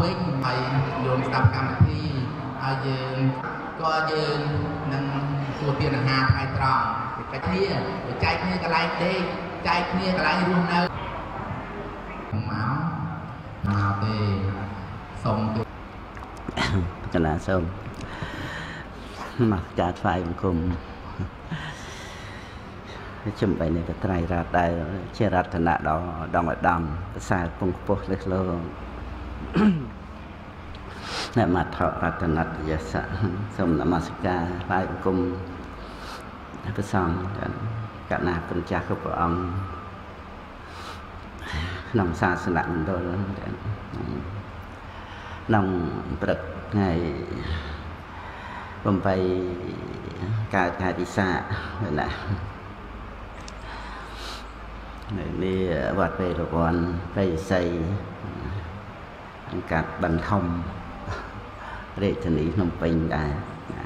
ពេញហើយយោមស្ដាប់កម្មវិធីហើយយើងក៏យើងនឹងទទួលទានអាហារថ្ងៃត្រង់កិច្ចគ្នាចែកគ្នាកន្លែងដេកចែកគ្នាកន្លែងរស់នៅមកមកទេសូមជួយកណាសូមមកការថ្វាយបង្គំជំបីនេះត្រៃរតដែលជារតនៈដ៏ដងឧត្តមប្រសើរពងខ្ពស់លើសលោ អ្នកមត្ថរតនតយសៈសូមនមស្ការថ្វាយបង្គំព្រះសង្ឃកណាព្រះចាស់គ្រប់ព្រះអង្គក្នុងសាសនមណ្ឌលក្នុងព្រឹកថ្ងៃ8កើតខែពិសាណានៅនេះវត្តពេលរវ័នបិស័យអង្កាត់បន្ថំរាជធានីភ្នំពេញដែរណា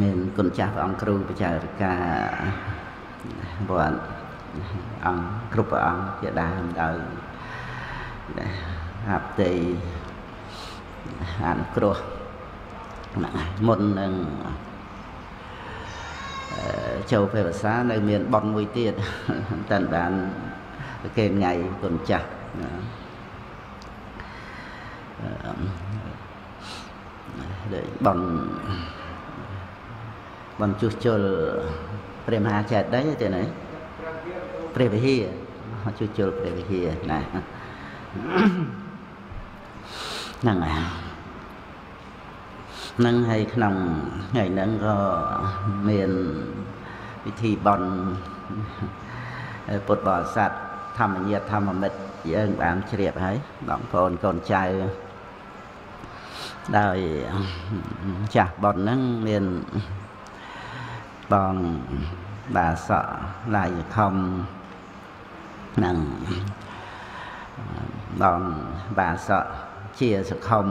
មានគុណចាស់ព្រះអង្គគ្រូបច្ចារិកាវត្តអង្គគ្រប់ព្រះអង្គជាដើមដោយអាប់តីអនុគ្រោះមុននឹង ចូលពេលភាសានៅមានប៉ុនមួយទៀតតែបានគេថ្ងៃគុណចាស់ដូចប៉ុនប៉ុនជួសជុលព្រះមហាចេតិយទេណាព្រះវិហារជួសជុលព្រះវិហារណាហ្នឹងហើយ នឹងហើយក្នុងថ្ងៃហ្នឹងក៏មានពិធីបន់ពុទ្ធបរិស័ទធម្មញាតធម្មមិត្តយើងបានជ្រាបហើយបងប្អូនកូនចៅដោយចាស់បន់ហ្នឹងមានបងបាសកឡាយខំនឹងបងបាសកជាសខំ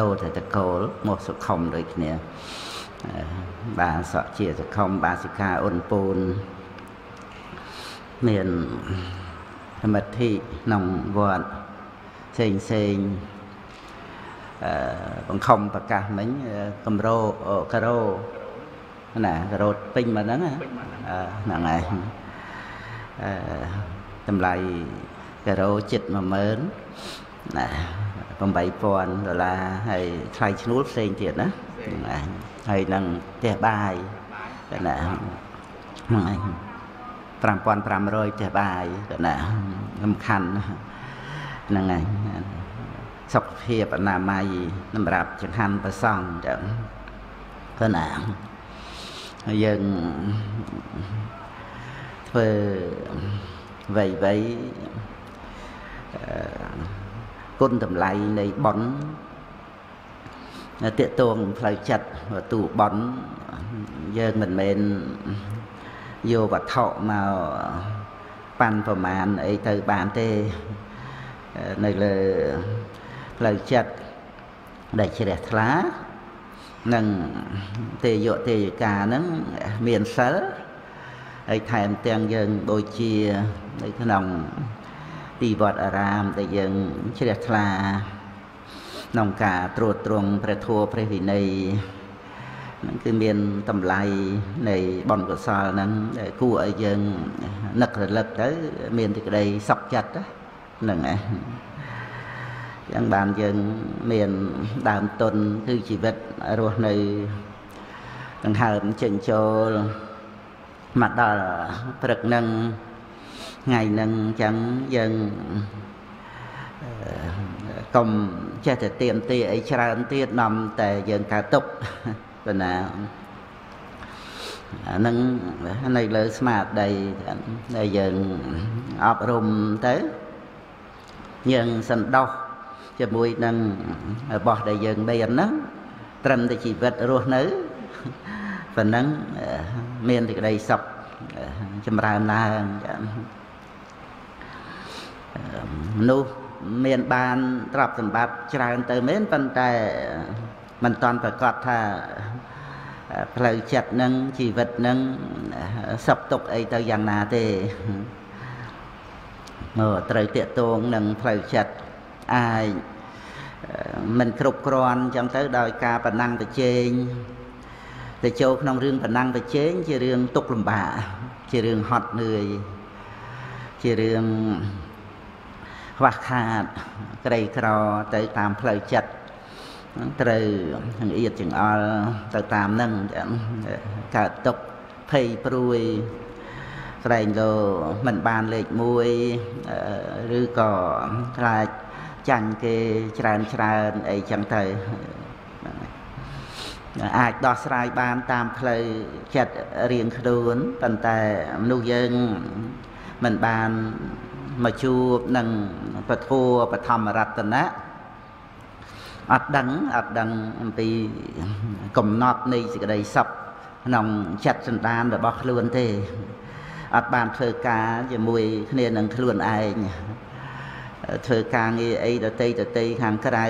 ដូរតែតកូលមកសុខុមដូចគ្នាបាសកជាសុខុមបាសិកាអ៊ុនពូនមានធម្មធិក្នុងវត្តផ្សេងផ្សេងអឺបង្ខំប្រកាសមិញកំរោការ៉ូណាការ៉ូពេញមកហ្នឹងហ្នឹងហើយអឺតម្លៃការ៉ូចិត្ត10000ណា 8000ដុល្លារហើយថ្លៃឈ្នួលផ្សេងទៀតណាហ្នឹងហើយនឹងផ្ទះបាយណាហ្នឹងឯង5500ផ្ទះបាយណាសំខាន់ហ្នឹងឯងសុខភាពអនាម័យសម្រាប់ចង្ហាន់ប្រសង់ចឹងព្រោះណាហើយយើងធ្វើវៃវៃអឺ គុណតម្លៃនៃប៉ុនតេតងផ្លូវចិត្តវទូប៉ុនយើងមិនមែនយកវត្ថុមកប៉ាន់ប្រមាណអីទៅបានទេនៅលើផ្លូវចិត្តដែលជ្រះថ្លានិងទេយទេយកាហ្នឹងមានសិលហើយថែមទាំងយើងដូចជានៅក្នុង ទីវត្តអារាមដែលយើងជ្រះថ្លាក្នុងការត្រួតត្រងព្រះធម៌ព្រះវិន័យហ្នឹងគឺមានតម្លៃនៃបុណ្យកុសលហ្នឹងដែលគួរឲ្យយើងនឹករលឹកទៅ មានសេចក្តីសុខចិត្តហ្នឹងឯងយ៉ាងបានយើងមានដើមទុនគឺជីវិតរស់នៅដង្ហើមចេញចូលមកដល់ព្រឹកហ្នឹង ថ្ងៃហ្នឹងអញ្ចឹងយើងកុំចេះតែទៀមទាអីច្រើនទៀតនាំតែយើងកើតទុកប៉ុណ្ណាអានឹងនៅលើស្មារតីដែលយើងអប់រំទៅយើងសន្តោសជាមួយនឹងរបស់ដែលយើងមានហ្នឹងត្រឹមតែជីវិតរស់នៅប៉ុណ្ណឹងមានសេចក្តីសុខចម្រើនឡើង មនុស្សមានបានទ្រព្យសម្បត្តិច្រើនទៅមែនប៉ុន្តែមិនតាន់ប្រកាសថាផ្លូវចិត្តនឹងជីវិតនឹងសុខទុក្ខអីទៅយ៉ាងណាទេមកត្រូវតាកតងនឹងផ្លូវចិត្តអាចមិនគ្រប់គ្រាន់អញ្ចឹងទៅដោយការប្រណាំងប្រជែងទៅចូលក្នុងរឿងប្រណាំងប្រជែងជារឿងទុកលំបាកជារឿងហត់នឿយជារឿង ខ្វះខាត ក្រីក្រទៅតាមផ្លូវចិត្តត្រូវចង្អៀតចង្អល់ទៅតាមនឹងកើតទុកភ័យព្រួយស្រែងលោមិនបានលេខ1ឬក៏ខ្លាចចាញ់គេច្រើនច្រើនអីចឹងទៅអាចដោះស្រាយបានតាមផ្លូវចិត្តរៀងខ្លួនប៉ុន្តែមនុស្សយើងមិនបាន មកជួបនឹងពធัวបឋមរតនៈអត់ដឹងអត់ដឹងអំពីកំណត់នៃសេចក្តីសុខក្នុងចិត្តសន្តានរបស់ខ្លួនទេអត់បានធ្វើការជាមួយគ្នានឹងខ្លួនឯងធ្វើការងារអីដតីដតីខាងក្រៅ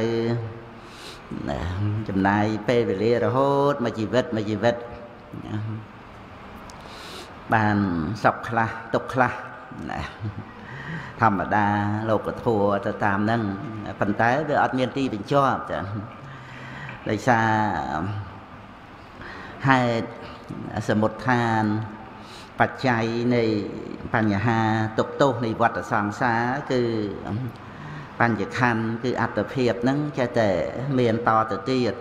ចំណាយពេលវេលារហូតមួយជីវិតមួយជីវិតបានសុខខ្លះទុកខ្លះណា ធម្មតាលោកធัวទៅតាមហ្នឹងប៉ុន្តែវាអត់មានទីបញ្ចប់ចាដោយសារហេតុសមុទ្ឋានបច្ច័យនៃបញ្ហាទុកទោសនៃវដ្តសង្សារគឺបញ្ញខណ្ឌគឺអត្តភាពហ្នឹងចេះតែមានតទៅទៀត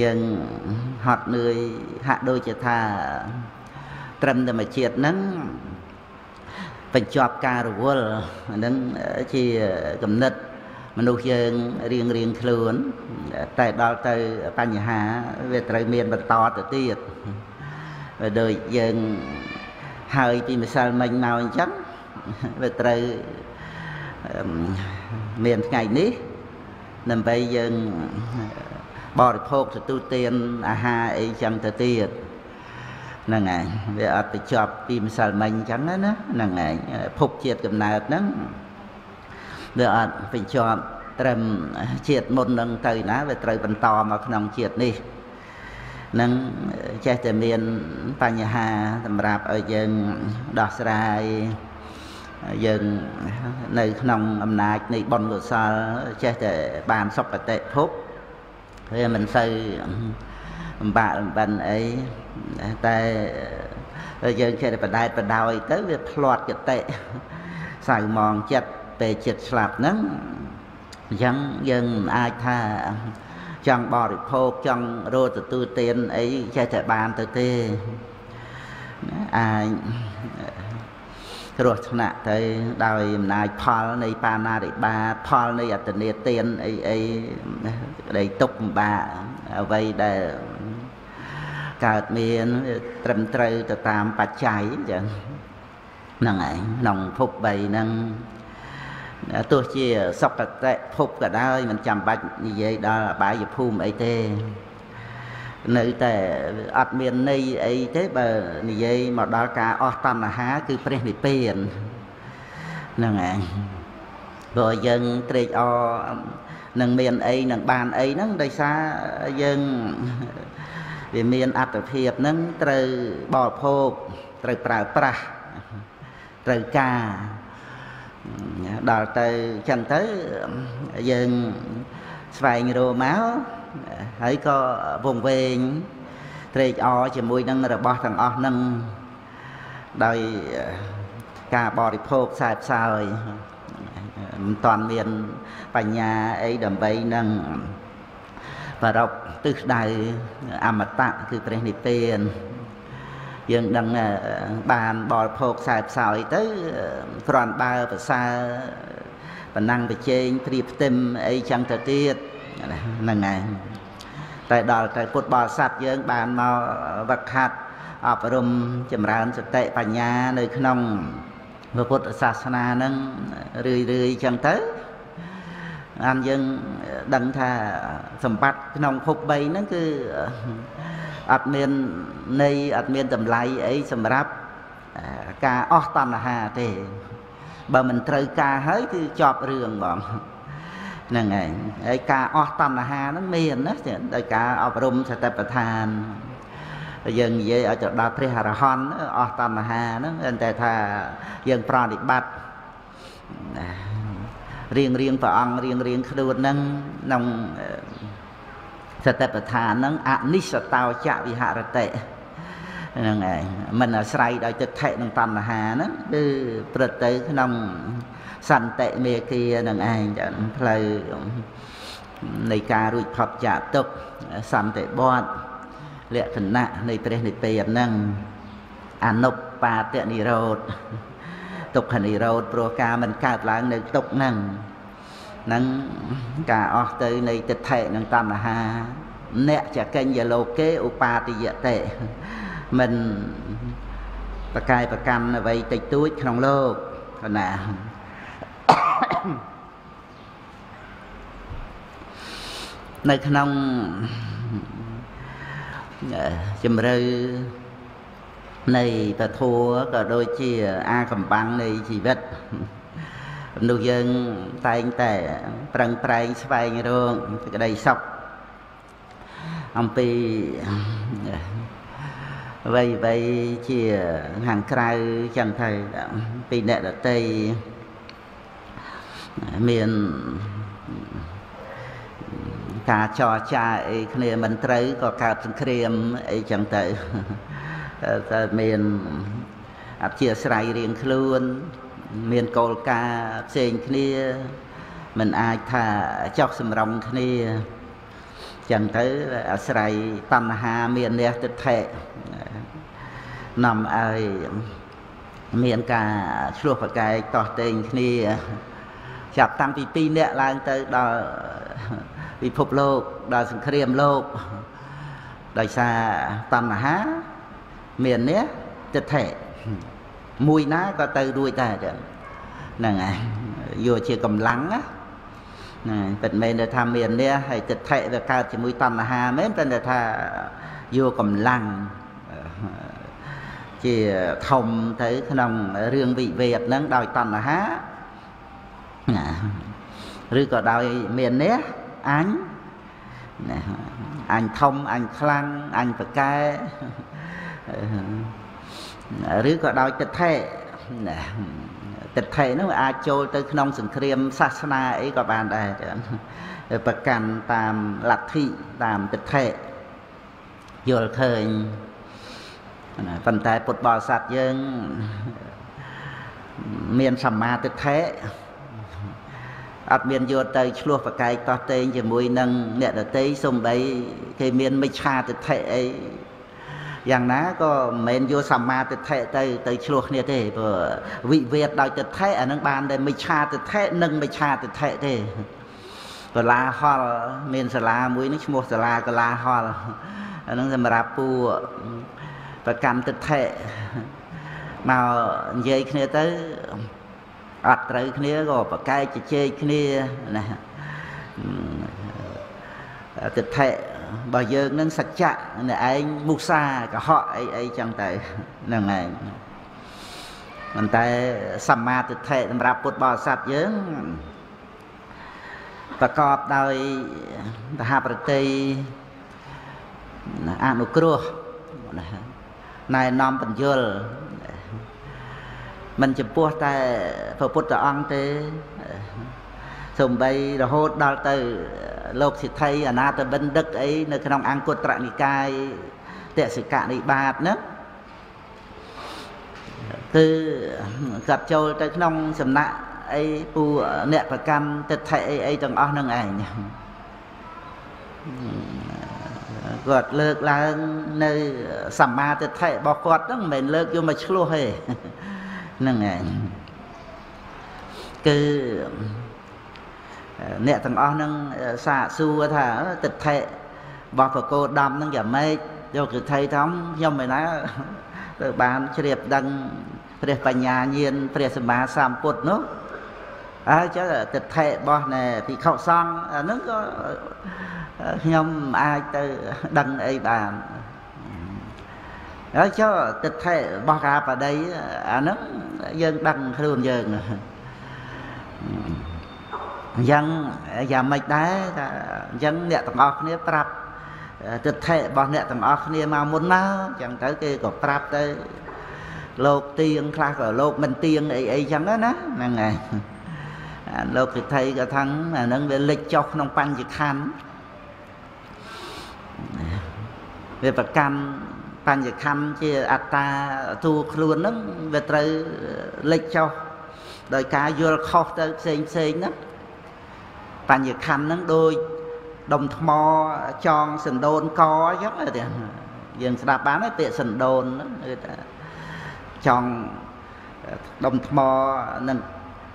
យើងហត់នឿយហាក់ដូចជាថាត្រឹមតែមួយជាតិហ្នឹង បញ្ចប់ការរវល់ហ្នឹងជាគំនិតមនុស្សយើងរៀងរៀងខ្លួន តែដល់ទៅបញ្ហាវាត្រូវមានបន្តទៅទៀតដូចយើងហើយពីម្សិលមិញមកអញ្ចឹងវាត្រូវមានថ្ងៃនេះដើម្បីយើងបរិភោគទទួលទានអាហារអីចឹងទៅទៀត ហ្នឹងហើយវាអត់ទៅជាប់ពីម្សិលមិញអញ្ចឹងណាហ្នឹងហើយភពជាតិកំណើតហ្នឹងវាអត់ទៅជាប់ត្រឹមជាតិមុននឹងទៅណាវាត្រូវបន្តមកក្នុងជាតិនេះនឹងចេះតែមានបញ្ហាសម្រាប់ឲ្យយើងដោះស្រាយយើងនៅក្នុងអំណាចនៃបុណ្យកុសលចេះតែបានសុខតិភពវាមិនសូវ លំបាកលំបិនអីតែយើងចេះតែបដែតបដោយទៅវាផ្លាត់គតិសៅមងចិត្តពេលចិត្តស្លាប់ហ្នឹងអញ្ចឹងយើងមិនអាចថាចង់បរិភោគចង់រត់ទទួលទានអីចេះតែបានទៅទេអាចគ្រោះថ្នាក់ទៅដោយអំណាចផលនៃបាណារិបាផលនៃអត្តនេទានអីអីក្តីទុកម្បាអ្វីដែល កើតមានត្រឹមត្រូវទៅតាមបច្ច័យអញ្ចឹងហ្នឹងហើយក្នុងភព3ហ្នឹងទោះជាសុគតិភពក៏ដោយមិនចាំបាច់និយាយដល់អបាយភូមិអីទេនៅតែអត់មានន័យអីទេបើនិយាយមកដល់ការអស់តណ្ហាគឺព្រះនិព្វានហ្នឹងឯងព្រោះយើងត្រេកអរនឹងមានអីនឹងបានអីហ្នឹងដោយសារយើង វាមានអត្តភាពហ្នឹងត្រូវបរិភោគត្រូវប្រើប្រាស់ត្រូវការដល់ទៅចឹងទៅយើងស្វែងរកមកហើយក៏វងវែងត្រេកអរជាមួយនឹងរបស់ទាំងអស់នឹងដោយការបរិភោគខ្សែផ្សោយមិនតាន់មានបញ្ញាអីដើម្បីនឹងប្ររព ទិសដៅអមតៈគឺព្រះនិព្វានយើងដឹងបានបរិភោគខ្សែផ្សោយទៅគ្រាន់បើប្រសើរបណ្ណឹងប្រជែងព្រៀបផ្ទឹមអីចឹងទៅទៀតហ្នឹងហើយតែដល់តែពុទ្ធបរិស័ទយើងបានមកវឹកហាត់អប់រំចម្រើនសតិបញ្ញានៅក្នុងពុទ្ធសាសនាហ្នឹងរឿយរឿយចឹងទៅ អានយើងដឹងថាសម្បត្តិក្នុងភព3ហ្នឹងគឺអត់មានន័យអត់មានតម្លៃអីសម្រាប់ការអស់តណ្ហាទេបើមិនត្រូវការហើយគឺចប់រឿងហ្មងហ្នឹងឯងហើយការអស់តណ្ហាហ្នឹងមានណាដោយការអប់រំសតិប្បដ្ឋានយើងនិយាយឲ្យទៅដល់ព្រះអរហន្តអស់តណ្ហាហ្នឹងតែថាយើងប្រតិបត្តិ រៀងរៀងព្រះអង្គរៀងរៀងខ្លួនហ្នឹងក្នុងសតិប្បដ្ឋានហ្នឹងអនិស្សតោចៈវិហរតិហ្នឹងឯងមិនអាស្រ័យដោយទិដ្ឋិនិងតណ្ហាហ្នឹងគឺព្រឹត្តទៅក្នុងសន្តិមេគានឹងឯងចឹងផ្លូវនៃការរួចផុតចាកទុកសន្តិបត្តិលក្ខណៈនៃព្រះនិព្វានហ្នឹងអនុបាតនិរោធ ទុក្ខនិរោធព្រោះការមិនកើតឡើងនៅទុក្ខហ្នឹងនឹងការអស់ទៅនៃទិដ្ឋិនិងតណ្ហា អ្នកចកញ្ញលោកេឧបាទិយតេមិនប្រកាយប្រកាន់អ្វីតិចតួចក្នុងលោកណានៅក្នុងជំរឿ នៃពធัวក៏ដូចជាអាកំបាំងនៃជីវិតមនុស្សយើងតែងតែប្រឹងប្រែងស្វែងរកសេចក្តីសុខអំពីអ្វីអ្វីជាខាងក្រៅចឹងទៅពីអ្នកដតីមានការចរចាអីគ្នាមិនត្រូវក៏កើតសង្គ្រាមអីចឹងទៅ តែមានអធិស្រ័យរៀងខ្លួន មានគោលការណ៍ផ្សេងគ្នាមិនអាចថាចោះសម្រងគ្នាចឹងទៅអាស្រ័យតណ្ហាមានអ្នកទិដ្ឋិនាំឲ្យមានការឆ្លោះប្រកែកតោះតេងគ្នាចាប់តាំងពី2នាក់ឡើងទៅដល់ពិភពលោកដល់សង្គ្រាមលោកដោយសារតណ្ហា មាននេះទិដ្ឋិមួយណាក៏ទៅរួចដែរចឹងហ្នឹងហើយយកជាកម្លាំងណាណាពិតមែនថាមាននេះហើយទិដ្ឋិវាកើតជាមួយតណ្ហាមែនតែថាយកកម្លាំងជាធំទៅ ក្នុងរឿងវិវេតហ្នឹងដោយតណ្ហាណាឬក៏ដោយមាននេះអញណាអញធំអញខ្លាំងអញប្រកែ ឬក៏ដោយទិដ្ឋិណាទិដ្ឋិនោះអាចចូលទៅក្នុងសង្គ្រាមសាសនាអីក៏បានដែរប្រកាន់តាមលទ្ធិតាមទិដ្ឋិយល់ឃើញណាប៉ុន្តែពុទ្ធបរិស័ទយើងមានសមាទិដ្ឋិអត់មានយកទៅឆ្លោះប្រកែកតោះតេងជាមួយនឹងអ្នកដតីសំបីគេមានមិច្ឆាទិដ្ឋិអី យ៉ាងណាក៏មិនមែនយកសមាទិដ្ឋិទៅទៅឆ្លោះគ្នាទេព្រោះវិវាទដោយទិដ្ឋិអានឹងបានតែមិច្ឆាទិដ្ឋិនិងមិច្ឆាទិដ្ឋិទេកលាហលមានសាលាមួយនេះឈ្មោះសាលាកលាហលអានឹងសម្រាប់ពូប្រកម្មទិដ្ឋិមកនិយាយគ្នាទៅអត់ត្រូវគ្នាក៏ប្រកែកជជែកគ្នាណាទិដ្ឋិរ បស់យើងនឹងសច្ចៈអ្នកឯងមុសាកុហកអីអីចឹងទៅហ្នឹងឯងប៉ុន្តែសម្មាទិដ្ឋិសម្រាប់ពុទ្ធបរិស័ទយើងប្រកបដោយតហប្រតិអនុគ្រោះណែនាំបញ្យលមិនចំពោះតែព្រះពុទ្ធអង្គទេសំបីរហូតដល់ទៅ លោកសិទ្ធិអនាតបិណ្ឌិកអីនៅក្នុងអង្គត្រនិកាយតសិកនិបាតហ្នឹងគឺគាត់ចូលទៅក្នុងសំណាក់អីពូអ្នកប្រកម្មទិដ្ឋិអីអីទាំងអស់ហ្នឹងឯងគាត់លើកឡើងនៅសម្មាទិដ្ឋិរបស់គាត់ហ្នឹងមិនមែនលើកយកមកឆ្លោះទេហ្នឹងឯងគឺ អ្នកទាំងអស់ហ្នឹងសាកសួរថាទិដ្ឋិរបស់បកោដំហ្នឹងយ៉ាងម៉េចយកគឺថៃថំខ្ញុំឯណាទៅបានជ្រាបដឹងព្រះបញ្ញាញាណព្រះសម្មាសម្ពុទ្ធនោះអើចឹងទិដ្ឋិរបស់ណែភិក្ខុសង្ឃអាហ្នឹងក៏ខ្ញុំអាចទៅដឹងអីបានហើយចុះទិដ្ឋិរបស់កាបដីអាហ្នឹងយើងដឹងខ្លួនយើង អញ្ចឹងយ៉ាងម៉េចដែរថាអញ្ចឹងអ្នកទាំងអស់គ្នាប្រាប់ទិដ្ឋិរបស់អ្នកទាំងអស់គ្នាមកមុនមកអញ្ចឹងទៅគេក៏ប្រាប់ទៅលោកទៀងខ្លះក៏លោកមិនទៀងអីអីចឹងណាហ្នឹងហើយលោកសិទ្ធិក៏ថាអានឹងវាលិចចុះក្នុងបញ្ញខណ្ឌវាប្រកម្មបញ្ញខណ្ឌជាអត្តាទូខ្លួនហ្នឹងវាត្រូវលិចចុះដោយការយល់ខុសទៅផ្សេងផ្សេងហ្នឹង បញ្ញខណ្ឌហ្នឹងដូចដុំថ្មចងសណ្ដូនកអញ្ចឹងទេយើងស្ដាប់បានទេពាក្យសណ្ដូនហ្នឹងគឺថាចង់ដុំថ្មនឹង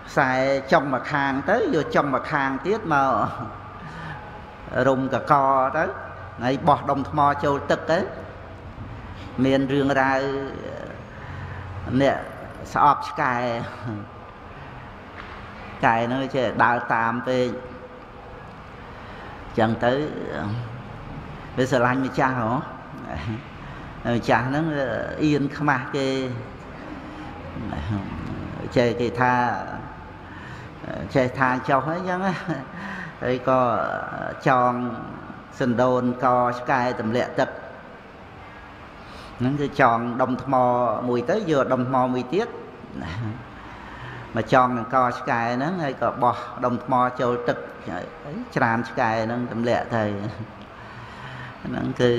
ខ្សែចុងមកខាងទៅយកចុងមកខាងទៀតមករុំកកទៅហើយបោះដុំថ្មចូលទឹកទៅមានរឿងរ៉ាវអ្នកស្អប់ឆ្កែកែហ្នឹងចេះដើរតាមពេក ចឹងទៅវាស្រឡាញ់ម្ចាស់ហ៎ម្ចាស់ហ្នឹងអៀនខ្មាស់គេចេះគេថាចេះថាចុះអីចឹងហើយក៏ចងសណ្ដូនកឆ្កែទម្លាក់ទឹកហ្នឹងគឺចងដុំថ្មមួយទៅយកដុំថ្មមួយទៀត មកចងនឹងកឆ្កែហ្នឹងហើយក៏បោះដុំថ្មចូលទឹកច្រានឆ្កែហ្នឹងទម្លាក់ទៅហ្នឹងគឺ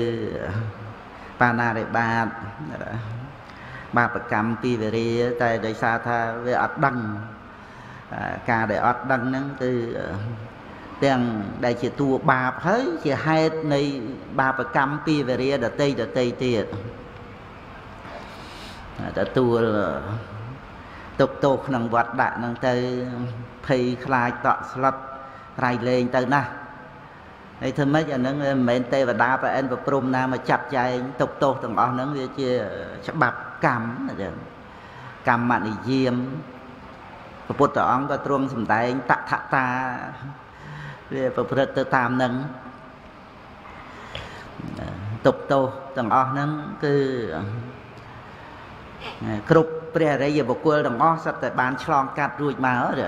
បាណារិបាតបាបកម្មពីវេរាតែដោយសារថាវាអត់ដឹងការដែលអត់ដឹងហ្នឹងគឺទាំងដែលជាតួបាបហើយជាហេតុនៃបាបកម្មពីវេរាដតីដតីទៀតទទួល ទុកទោសក្នុងវត្តដាក់ហ្នឹងទៅភ័យខ្លាចតក់ស្លុតរៃលេងទៅណាស់ហើយធ្វើម៉េចអាហ្នឹងមិនមែនទេវតាប្រអិនប្រព្រំណាមកចាត់ចែងទុកទោសទាំងអស់ហ្នឹងវាជាច្បាប់កម្មចឹងកម្មនិយាមព្រះពុទ្ធអង្គក៏ទ្រង់សម្ដែងតថតាវាប្រព្រឹត្តទៅតាមនឹងទុកទោសទាំងអស់ហ្នឹងគឺគ្រប់ ព្រះអរិយបុគ្គលទាំងអស់សិតតែបានឆ្លងកាត់រួចមកទេ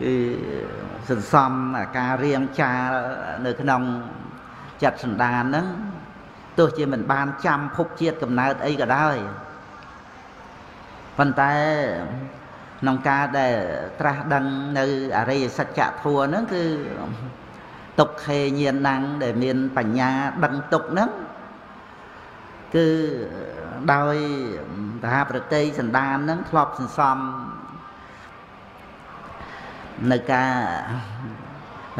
គឺសន្សំការរៀងចាលនៅក្នុងចិត្តសន្តានហ្នឹងទោះជាមិនបានចាំភពជាតិកំណើតអីក៏ដោយប៉ុន្តែក្នុងការដែលត្រាស់ដឹងនៅអរិយសច្ចធម៌ហ្នឹងគឺទុក្ខេញាណังដែលមានបញ្ញាដឹងទុកហ្នឹងគឺ ដោយតហាប្រតិសន្តានហ្នឹងធ្លាប់សន្សំនៅការ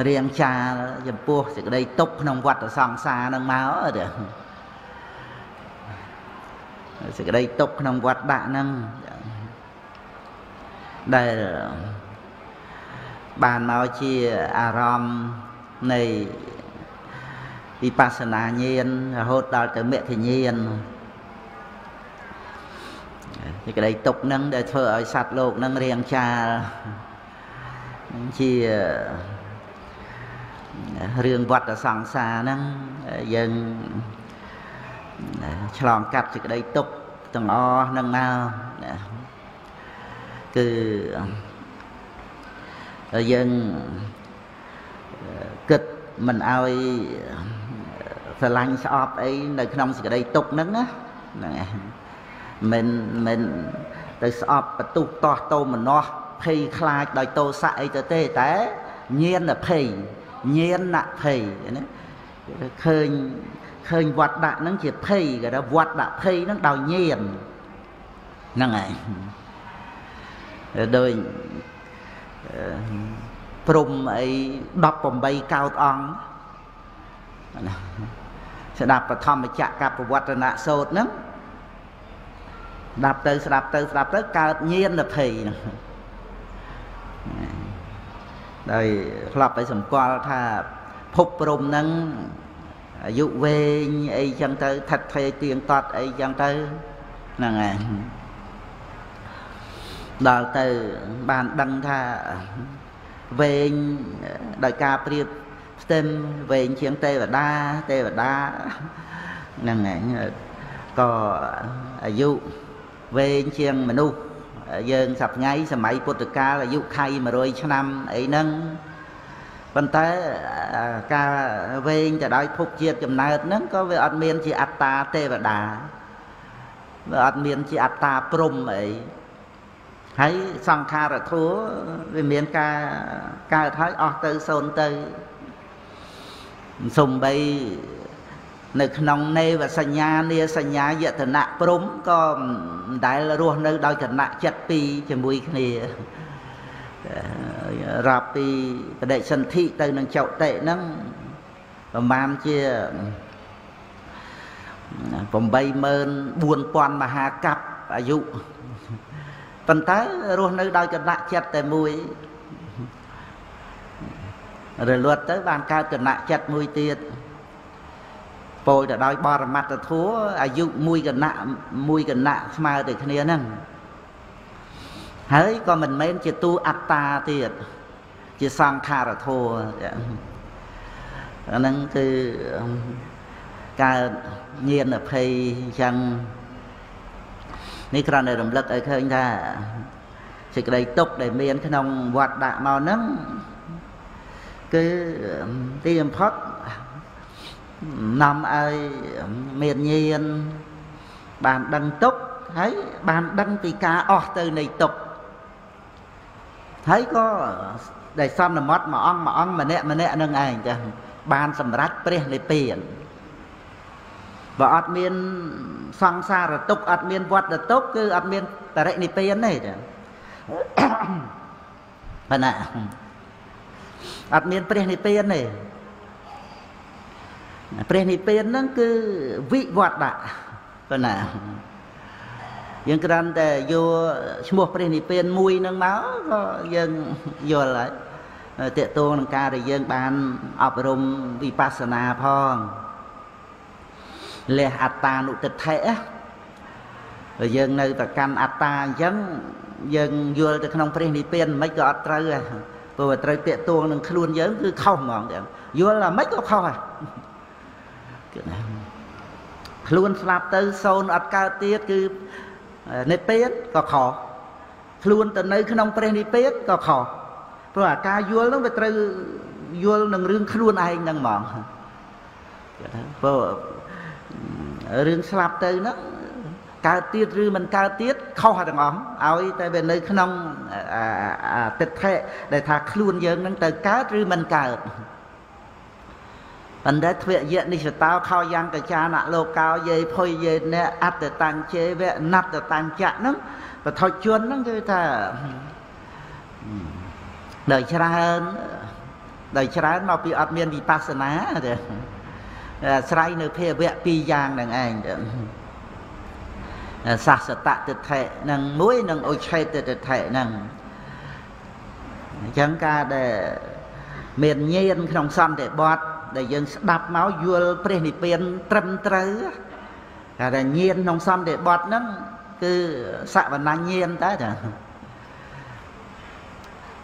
រៀងចាលចំពោះសេចក្តីទុកក្នុងវត្តសង្សារហ្នឹងមកទេសេចក្តីទុកក្នុងវត្តដាក់ហ្នឹងដែលបានមកជាអារម្មណ៍នៃវិបស្សនាញាណរហូតដល់ទៅមគ្គញាណ សេចក្តីទុកនឹងដែលធ្វើឲ្យសត្វលោកនឹងរៀងចាលជារឿងវត្តសង្សារហ្នឹងយើងឆ្លងកាត់សេចក្តីទុកទាំងអស់ហ្នឹងមកគឺយើងគិតមិនឲ្យស្រឡាញ់ស្អប់អីនៅក្នុងសេចក្តីទុកហ្នឹងណាហ្នឹងឯង មិនមិនទៅស្អប់បន្ទុះតោះតោមនោះភ័យខ្លាចដោយតោសៈអីទៅទេតែញៀនភ័យញៀនណភ័យណាឃើញឃើញវត្តដាក់ហ្នឹងជាភ័យគេថាវត្តដាក់ភ័យហ្នឹងដោយញៀនហ្នឹងឯងដោយព្រំអី18កោតអង្គណាស្ដាប់បឋមចក្រកប្រវត្តិនៈសោតហ្នឹង ស្ដាប់ទៅស្ដាប់ទៅស្ដាប់ទៅកើតញៀនភ័យហ្នឹងដោយធ្លាប់ไปសម្គាល់ថាភពព្រំហ្នឹងអាយុវែងអីចឹងទៅថិតថេរទៀងតត់អីចឹងទៅហ្នឹងហើយដល់ទៅបានដឹងថាវែងដោយការប្រៀបស្ទឹមវែងជាងទេវតាទេវតាហ្នឹងហើយក៏អាយុ វែងជាងមនុស្សយើងសប្ងៃសម័យពុទ្ធកាលអាយុខៃ100ឆ្នាំអីហ្នឹងប៉ុន្តែការវែងទៅដោយភពជាតិកំណើតហ្នឹងក៏វាអត់មានជាអត្តាទេវតាវាអត់មានជាអត្តាព្រំអីហើយសង្ខារធัวវាមានការកើតហើយអស់ទៅសូន្យទៅសំបី នៅក្នុងនេវសញ្ញានាសញ្ញាយតនៈព្រំក៏មិនដែលរស់នៅដោយគណៈចិត្តពីរជាមួយគ្នារាប់ពីបដិសន្ធិទៅនឹងចុតិហ្នឹងប្រហែលជា84000មហាកັບអាយុប៉ុន្តែរស់នៅដោយគណៈចិត្តតែមួយរលត់ទៅបានកើតគណៈចិត្តមួយទៀត ពោលទៅដោយបរមត្តធัวអាយុមួយគណៈមួយគណៈស្មើទៅគ្នាហ្នឹងហើយក៏មិនមែនជាទូអត្តាទៀតជាសង្ខារធัวអាហ្នឹងគឺកើតញៀនអភ័យអញ្ចឹងនេះគ្រាន់តែរំលឹកឲ្យឃើញថាសេចក្តីទុកដែលមាន ក្នុងវត្តដាក់មកហ្នឹងគឺទីបំផុត នាំឲ្យមានញាណបានដឹងទុកហើយបានដឹងពីការអស់ទៅនៃទុកហើយក៏ដែលសន្មត់មួយអង្គមួយអង្គម្នាក់ម្នាក់នឹងឯងចាបានសម្រេចព្រះនិព្វានបើអត់មានសង្សារទុកអត់មានវត្តទុកគឺអត់មានបរិនិព្វានទេចាប៉ុណ្ណាអត់មានព្រះនិព្វានទេ ព្រះនិព្វានហ្នឹងគឺវិវត្តៈប៉ុណ្ណាយើងគ្រាន់តែយកឈ្មោះព្រះនិព្វានមួយហ្នឹងមកក៏យើងយល់ហើយតេតងនឹងការដែលយើងបានអប់រំវិបស្សនាផងលះអត្តានុតិដ្ឋិបើយើងនៅតែកាន់អត្តាអញ្ចឹងយើងយល់ទៅក្នុងព្រះនិព្វានមិនក៏អត់ត្រូវដែរព្រោះត្រូវតេតងនឹងខ្លួនយើងគឺខុសហ្មងទាំងយល់តែមិនក៏ខុសដែរ គឺណាខ្លួនស្លាប់ទៅសូនអត់កើតទៀតគឺនិព្វានក៏ខុសខ្លួនទៅនៅក្នុងព្រះនិព្វានក៏ខុសព្រោះអាការយល់ហ្នឹងវាត្រូវយល់នឹងរឿងខ្លួនឯងហ្នឹងហ្មងព្រោះរឿងស្លាប់ទៅហ្នឹងកើតទៀតឬមិនកើតទៀតខុសទាំងអស់ឲ្យតែវានៅក្នុងទិដ្ឋិដែលថាខ្លួនយើងនឹងទៅកើតឬមិនកើត បណ្ឌិតធ្វយៈនិសតោខោយ៉ាងកចានលោកោយេភុយយេអ្នកអត្តតញ្ជេវៈណត្តតញ្ចៈហ្នឹងបថុជនហ្នឹងគឺថាដោយច្រើនដោយច្រើនមកពីអត់មានវិបស្សនាទេអាស្រ័យនៅភាវៈពីរយ៉ាងហ្នឹងឯងសាសតតិដ្ឋិនឹងមួយនិងឧឆេតតិដ្ឋិហ្នឹងអញ្ចឹងការដែលមានញាណក្នុងសន្តិបត្តិ ដែលយើងស្ដាប់មកយល់ព្រះនិព្វានត្រឹមត្រូវតែតែញាណក្នុងសន្តិបត្តិហ្នឹងគឺសវណ្ណញាណតែចា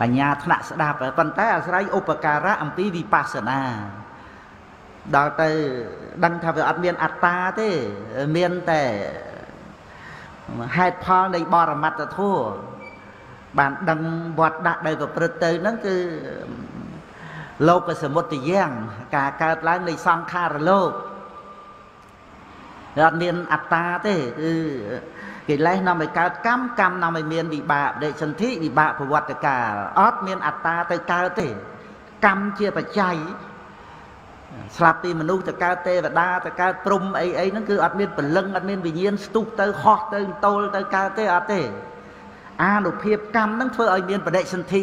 បញ្ញាថ្នាក់ស្ដាប់ប៉ុន្តែអាស្រ័យឧបការៈអំពីវិបស្សនាដល់ទៅដឹងថាវាអត់មានអត្តាទេមានតែហេតុផលនៃបរមត្តធម៌បានដឹងវត្តដាក់ដោយប្រព្រឹត្តទៅហ្នឹងគឺ លោកសមុទ្ទយ៉ាងការកើតឡើងនៃសង្ខារលោកអត់មានអត្តាទេគឺកិលេសនាំឲ្យកើតកម្មកម្មនាំឲ្យមានវិបាកដេកសន្ធិវិបាកប្រវត្តិកាលអត់មានអត្តាទៅកើតទេ កម្មជាបច្ច័យស្លាប់ពីមនុស្សទៅកើតទេវតាទៅកើតព្រំអីអីហ្នឹងគឺអត់មានពលឹងអត់មានវិញ្ញាណស្ទុះទៅហោះទៅតូលទៅកើតទេអត់ទេអានុភាពកម្មហ្នឹងធ្វើឲ្យមានបដិសន្ធិ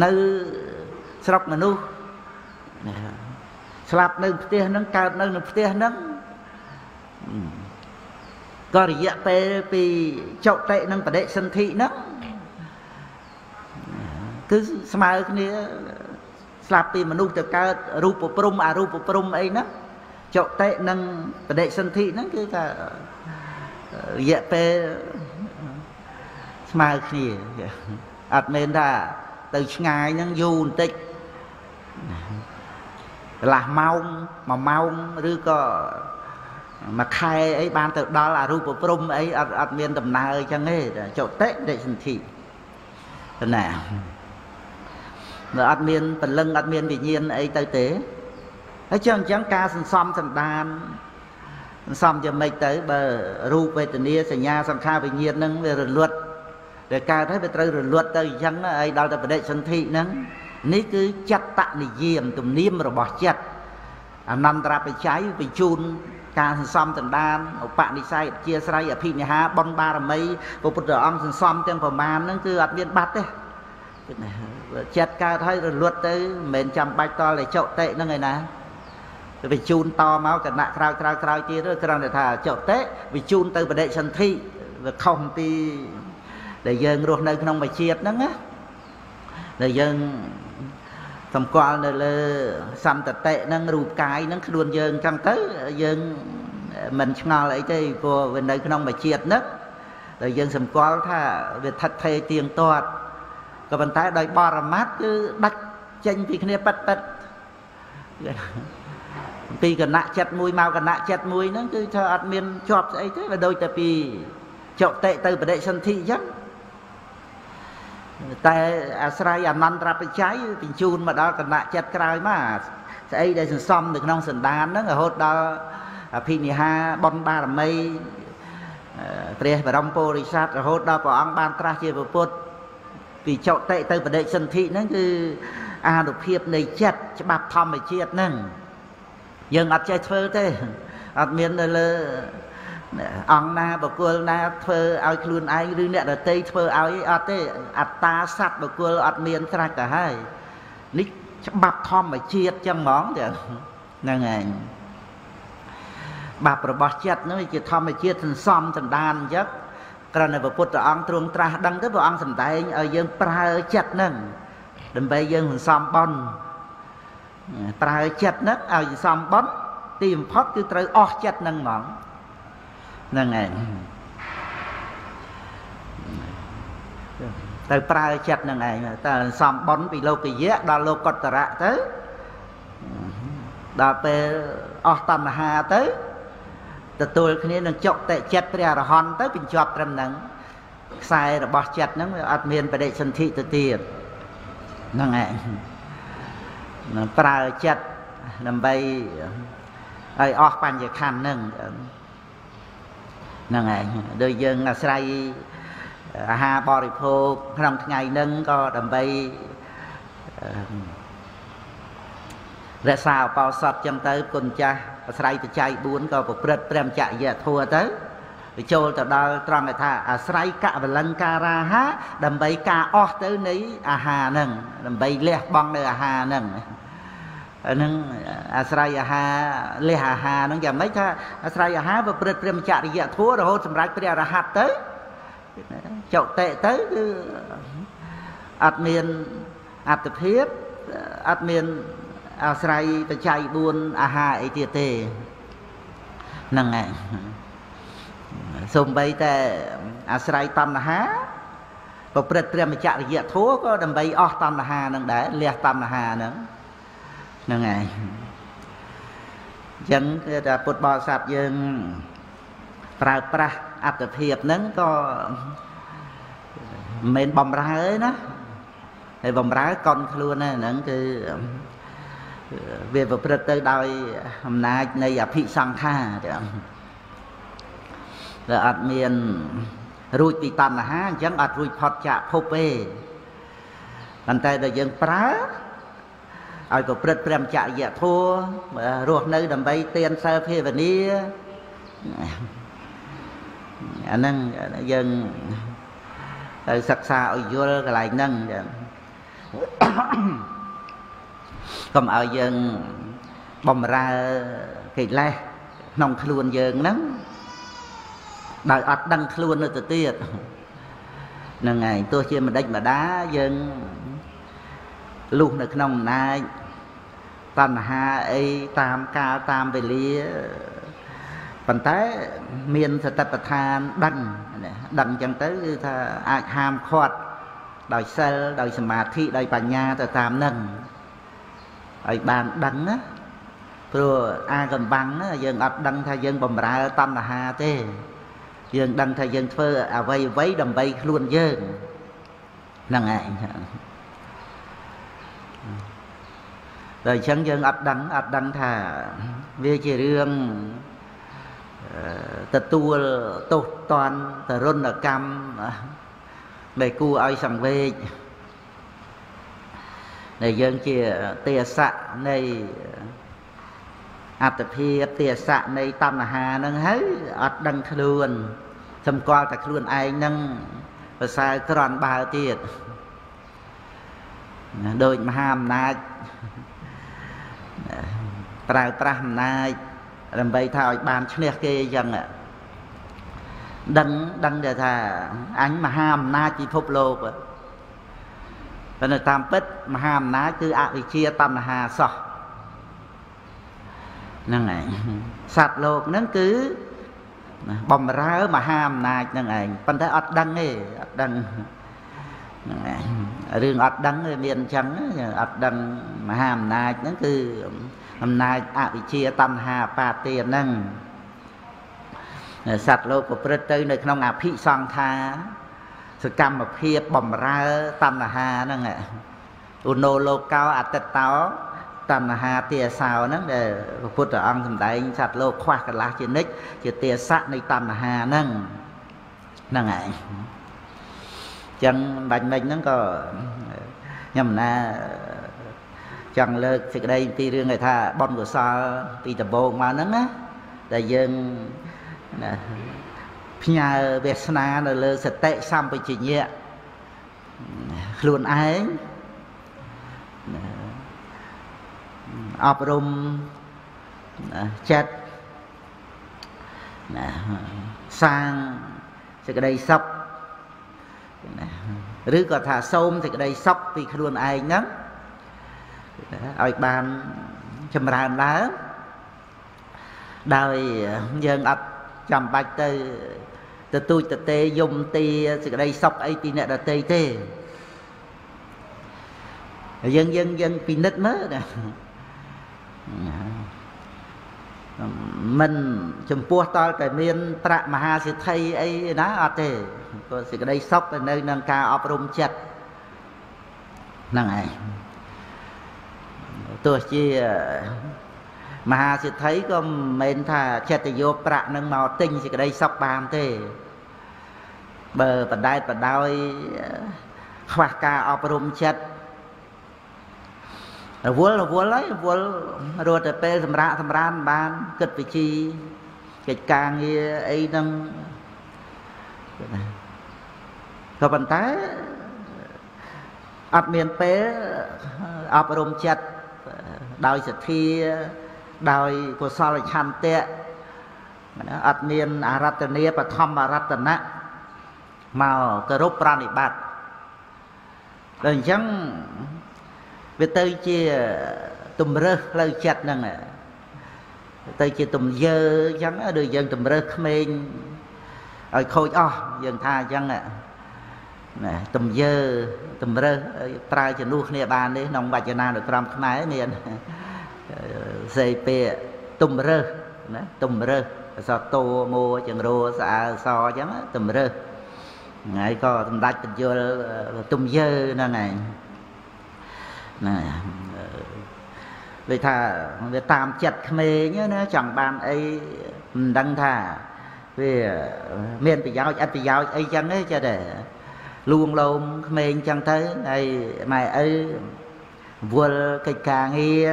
នៅស្រុកមនុស្សស្លាប់នៅផ្ទះហ្នឹងកើតនៅនៅផ្ទះហ្នឹងក៏រយៈពេលពីចុតិនិងបដិសន្ធិហ្នឹងគឺស្មើគ្នាស្លាប់ពីមនុស្សទៅកើតរូបព្រំអរូបព្រំអីហ្នឹងចុតិនិងបដិសន្ធិហ្នឹងគឺថារយៈពេលស្មើគ្នាអត់មែនថា ទៅឆ្ងាយហ្នឹងយូរបន្តិចកន្លះម៉ោង1ម៉ោងឬក៏មួយខែអីបានទៅដល់អរូបព្រំអីអត់អត់មានដំណើរអញ្ចឹងទេចុតិដេសន្ធិណាបើអត់មានពលឹងអត់មានវិញ្ញាណអីទៅទេហើយចឹងអញ្ចឹងការសន្សំសន្តានសំយ៉ាងម៉េចទៅបើរូបវេទនាសញ្ញាសង្ខារវិញ្ញាណហ្នឹងវារលត់ ដែលកើតហើយវាត្រូវរលត់ទៅអញ្ចឹងហើយដល់ទៅបដិសន្ធិហ្នឹងនេះគឺចិត្តនិយាមទំនៀមរបស់ចិត្តអនន្តរបច្ច័យបញ្ជូនការសន្សំដណ្ដានឧបនិស្ស័យអធិស្រ័យអភិនិហាបុណ្យបារមីព្រះពុទ្ធអង្គសន្សំទាំងប្រមាណហ្នឹងគឺអត់មានបាត់ទេចិត្តកើតហើយរលត់ទៅមិនមែនចាំបាច់តតែចុតិហ្នឹងឯណាវាជូនតមកគណៈក្រោយក្រោយក្រោយទៀតគ្រាន់តែថាចុតិវាជូនទៅបដិសន្ធិវាខុសពី ដែលយើងរស់នៅក្នុងមួយជាតិហ្នឹងណាដែលយើងសម្គាល់នៅលើសន្តតិហ្នឹងរូបកាយហ្នឹងខ្លួនយើងចឹងទៅយើងមិនឆ្ងល់អីទេព្រោះវានៅក្នុងមួយជាតិហ្នឹងដែលយើងសម្គាល់ថាវាថិតថេរទៀងទាត់ក៏ប៉ុន្តែដោយបរមត្តគឺដាច់ចេញពីគ្នាប៉ិតប៉ិតពីគណៈចិត្តមួយមកគណៈចិត្តមួយហ្នឹងគឺថាអត់មានជាប់ស្អីទេវាដូចតែពីចុតិទៅបដិសន្ធិអញ្ចឹង តែអាស្រ័យអនន្តរបច្ច័យបញ្ជូនមកដល់គណៈចិត្តក្រោយមកស្អីដែលសន្សំនៅក្នុងសន្តានហ្នឹងរហូតដល់អភិនិហាបុណ្យបារមីព្រះបរមពុរិស័ទរហូតដល់ព្រះអង្គបានត្រាស់ជាពុទ្ធពីចុតិទៅបដិសន្ធិហ្នឹងគឺអានុភាពនៃចិត្តច្បាប់ធម្មជាតិហ្នឹងយើងអត់ចេះធ្វើទេអត់មាននៅលើ អង្គណាបកុលណាធ្វើឲ្យខ្លួនឯងឬអ្នកដតីធ្វើឲ្យអត់ទេអត្តាសត្វបកុលអត់មានត្រាច់ទៅហើយនេះច្បាប់ធម្មជាតិចឹងហ្មងទៅហ្នឹងឯងបាបរបស់ចិត្តនោះជាធម្មជាតិសន្សំសណ្ដានអញ្ចឹងក្រណែព្រះពុទ្ធអង្គទ្រង់ត្រាស់ដឹងទៅព្រះអង្គសម្ដែងឲ្យយើងប្រើចិត្តហ្នឹងដើម្បីយើងសន្សំបន់ប្រើចិត្តហ្នឹងឲ្យសន្សំបន់ទីបំផុតគឺត្រូវអស់ចិត្តហ្នឹងហ្មង ហ្នឹងឯងទៅប្រើចិត្តនឹងឯងតែសំបន់ពីលោកយៈដល់លោកកតរៈទៅដល់ពេលអស់តណ្ហាទៅទទួលគ្នានឹងចុកតិចិត្តព្រះអរហន្តទៅបញ្ចប់ត្រឹមហ្នឹងខ្សែរបស់ចិត្តហ្នឹងវាអត់មានបដិសន្ធិទៅទៀតហ្នឹងឯងប្រើចិត្តដើម្បីឲ្យអស់បញ្ញខណ្ឌហ្នឹង ហ្នឹងឯងដូចយើងអាស្រ័យអាហារបរិភោគក្នុងថ្ងៃហ្នឹងក៏ដើម្បីរក្សាអបោសតចឹងទៅគុណចាស់អាស្រ័យបច្ច័យ4ក៏ប្រព្រឹត្តព្រមចរិយធัวទៅវាចូលទៅដល់ត្រង់ថាអាស្រ័យកវលង្ការាហាដើម្បីការអស់ទៅនៃអាហារហ្នឹងដើម្បីលះបង់នៅអាហារហ្នឹង ហ្នឹងអាស្រ័យអាហារលះអាហារហ្នឹងយ៉ាងម៉េចថាអាស្រ័យអាហារប្រព្រឹត្តព្រមចរិយធัวរហូតសម្រាប់ព្រះអរហន្តទៅចុតិទៅគឺអត់មានអត្តភាពអត់មានអាស្រ័យបច្ច័យ4អាហារអីទៀតទេហ្នឹងហើយសំបីតែអាស្រ័យតណ្ហាប្រព្រឹត្តព្រះមច្ចរិយធัวក៏ដើម្បីអស់តណ្ហានឹងដែរលះតណ្ហាហ្នឹង ហ្នឹងហើយអញ្ចឹងគឺថាពុទ្ធបរិស័ទយើងប្រើប្រាស់អត្តភាពហ្នឹងក៏មិនមែនបំរើទេណាហើយបំរើកុនខ្លួនហ្នឹងគឺវាប្រព្រឹត្តទៅដោយអំណាចនៃអភិសង្ខារទាំងដែលអត់មានរួចពីតណ្ហាអញ្ចឹងអត់រួចផុតចាកភពទេប៉ុន្តែដល់យើងប្រើ ឲ្យប្រព្រឹត្តព្រមចរិយធម៌រស់នៅ ដើម្បីទានសិលភាវនាអាហ្នឹងយើងទៅសិក្សាឲ្យយល់កន្លែងហ្នឹងចឹងកុំឲ្យយើងបំរើកិលេសក្នុងខ្លួនយើងហ្នឹងដោយអត់ដឹងខ្លួននៅទៅទៀតហ្នឹងហើយទោះជាម្ដេចម្ដាយើងលុះនៅក្នុងអំណាច តណ្ហាអីតាមកាលតាមវេលាប៉ុន្តែមានសតិប្បដ្ឋានដឹងដឹងអញ្ចឹងទៅគឺថាអាចហាមឃាត់ដោយសិលដោយសមាធិដោយបញ្ញាទៅតាមនឹងឲ្យបានដឹងណាព្រោះអាកំបាំងណាយើងអត់ដឹងថាយើងបំរើតណ្ហាទេយើងដឹងថាយើងធ្វើអ្វីអ្វីដើម្បីខ្លួនយើងហ្នឹងឯង ដល់អញ្ចឹងយើងអត់ដឹងអត់ដឹងថាវាជារឿងទទួលទោសតន់តរុណកម្មដែលគួរឲ្យសង្វេគដែលយើងជាទេសៈនៃអត្តភាពទេសៈនៃតណ្ហាហ្នឹងហើយអត់ដឹងខ្លួនសម្គាល់តែខ្លួនឯងហ្នឹងប្រសើរក្រន់បើទៀតដូចមហាអំណាច ប្រើប្រាស់អំណាចដើម្បីថាឲ្យបានឈ្នះគេអញ្ចឹងដឹងដឹងតែថាអញមហាអំណាចពិភពលោកប៉ុន្តែតាមពិតមហាអំណាចគឺអវិជ្ជាតណ្ហាសោះហ្នឹងឯងសត្វលោកហ្នឹងគឺបំរើមហាអំណាចហ្នឹងឯងប៉ុន្តែអត់ដឹងទេអត់ដឹង ហ្នឹងឯងរឿងអត់ដឹងវាមានអញ្ចឹងអត់ដឹងមហាអំណាចហ្នឹងគឺអំណាចអវិជ្ជាតណ្ហាបាទាហ្នឹងសត្វលោកប្រព្រឹត្តទៅនៅក្នុងអភិសង្ខាសកម្មភាពបំរើតណ្ហាហ្នឹងឧណោលោកោអតិតោតណ្ហាទាសោហ្នឹងដែលព្រះពុទ្ធអង្គសម្ដែងសត្វលោកខ្វះកន្លះជានិច្ចជាទាស័កនៃតណ្ហាហ្នឹងហ្នឹងហើយ ចឹងបាញ់មិញហ្នឹងក៏ខ្ញុំណាចង់លើកសេចក្តីពីរឿងគេថាបុណ្យកុសលពីដំបូងមកហ្នឹងណាដែលយើងផ្ញើវាសនានៅលើសតិសម្បជញ្ញៈខ្លួនឯងអប់រំចិត្តណាសាងសេចក្តីសុខ ឬក៏ថាសូមសេចក្តីសុខពីខ្លួនឯងហ្នឹងឲ្យបានចម្រើនឡើងដោយយើងអត់ចាំបាច់ទៅទទូចតទេយំទីសេចក្តីសុខអីពីអ្នកដតីទេយើងយើងយើងពិនិត្យមើលណា មិនចំពោះតលតែមានប្រាក់មហាសិទ្ធិអីណាអត់ទេព្រោះសេចក្តីសុខទៅនៅនឹងការអប់រំចិត្តហ្នឹងឯងទោះជាមហាសិទ្ធិក៏មិនមែនថាចិត្តយកប្រាក់នឹងមកទិញសេចក្តីសុខបានទេបើបដែតបដោយខ្វះការអប់រំចិត្ត រវល់រវល់ហើយរវល់រត់តែពេលសម្រាប់សម្រានបានគិតវិជីកិច្ចការងារអីហ្នឹងក៏ប៉ុន្តែអត់មានពេលអប់រំចិត្តដោយសទ្ធាដោយកុសលឆន្ទៈអត់មានអរតនីបឋមអរតនៈមកគោរពប្រណិបត្តិដល់អញ្ចឹង វាទៅជាទំរើសផ្លូវចិត្តហ្នឹងទៅជាទំយើអញ្ចឹងដូចយើងទំរើសក្មេងឲ្យខូចអស់យើងថាអញ្ចឹងណាទំយើទំរើសប្រើជំនួសគ្នាបាននេះក្នុងវចនានុក្រមខ្មែរមានសេពេទំរើសណាទំរើសអសតោមួចង្រោស្អើសអញ្ចឹងទំរើសថ្ងៃក៏សម្ដេចបញ្យលទំយើហ្នឹងឯង ណាដូចថាវាតាមចិត្តក្មេងណាចង់បានអីមិនដឹងថាវាមានប្រយោជន៍អត់ប្រយោជន៍អីចឹងទេចេះតែលួងលោមក្មេងចឹងទៅហើយម៉ែឪវល់កិច្ចការងារ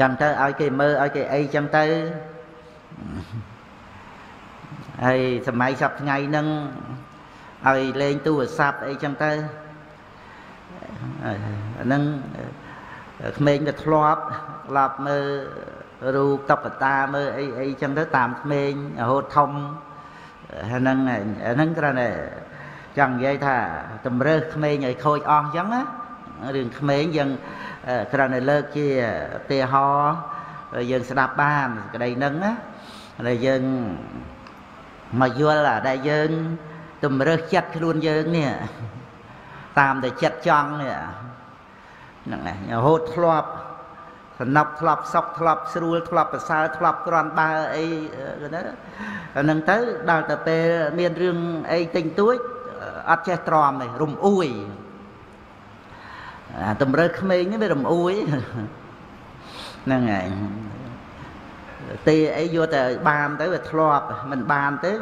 ចឹងទៅឲ្យគេមើលឲ្យគេអីចឹងទៅហើយសម័យសប្ថ្ងៃហ្នឹងឲ្យលេងទូរស័ព្ទអីចឹងទៅ អាហ្នឹងក្មេងវាធ្លាប់ធ្លាប់មើលរូបតុក្កតាមើលអីអីចឹងទៅតាមក្មេងរហូតធំហ្នឹងហ្នឹងគ្រាន់តែចង់និយាយថាតម្រើសក្មេងឲ្យខូចអស់ចឹងណារឿងក្មេងយើងគ្រាន់តែលើកជាឧទាហរណ៍យើងស្ដាប់បានក្តីហ្នឹងណាហើយយើងមកយល់ដែលយើងតម្រើសចិត្តខ្លួនយើងនេះ តាមតែចិត្តចង់នេះហ្នឹងឯងរហូតធ្លាប់សំណប់ធ្លាប់សុកធ្លាប់ស្រួលធ្លាប់ប្រសើរធ្លាប់ក្រាន់បើអីណាហ្នឹងទៅដល់ទៅពេលមានរឿងអីទិញទួចអត់ចេះទ្រាំទេរំអួយអាតម្រើក្មេងនេះវារំអួយហ្នឹងឯងទេអីយកតែបានទៅវាធ្លាប់មិនបានទៅ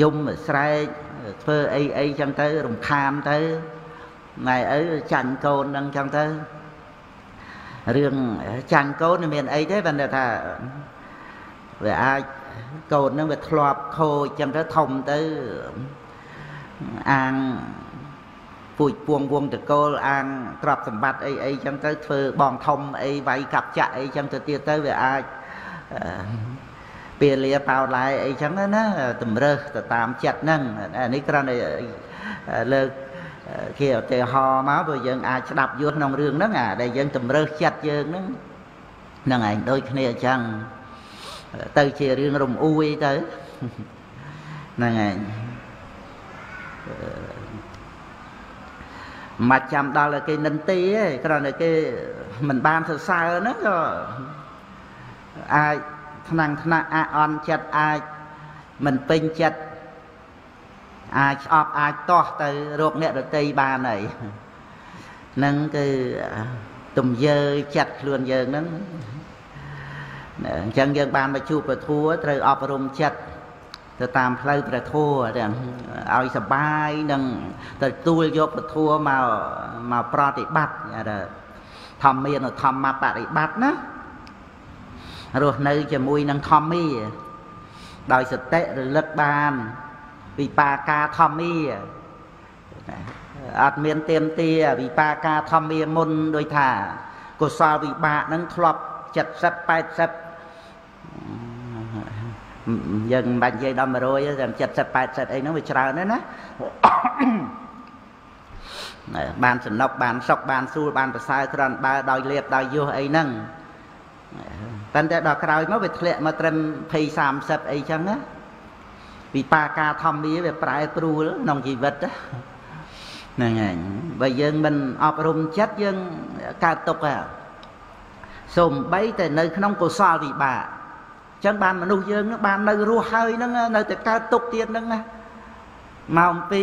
យំស្រែក ធ្វើអីអីចឹងទៅរំខានទៅណែឪចាញ់កូនហ្នឹងចឹងទៅរឿងចាញ់កូនមានអីទេប៉ុន្តែថាវាអាចកូនហ្នឹងវាធ្លាប់ខូចចឹងទៅធំទៅអាងពួយពួងវងតកូលអាងទ្រព្យសម្បត្តិអីអីចឹងទៅធ្វើបងធំអីវាយកាប់ចាក់អីចឹងទៅទៀតទៅវាអាច ពាលាបោឡាយអីចឹងណាតម្រើសទៅតាមចិត្តហ្នឹងនេះគ្រាន់តែលើកគេឧទាហរណ៍មកព្រោះយើងអាចស្ដាប់យល់ក្នុងរឿងហ្នឹងអាដែលយើងតម្រើសចិត្តយើងហ្នឹងហ្នឹងឯងដូចគ្នាអញ្ចឹងទៅជារឿងរំអួយទៅហ្នឹងឯងមិនចាំដល់ឲ្យគេនិន្ទាទេគ្រាន់តែគេមិនបានសរសើរហ្នឹងក៏អាច ថ្នាំងថ្នាក់អាចអន់ចិត្តអាចមិនពេញចិត្តអាចស្អប់អាចតោះទៅរោគអ្នករតីបានហើយនឹងគឺទំយើចិត្តខ្លួនយើងហ្នឹងអញ្ចឹងយើងបានមកជួបព្រះធัวត្រូវអប់រំចិត្តទៅតាមផ្លូវព្រះធัวទាំងឲ្យសបាយនឹងទទួលយកព្រះធัวមកមកប្រតិបត្តិធម្មមានធម្មបរិបត្តិណា រស់នៅជាមួយនឹងធម្មាដោយសតិរលឹកបានវិបាកាធម្មាអត់មានទៀមទាវិបាកាធម្មាមុនដូចថាកុសលវិបាកហ្នឹងធ្លាប់70 80យើងមិនបាច់និយាយដល់100តែ70 80អីហ្នឹងវាច្រើនណាស់ណាបានសំណុកបានសុកបានស្រួលបានប្រសើរក្រាន់បើដោយលៀបដោយយោះអីហ្នឹង ប៉ុន្តែដល់ក្រោយមកវាធ្លាក់មកត្រឹម20 30អីចឹងណាវិបាកាធម្មាវាប្រែប្រួលក្នុងជីវិតហ្នឹងហើយបើយើងមិនអប់រំចិត្តយើងកើតទុកហ่ะសំបីតែនៅក្នុងកុសលវិបាកចឹងបានមនុស្សយើងនឹងបាននៅរស់ហើយហ្នឹងនៅតែកើតទុកទៀតហ្នឹងណាមកអំពី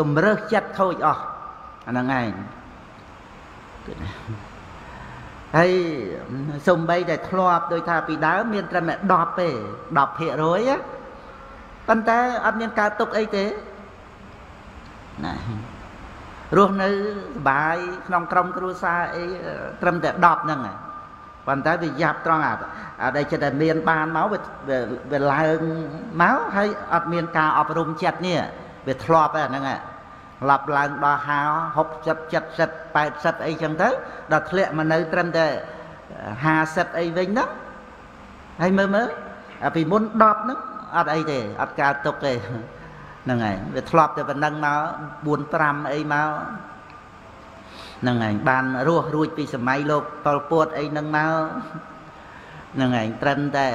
តម្រើសចិត្តខូចអស់អាហ្នឹងឯង ហើយសំបីតែធ្លាប់ដោយថាពីដើមមានត្រឹមតែ10ទេ10%ណាប៉ុន្តែអត់មានកើតទុកអីទេណារស់នៅសុបាយក្នុងក្រុមគ្រួសារអីត្រឹមតែ10ហ្នឹងប៉ុន្តែវាយ៉ាប់ត្រង់អាអាដែលចិត្តតែមានបានមកវាឡើងមកហើយអត់មានការអប់រំចិត្តនេះវាធ្លាប់ហ្នឹង ឡប់ឡើងដល់50 70 80អីចឹងទៅដល់ធ្លាក់មកនៅត្រឹមតែ50អីវិញហ្នឹងហើយមើលមើលពីមុន10ហ្នឹងអត់អីទេអត់កើតទុកទេហ្នឹងហើយវាធ្លាប់តែប៉ុណ្ណឹងមក4 5អីមកហ្នឹងហើយបានរស់រួចពីសម័យលោកប៉ុលពតអីហ្នឹងមកហ្នឹងហើយត្រឹមតែ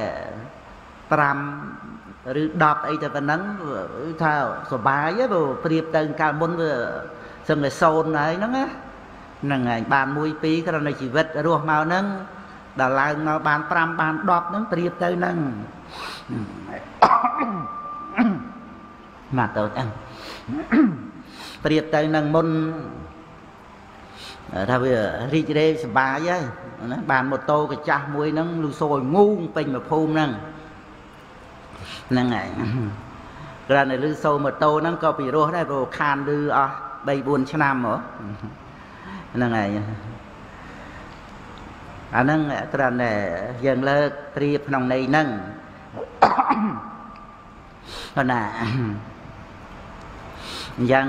5 ឬ10អីទៅប៉ុណ្ណឹងថាសុបាយហ៎ព្រោះប្រៀបទៅកាលមុនវាសឹងតែសូន្យហើយហ្នឹងណាហ្នឹងហើយបាន1 2គ្រាន់តែជីវិតរស់មកហ្នឹងដល់ឡើងមកបាន5បាន10ហ្នឹងប្រៀបទៅហ្នឹងមកទៅហ្នឹងប្រៀបទៅនឹងមុនថាវារីករាយសប្បាយហើយណាបានម៉ូតូកាចាស់មួយហ្នឹងលឺសូរងូងពេញមួយភូមិហ្នឹង ហ្នឹងហើយគ្រាន់តែលឺសូរម៉ូតូហ្នឹងក៏ពិរោះដែរព្រោះខានលឺអស់3 4ឆ្នាំហ៎ហ្នឹងហើយអាហ្នឹងគ្រាន់តែយើងលើកព្រៀបក្នុងន័យហ្នឹងប៉ុន្តែអញ្ចឹង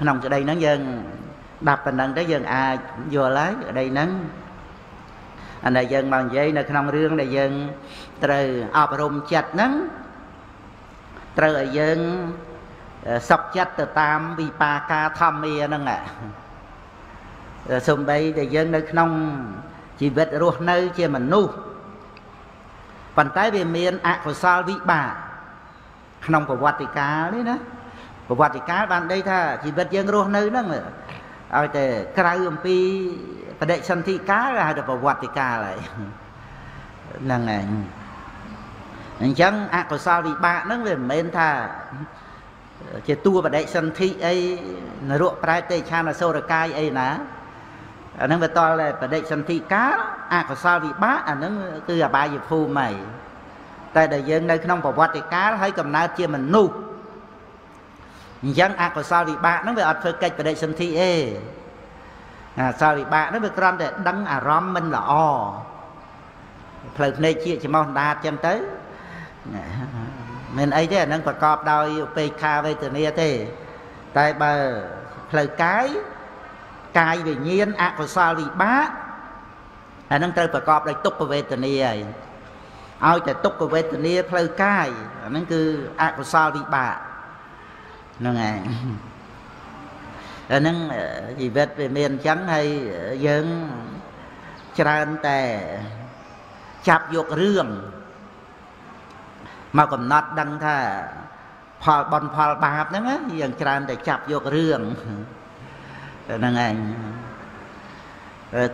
ក្នុងក្តីហ្នឹងយើងដាប់ប៉ុណ្ណឹងទៅយើងអាចយល់ហើយក្តីហ្នឹងអានេះយើងមកនិយាយនៅក្នុងរឿងដែលយើង ត្រូវអប់រំចិត្តហ្នឹងត្រូវឲ្យយើងសុខចិត្តទៅតាមវិបាកាធម្មាហ្នឹងសំបីដែលយើងនៅក្នុងជីវិតរស់នៅជាមនុស្សប៉ុន្តែវាមានអកុសលវិបាកក្នុងប្រវត្តិកាលនេះណាប្រវត្តិកាលបានដីថាជីវិតយើងរស់នៅហ្នឹងឲ្យតែក្រៅអំពីបដិសន្ធិកាលហៅថាប្រវត្តិកាលហើយហ្នឹងហើយ អញ្ចឹងអកុសលវិបាកហ្នឹងវាមិនមែនថាជាតួបដិសន្ធិអីនរកប្រែតេឆានអសូរកាយអីណាអាហ្នឹងវាតលតែបដិសន្ធិកាលអកុសលវិបាកអាហ្នឹងគឺអបាយភូមិហើយតែដែលយើងនៅក្នុងប្រវត្តិកាលហើយកំណើតជាមនុស្សអញ្ចឹងអកុសលវិបាកហ្នឹងវាអត់ធ្វើកិច្ចបដិសន្ធិទេអកុសលវិបាកហ្នឹងវាគ្រាន់តែដឹងអារម្មណ៍មិនល្អផ្លូវភ្នែកជាច្មោះដាតចឹងទៅ មិនអីទេអានឹងប្រកបដោយឧបេក្ខាវេទនាទេ តែបើផ្លូវកាយកាយវិញ្ញាណអកុសលវិបាកអានឹងត្រូវប្រកបដោយទុក្ខវេទនាហើយឲ្យតែទុក្ខវេទនាផ្លូវកាយអានឹងគឺអកុសលវិបាកហ្នឹងហើយអានឹងជីវិតវាមានអញ្ចឹងហើយយើងច្រើនតែចាប់យករឿង មកកំណត់ដឹងថាផលបនផលបាបហ្នឹងយើងច្រើនតែចាប់យករឿងហ្នឹងឯង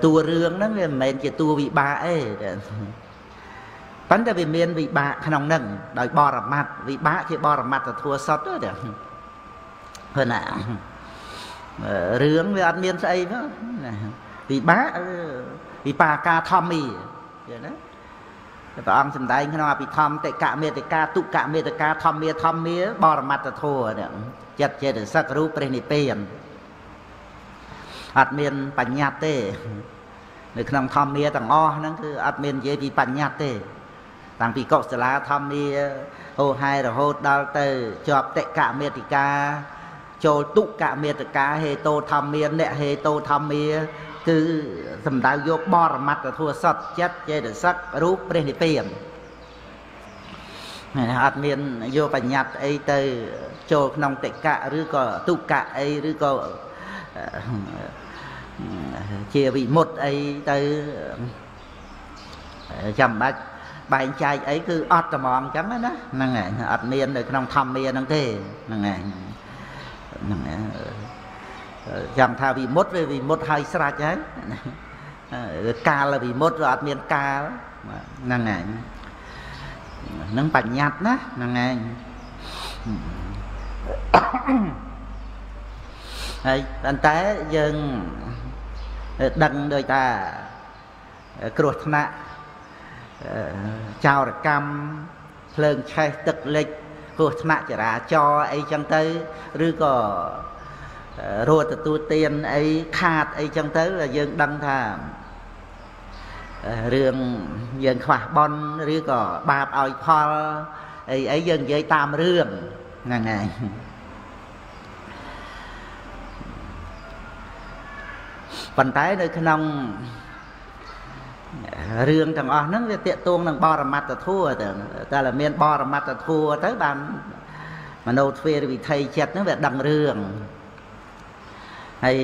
តួរឿងហ្នឹងវាមិនមែនជាតួវិបាកទេប៉ុន្តែវាមានវិបាកក្នុងហ្នឹងដោយបរមត្តវិបាកជាបរមត្តធัวសុតទេព្រោះណារឿងវាអត់មានស្អីទេវិបាកវិបាកាធម្មីយល់ទេ ព្រះអង្គសម្ដែងក្នុងអភិធម្មតិកមេតិកាទុកមេតិកាធម្មាធម្មាបរមត្តធម៌ចិត្តចេតសិករូបព្រះនិព្វានអត់មានបញ្ញត្តិទេ នៅក្នុងធម្មាទាំងអស់ហ្នឹងគឺអត់មាននិយាយពីបញ្ញត្តិទេតាំងពីកុសលាធម្មាហោហែរហូតដល់ទៅជាប់តិកមេតិកាចូលទុកមេតកាហេតោធម្មាអ្នកហេតោធម្មា គឺសំដៅយកបរមត្តធัวសតចិត្តចេតសិករូបព្រះនិព្វានអត់មានយកបញ្ញត្តិអីទៅចូលក្នុងតិកៈឬក៏ទុកៈអីឬក៏ជាវិមុតអីទៅចាំបាច់បែងចែកអីគឺអត់ត្មងអញ្ចឹងណាហ្នឹងហើយអត់មាននៅក្នុងធម្មាហ្នឹងទេហ្នឹងហើយហ្នឹងហើយ ចាំថាវិមុតវាវិមុតហើយស្រេចហើយកាលវិមុតវាអត់មានកាលហ្នឹងឯងហ្នឹងបញ្ញត្តិណាហ្នឹងឯងហើយប៉ុន្តែយើងដឹងដោយថាគ្រោះថ្នាក់ចោរកម្មភ្លើងឆេះទឹកលិចគ្រោះថ្នាក់ចរាចរណ៍អីចឹងទៅ ឬក៏ រត់ទទួលទានអីខាតអីចឹងទៅយើងដឹងថារឿងយើងខ្វះបនឬក៏បាបឲ្យផលអីអីយើងនិយាយតាមរឿងហ្នឹងហើយប៉ុន្តែនៅក្នុងរឿងទាំងអស់ហ្នឹងវាតាកតួងនឹងបរមត្តធัวទៅតែតែមានបរមត្តធัวទៅបានមនោទ្វេរវិធ័យចិត្តហ្នឹងវាដឹងរឿង ហើយ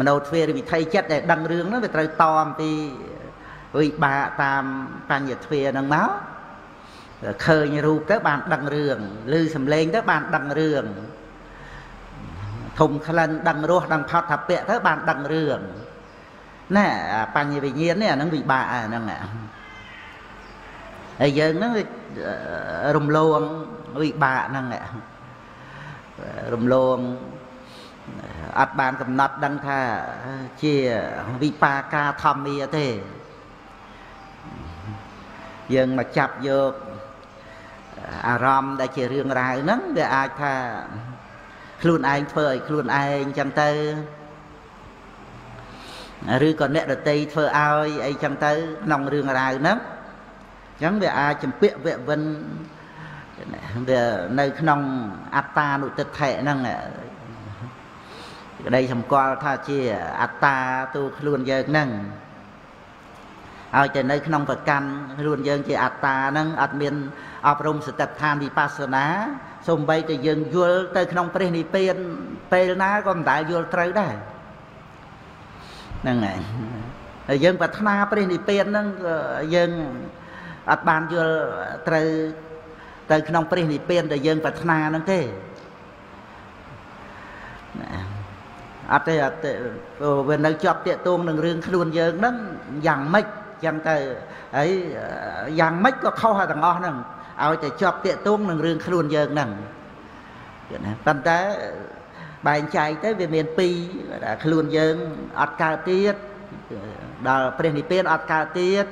មโนទ្វេរវិធ័យចិត្តដែលដឹងរឿងហ្នឹងវាត្រូវតអំពីវិបាកតាមបញ្ញទ្វេហ្នឹងមកឃើញរូបទៅបានដឹងរឿងឮសំឡេងទៅបានដឹងរឿងធំក្លិនដឹងរសដឹងផុតថាពៈទៅបានដឹងរឿងណែបញ្ញវិញ្ញាណនេះអាហ្នឹងវិបាកហ្នឹងហើយយើងហ្នឹងរំលងវិបាកហ្នឹងរំលង អត់បានកំណត់ដឹងថាជាវិបាកាធម្មាទេយើងមកចាប់យកអារម្មណ៍ដែលជារឿងរ៉ាវហ្នឹងវាអាចថាខ្លួនឯងធ្វើឲ្យខ្លួនឯងចឹងទៅឬក៏អ្នកដតីធ្វើឲ្យអីចឹងទៅក្នុងរឿងរ៉ាវហ្នឹងអញ្ចឹងវាអាចចម្ពាក់វៈវិនវានៅក្នុងអត្តានុទិដ្ឋិហ្នឹង ក្តីសម្គាល់ថាជាអត្តាទូខ្លួនយើងហ្នឹងឲ្យតែនៅក្នុងប្រកាន់ខ្លួនយើងជាអត្តាហ្នឹងអត់មានអប់រំសតិដ្ឋានវិបស្សនាសូម្បីតែយើងយល់ទៅក្នុងព្រះនិព្វានពេលណាក៏មិនដែលយល់ត្រូវដែរហ្នឹងហើយហើយយើងប្រាថ្នាព្រះនិព្វានហ្នឹងយើងអត់បានយល់ត្រូវទៅក្នុងព្រះនិព្វានដែលយើងប្រាថ្នាហ្នឹងទេណា អត់ទេអត់ទេវានៅជាប់តាកតងនឹងរឿងខ្លួនយើងហ្នឹងយ៉ាងម៉េចចឹងទៅហើយយ៉ាងម៉េចក៏ខុសទាំងអស់ហ្នឹងឲ្យតែជាប់តាកតងនឹងរឿងខ្លួនយើងហ្នឹងណាប៉ុន្តែបែងចែកទៅវាមានពីរខ្លួនយើងអត់កើតទៀតដល់ព្រះនិព្វានអត់កើតទៀត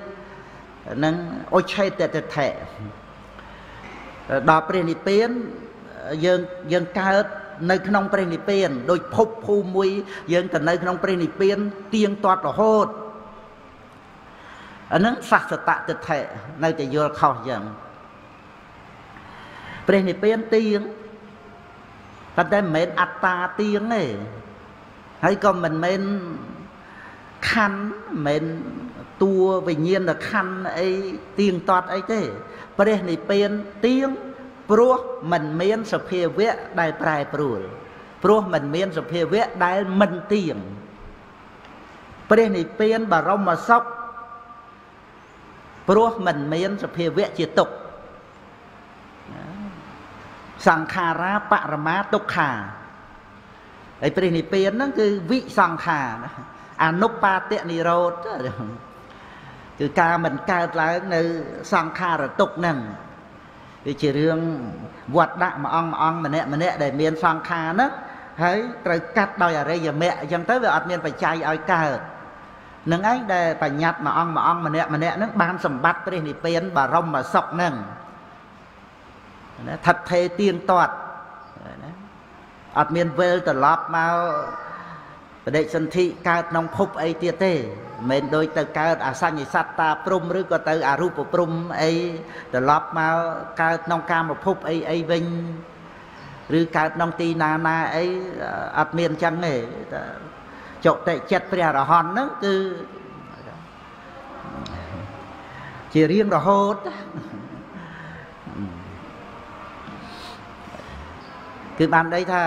នឹងអុឆេតតិថៈដល់ព្រះនិព្វានយើងយើងកើត នៅក្នុងព្រះនិព្វានដូចភពភូមិមួយយើងទៅនៅក្នុងព្រះនិព្វានទៀងទាត់រហូតអានឹងសស្សតតិថៈនៅតែយល់ខុសយ៉ាងព្រះនិព្វានទៀងប៉ុន្តែមិនមែនអត្តាទៀងទេហើយក៏មិនមែនខណ្ឌមិនមែនតួវិញ្ញាណខណ្ឌអីទៀងទាត់អីទេព្រះនិព្វានទៀង ព្រោះมันមានសភាវៈដែលប្រែប្រួលព្រោះมันមានសភាវៈដែលមិនទៀងព្រះនិព្វានបរមសុខព្រោះมันមានសភាវៈជាទុក្ខសង្ខារាបរមាទុក្ខាហើយព្រះនិព្វានហ្នឹងគឺវិសង្ខារអនុបាទនិរោធគឺការមិនកើតឡើងនៅសង្ខារទុក្ខហ្នឹង វាជារឿងវត្តដាក់មួយអង្គមួយអង្គម្នាក់ម្នាក់ដែលមានសង្ខារហ្នឹងហើយត្រូវកាត់ដោយអរិយមគ្គអញ្ចឹងទៅវាអត់មានបច្ច័យឲ្យកើតនឹងឯងដែលបញ្ញត្តិមួយអង្គមួយអង្គម្នាក់ម្នាក់ហ្នឹងបានសម្បត្តិព្រះនិព្វានបរមសុខហ្នឹងណាថិតថេរទៀងទាត់ណាអត់មានវិលត្រឡប់មក បដិសន្ធិកើតក្នុងភពអីទៀតទេមិនមែនដូចទៅកើតអសញ្ញសត្តាព្រំឬក៏ទៅអរូបព្រំអីត្រឡប់មកកើតក្នុងកាមភពអីអីវិញឬកើតក្នុងទីណាណាអីអត់មានអញ្ចឹងទេចុតិចិត្តព្រះអរហន្តហ្នឹងគឺជារៀងរហូតគឺបានដីថា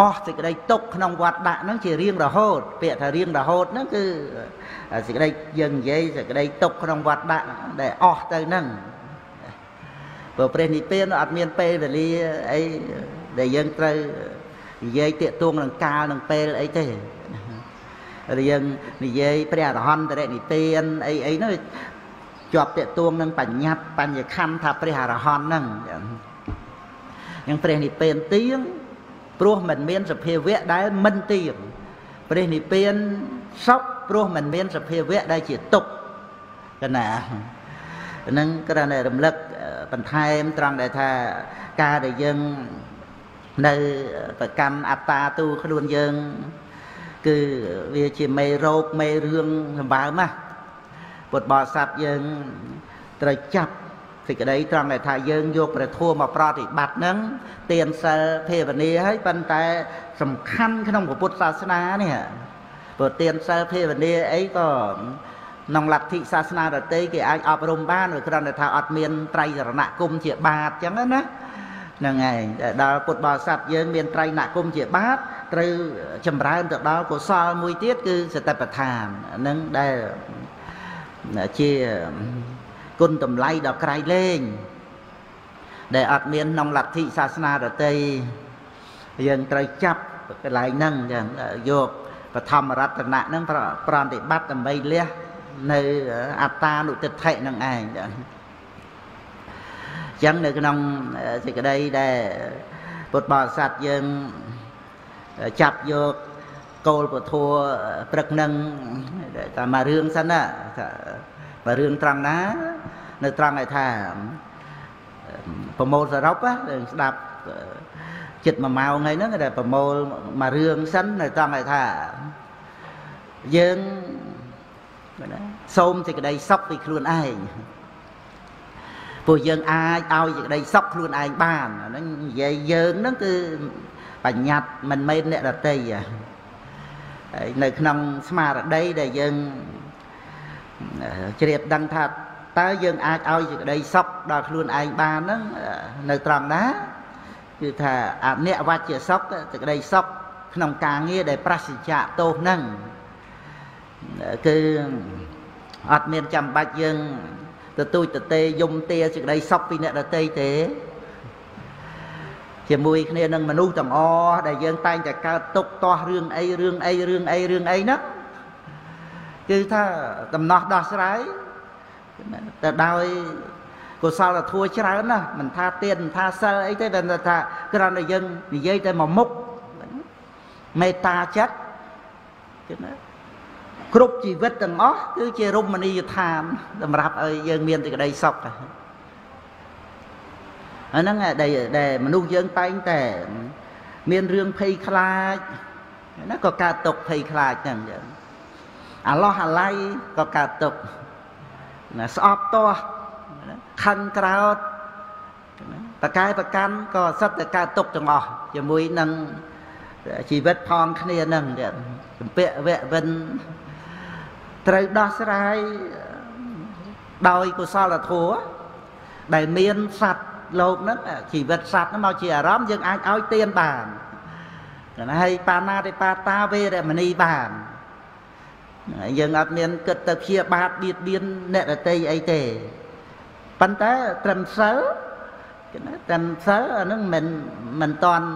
អស់សេចក្តីទុកក្នុងវត្តដាក់ហ្នឹងជារៀងរហូត ពាក្យថារៀងរហូតហ្នឹងគឺសេចក្តីយើងនិយាយសេចក្តីទុកក្នុងវត្តដាក់ដែលអស់ទៅហ្នឹងព្រោះព្រះនិព្វានអត់មានពេលវេលាអីដែលយើងត្រូវនិយាយតាកទួងនឹងកាលនឹងពេលអីទេយើងនិយាយព្រះអរហន្តរិនិទានអីអីហ្នឹងជាប់តាកទួងនឹងបញ្ញត្តិបញ្ញខੰថាព្រះអរហន្តហ្នឹងយ៉ាងព្រះនិព្វានទៀង ព្រោះมันមានសភាវៈដែលមិនទៀងព្រះនិព្វានសុខព្រោះมันមានសភាវៈដែលជាទុក្ខកណានឹងគ្រាន់តែរំលឹកបន្ថែមត្រង់ដែលថាការដែលយើងនៅប្រកាន់អត្តាទូខ្លួនយើងគឺវាជាមេរោគមេរឿងសម្បើមណាពុទ្ធបរិស័ទយើងត្រូវចាប់ សេចក្តីត្រង់ដែលថាយើងយកព្រះធម៌មកប្រតិបត្តិហ្នឹងទានសិលភាវនាហើយប៉ុន្តែ សំខាន់ក្នុងពុទ្ធសាសនានេះព្រោះទានសិលភាវនាអីក៏ក្នុងលទ្ធិសាសនាដទៃគេអាចអប់រំបានវាគ្រាន់តែថាអត់មានត្រៃរណគមជាបាតអញ្ចឹងណាហ្នឹងហើយដល់ពុទ្ធបរិស័ទយើងមានត្រៃណគមជាបាតត្រូវចម្រើនទៅដល់កុសលមួយទៀតគឺសតិប្បដ្ឋានហ្នឹងដែលជា គុណតម្លៃដល់ក្រៃលែងដែលអត់មានក្នុងលទ្ធិសាសនាដទៃយើងត្រូវចាប់កន្លែងហ្នឹងចឹងយកបឋមរតនៈហ្នឹងប្រតិបត្តិដើម្បីលះនៅអត្តានុទិដ្ឋិហ្នឹងឯងចឹងចឹងនៅក្នុងសេចក្តីដែលពុទ្ធបរិស័ទយើងចាប់យកគោលពធัวព្រឹកនឹងតែមករឿងសិនណា បើរឿងត្រង់ណា នៅត្រង់ឲ្យថាប្រមូលសរុបយើងស្ដាប់ចិត្ត1ម៉ោងហើយហ្នឹងតែប្រមូលមករឿងសិននៅត្រង់ឲ្យថាយើងណាសូមសេចក្តីសុខពីខ្លួនឯងពួកយើងអាចឲ្យសេចក្តីសុខខ្លួនឯងបានអាហ្នឹងនិយាយយើងហ្នឹងគឺបញ្ញត្តិមិនមែនអ្នកដតីហើយនៅក្នុងស្មារតីដែលយើង ជ្រាបដឹងថាតើយើងអាចឲ្យសេចក្តីសុខដល់ខ្លួនឯងបានហ្នឹងនៅត្រង់ណាគឺថាអនិវច្ចសុខសេចក្តីសុខក្នុងការងារដែលប្រសិជ្ជៈទោសហ្នឹងគឺអត់មានចាំបាច់យើងទទូចទទេយំទាសេចក្តីសុខពីអ្នកដតីទេជាមួយគ្នានឹងមនុស្សទាំងអស់ដែលយើងតែងតែកើតទុកទាស់រឿងអីរឿងអីរឿងអីរឿងអីណា គឺថាដំណោះដោះស្រាយទៅដោយកុសលធម៌ច្រើនណាស់មិនថាទានមិនថាសិលអីទេតែថាគ្រាន់តែយើងនិយាយតែមួយមុខមេត្តាចិត្តគឺណាគ្រប់ជីវិតទាំងអស់គឺជារមណីយដ្ឋានសម្រាប់ឲ្យយើងមានសេចក្តីសុខអាហ្នឹងដែលដែលមនុស្សយើងតែងតែមានរឿងភ័យខ្លាចណាក៏កើតទុកភ័យខ្លាចហ្នឹងចឹង អាឡោះអាឡៃក៏កើតទុកណាស្អប់ទាស់ខឹងក្រោតបកែប្រកាន់ក៏សិតតែកើតទុកទាំងអស់ជាមួយនឹងជីវិតផងគ្នានឹងទៀតចម្ពាក់វៈវិនត្រូវដោះស្រាយដោយកុសលធម៌ដែលមានសត្វលោកហ្នឹងជីវិតសត្វហ្នឹងមកជាអារម្មណ៍យើងអាចឲ្យទៀនបានណាហើយបាណាតិបាតាវេរមណីបាន យើងអត់មានគិតទៅព្យាបាទបៀតបៀនអ្នកដតីអីទេប៉ុន្តែត្រឹមសិលគេណាត្រឹមសិលអានឹងមិនមិនតន់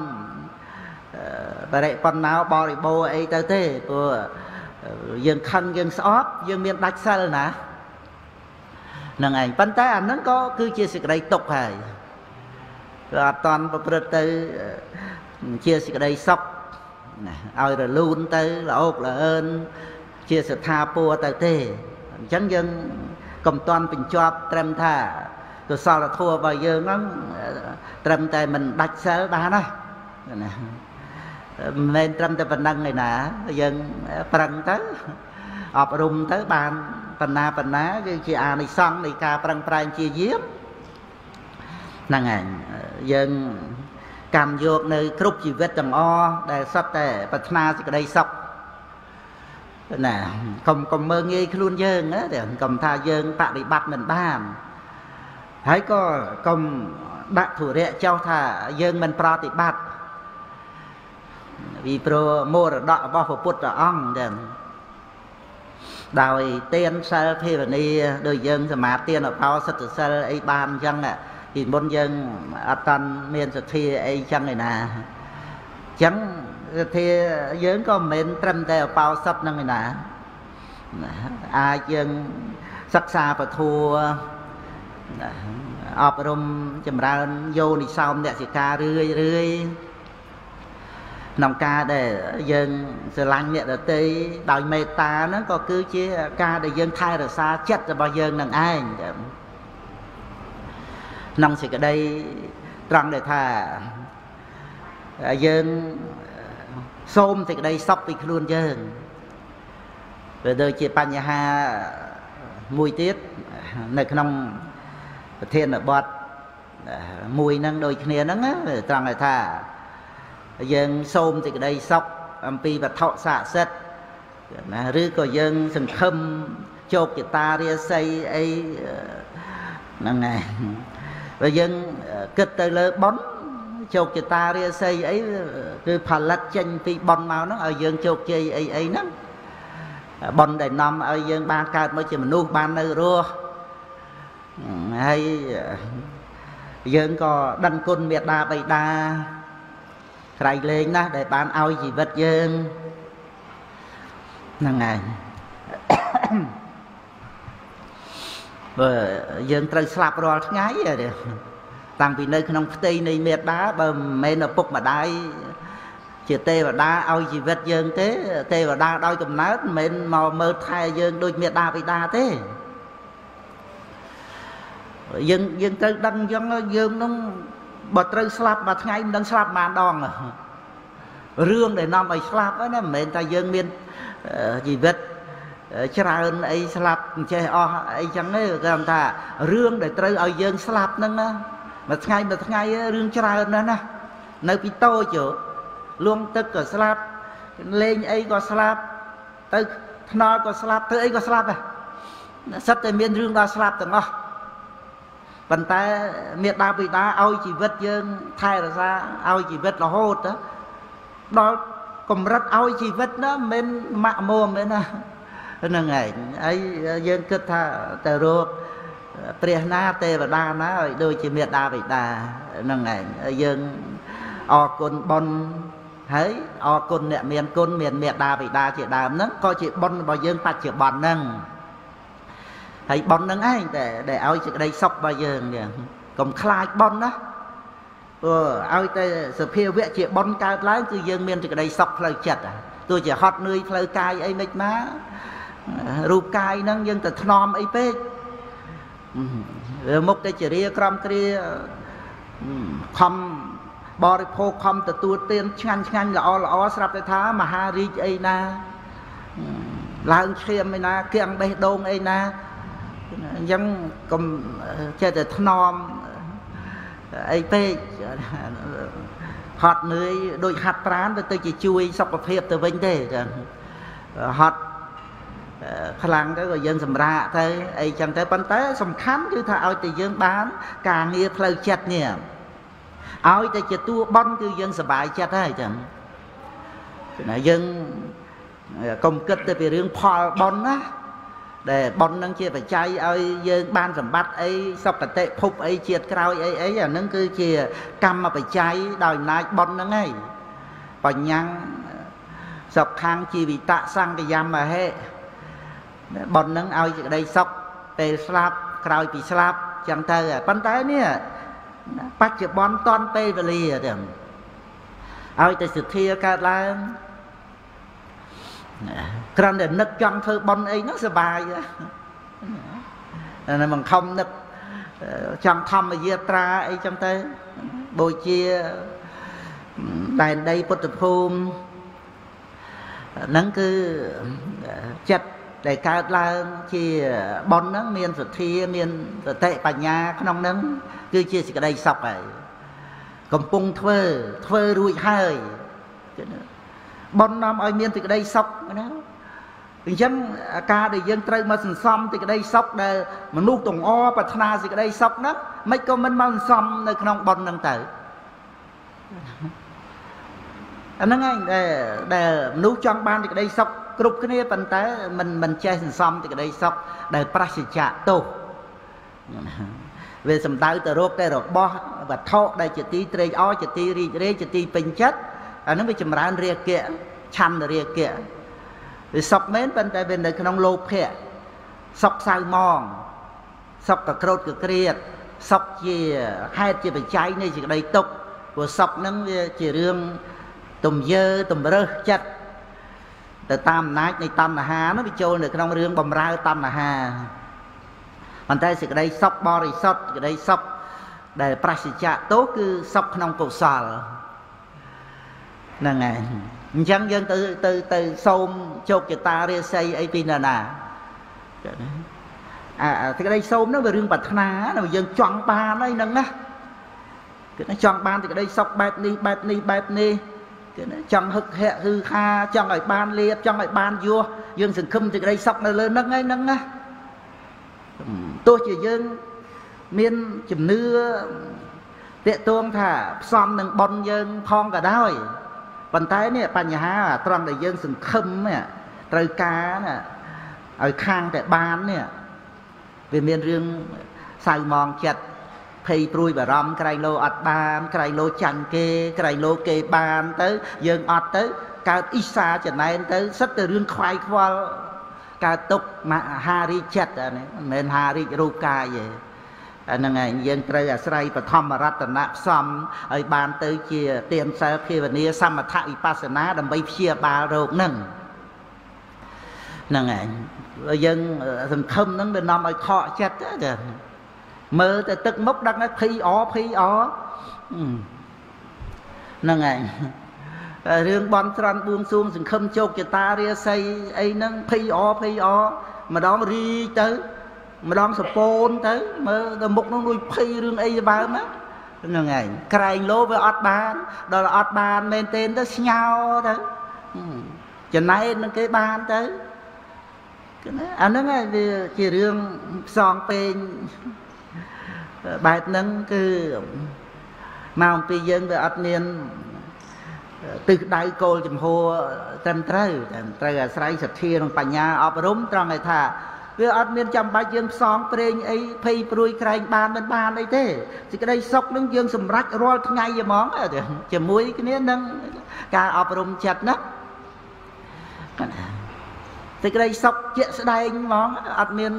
បរិបណ្ណោបរិបោអីទៅទេព្រោះយើងខឹងយើងស្អប់យើងមានដាច់សិលណានឹងឯងប៉ុន្តែអានឹងក៏គឺជាសេចក្តីទុកហើយគឺអត់តន់ប្រព្រឹត្តទៅជាសេចក្តីសុខណាឲ្យរលូនទៅល្អោកល្អឿន ជាស្ថាពរទៅទេអញ្ចឹងយើងកុំតន់បញ្ចប់ត្រឹមថាកុសលធម៌របស់យើងហ្នឹងត្រឹមតែមិនដាច់សិលបានណាណាមិនមែនត្រឹមតែប៉ុណ្្នឹងឯណាយើងប្រឹងទៅអប់រំទៅបានបណ្ណាបណ្ណាគឺជាអានិសង្សនៃការប្រឹងប្រែងជាយាមហ្នឹងឯងយើងកម្មយកនៅ គ្រប់ជីវិតទាំងអស់ដែលសុទ្ធតែប្រាថ្នាសេចក្តីសុខ ណាកុំកុំមើងងាយខ្លួនយើងណាកុំថាយើងបប្រតិបត្តិមិនបានហើយក៏កុំដាក់ធុរៈចោះថាយើងមិនប្រតិបត្តិពីព្រោះមរតករបស់ព្រះពុទ្ធអង្គទាំងដោយទានសិលភាវនាដោយយើងសមាទានអបោសិទ្ធសិលអីបានអញ្ចឹងពីមុនយើងអត់តាន់មានសទ្ធាអីចឹងឯណាអញ្ចឹង សទ្ធាយើងក៏មិនមែនត្រឹមតែអបោសិទ្ធនឹងឯណាអាចយើងសិក្សាពធัวអប់រំចម្រើនយោនិសោមអ្នកសិការឿយរឿយក្នុងការដែលយើងស្រឡាញ់អ្នកដទៃដោយមេត្តាហ្នឹងក៏គឺជាការដែលយើងថែរក្សាចិត្តរបស់យើងនឹងឯងក្នុងសេចក្តីត្រង់ដែលថាយើង សូមសេចក្តីសុខពីខ្លួនយើងវាដូចជាបញ្ហាមួយទៀតនៅក្នុងប្រធានបទមួយហ្នឹងដូចគ្នាហ្នឹងត្រង់ថាយើងសូមសេចក្តីសុខអំពីវត្ថុស័ក្តិសិទ្ធណាឬក៏យើងសង្ឃឹមជោគជតារាសីអីហ្នឹងហើយបើយើងគិតទៅលើប៉ុន ជោគជតារាសីអីគឺផលិតចេញពីប៉ុនមកហ្នឹងឲ្យយើងជោគជ័យអីអីហ្នឹងប៉ុនដែលនាំឲ្យយើងបានកើតមកជាមនុស្សបាននៅរស់ហើយយើងក៏ដឹងគុណមេត្តាបិតាក្រៃលែងណាស់ដែលបានឲ្យជីវិតយើងហ្នឹងហើយបើយើងត្រូវស្លាប់រាល់ថ្ងៃ តាំងពីនៅក្នុងផ្ទៃនៃមេត្តាបើមិនមែនឪពុកម្ដាយជាទេវតាឲ្យជីវិតយើងទេ ទេវតាដោយកំណើតមិនមែនមកមើលថែយើងដូចមេត្តាបិតាទេយើងយើងត្រូវដឹងអញ្ចឹងយើងនឹងបើត្រូវស្លាប់មួយថ្ងៃមិនដឹងស្លាប់ប៉ុន្មានដងរឿងដែលនាំឲ្យស្លាប់ហ្នឹងណាមិនមែនថាយើងមានជីវិតច្រើនអីស្លាប់អញ្ចេះអស់អីចឹងទេគាត់ថារឿងដែលត្រូវឲ្យយើងស្លាប់ហ្នឹងណា មួយថ្ងៃមួយថ្ងៃរឿងច្រើនណាស់ណានៅពីតូចលួងទឹកក៏ស្លាប់លេងអីក៏ស្លាប់ទៅថ្នល់ក៏ស្លាប់ធ្វើអីក៏ស្លាប់ដែរសិតតែមានរឿងដល់ស្លាប់ទាំងអស់ប៉ុន្តែមេដាបិតាឲ្យជីវិតយើងថែរក្សាឲ្យជីវិតរហូតដល់កម្រិតឲ្យជីវិតណាមិនម៉ាក់មួមទេណាហ្នឹងឯងហើយយើងគិតថាទៅរក ព្រះណាទេវតាណាឲ្យដូចជាមេដាបិតាហ្នឹងឯងយើងអរគុណបុណ្យហើយអរគុណអ្នកមានគុណមានមេដាបិតាជាដើមហ្នឹងក៏ជាបុណ្យរបស់យើងបច្ចុប្បន្នហ្នឹងហើយប៉ុននឹងឯងតែដែលឲ្យសេចក្តីសុខរបស់យើងនេះកុំខ្លាចប៉ុនណាព្រោះឲ្យតែសភាវៈជាប៉ុនកើតឡើងគឺយើងមានសេចក្តីសុខផ្លូវចិត្តទោះជាហត់នឿយផ្លូវកាយអីមិនណារូបកាយហ្នឹងយើងទៅថ្នមអីពេក មុខតែជារាក្រំគ្រាខំបរិភោគខំទទួលទានឆ្ងាញ់ឆ្ងាញ់ល្អល្អស្រាប់តែថាមហារាជអីណាឡើងឈាមអីណាគៀងបេះដូងអីណាអញ្ចឹងកុំចេះតែថ្នមអីពេកហត់នឿយដូចហាត់ប្រានទៅទៅជាជួយសុខភាពទៅវិញទេចឹងហត់ ខ្លាំងទៅក៏យើងសម្រាកទៅអីចឹងទៅប៉ុន្តែសំខាន់គឺថាឲ្យតែយើងបាន ការងារផ្លូវចិត្តនេះឲ្យតែជាតួបន់គឺយើងសប្បាយចិត្តហើយចឹងណាយើងកុំគិតទៅពីរឿងផលបន់ណាដែលប៉ុននឹងជាបច្ច័យឲ្យយើងបានសម្បត្តិអីសុគតិភពអីជាតិក្រោយអីអីអានឹងគឺជាកម្មបច្ច័យដោយអំណាចប៉ុនហ្នឹងឯងបញ្ញាំងសុខខាងជីវិតសង្កយមហេ ប៉ុនហ្នឹងឲ្យសេចក្តីសុខពេលស្លាប់ក្រោយពីស្លាប់ចឹងទៅប៉ុន្តែនេះបច្ចុប្បន្នតន់ពេលវេលាទាំងឲ្យតែសទ្ធាកើតឡើងគ្រាន់តែនឹកចង់ធ្វើបន់អីហ្នឹងសុបាយណាបង្ខំនឹកចង់ធម្មយាត្រាអីចឹងទៅបូជាដែនដីពុទ្ធភូមិហ្នឹងគឺចិត្ត ដែលកើតឡើងជាប៉ុនហ្នឹងមានសទ្ធាមានសតិបញ្ញាក្នុងហ្នឹងគឺជាសេចក្តីសុខហើយកំពុងធ្វើធ្វើរួចហើយប៉ុននាំឲ្យមានសេចក្តីសុខណាអញ្ចឹងការដែលយើងត្រូវមកសន្សំសេចក្តីសុខដែលមនុស្សទាំងអប្រាថ្នាសេចក្តីសុខហ្នឹងមិនក៏មិនមកសន្សំនៅក្នុងប៉ុនហ្នឹងទៅ អាហ្នឹងឯងដែលដែលមនុស្សចង់បានសេចក្តីសុខគ្រប់គ្នាប៉ុន្តែមិនមិនចេះសន្សំសេចក្តីសុខដែលប្រសិជ្ជៈទោសវាសំដៅទៅរកតែរបស់វត្ថុដែលជាទីត្រេកអរជាទីរីករាយជាទីពេញចិត្តអានឹងវាចម្រើនរាគៈឆន្ទរាគៈវាសុខមែនប៉ុន្តែវានៅក្នុងលោភៈសុខសៅមងសុខកក្រោតកក្រៀតសុខជាហេតុជាបច្ច័យនៃសេចក្តីទុក្ខព្រោះសុខនឹងវាជារឿង ទំយើតម្រើសចិត្តទៅតាមអំណាចនៃតណ្ហានោះវាចូលនៅក្នុងរឿងបំរើតណ្ហាប៉ុន្តែសេចក្តីសុខបរិសុទ្ធសេចក្តីសុខដែលប្រសិជ្ជៈទោសគឺសុខក្នុងកុសលហ្នឹងហើយអញ្ចឹងយើងទៅទៅទៅសូមជោគជតារាសីអីពីណាណាអាសេចក្តីសូមហ្នឹងវារឿងប្រាថ្នាណាយើងចង់បានអីហ្នឹងណាគឺចង់បានសេចក្តីសុខបែបនេះបែបនេះបែបនេះ គេណាចង់ហឹកហាក់ហឺហាចង់ឲ្យបានលៀបចង់ឲ្យបានយោះយើងសង្ឃឹមសេចក្តីសុខនៅលើហ្នឹងហើយហ្នឹងណាទោះជាយើងមានជំនឿតាកទួងថាផ្សំនឹងប៉ុនយើងផងក៏ដោយប៉ុន្តែនេះបញ្ហាត្រង់ដែលយើងសង្ឃឹមត្រូវការណាឲ្យខាងតែបាននេះវាមានរឿងសៅមងចិត្ត ភ័យព្រួយបារម្ភក្រែងលោអត់បានក្រែងលោចាញ់គេក្រែងលោគេបានទៅ យើងអត់ទៅ កើតអ៊ីសាចំណែនទៅសិតតែរឿងខ្វាយខ្វល់កើតទុកមហារីចិត្តអានេះមិនមែនហារីរូបកាយទេអាហ្នឹងឯងយើងត្រូវអាស្រ័យបឋមរតនៈផ្សំឲ្យបានទៅជាទានសិលភាវនាសមថវិបស្សនាដើម្បីព្យាបាលរោគហ្នឹងហ្នឹងឯងយើងសង្ឃឹមហ្នឹងវានាំឲ្យខកចិត្តចា មើលតែទឹកមុខដឹងថាភីអភីអហ្នឹងឯងរឿងបន់ស្រន់បួងសួងសង្ឃឹមជោគជតារាសីអីហ្នឹងភីអភីអម្ដងរីទៅម្ដងសពូនទៅមើលទៅមុខនោះដូចភ័យរឿងអីបើមកហ្នឹងឯងក្រែងលោវាអត់បានដល់អត់បានមែនទេទៅស្ញោទៅចំណែកនឹងគេបានទៅអាហ្នឹងវាជារឿងផ្សងពេង បែបហ្នឹងគឺមកអំពីយើងវាអត់មានទិសដៅគោលចំហត្រឹមត្រូវត្រូវអាស្រ័យសទ្ធានិងបញ្ញាអប់រំត្រង់ឲ្យថាវាអត់មានចាំបាច់យើងផ្សងព្រេងអីភ័យព្រួយក្រែងបានមិនបានអីទេសេចក្តីសុខនឹងយើងសម្រេចរាល់ថ្ងៃហ្មងជាមួយគ្នានឹងការអប់រំចិត្តណាសេចក្តីសុខជាក់ស្ដែងហ្មងអត់មាន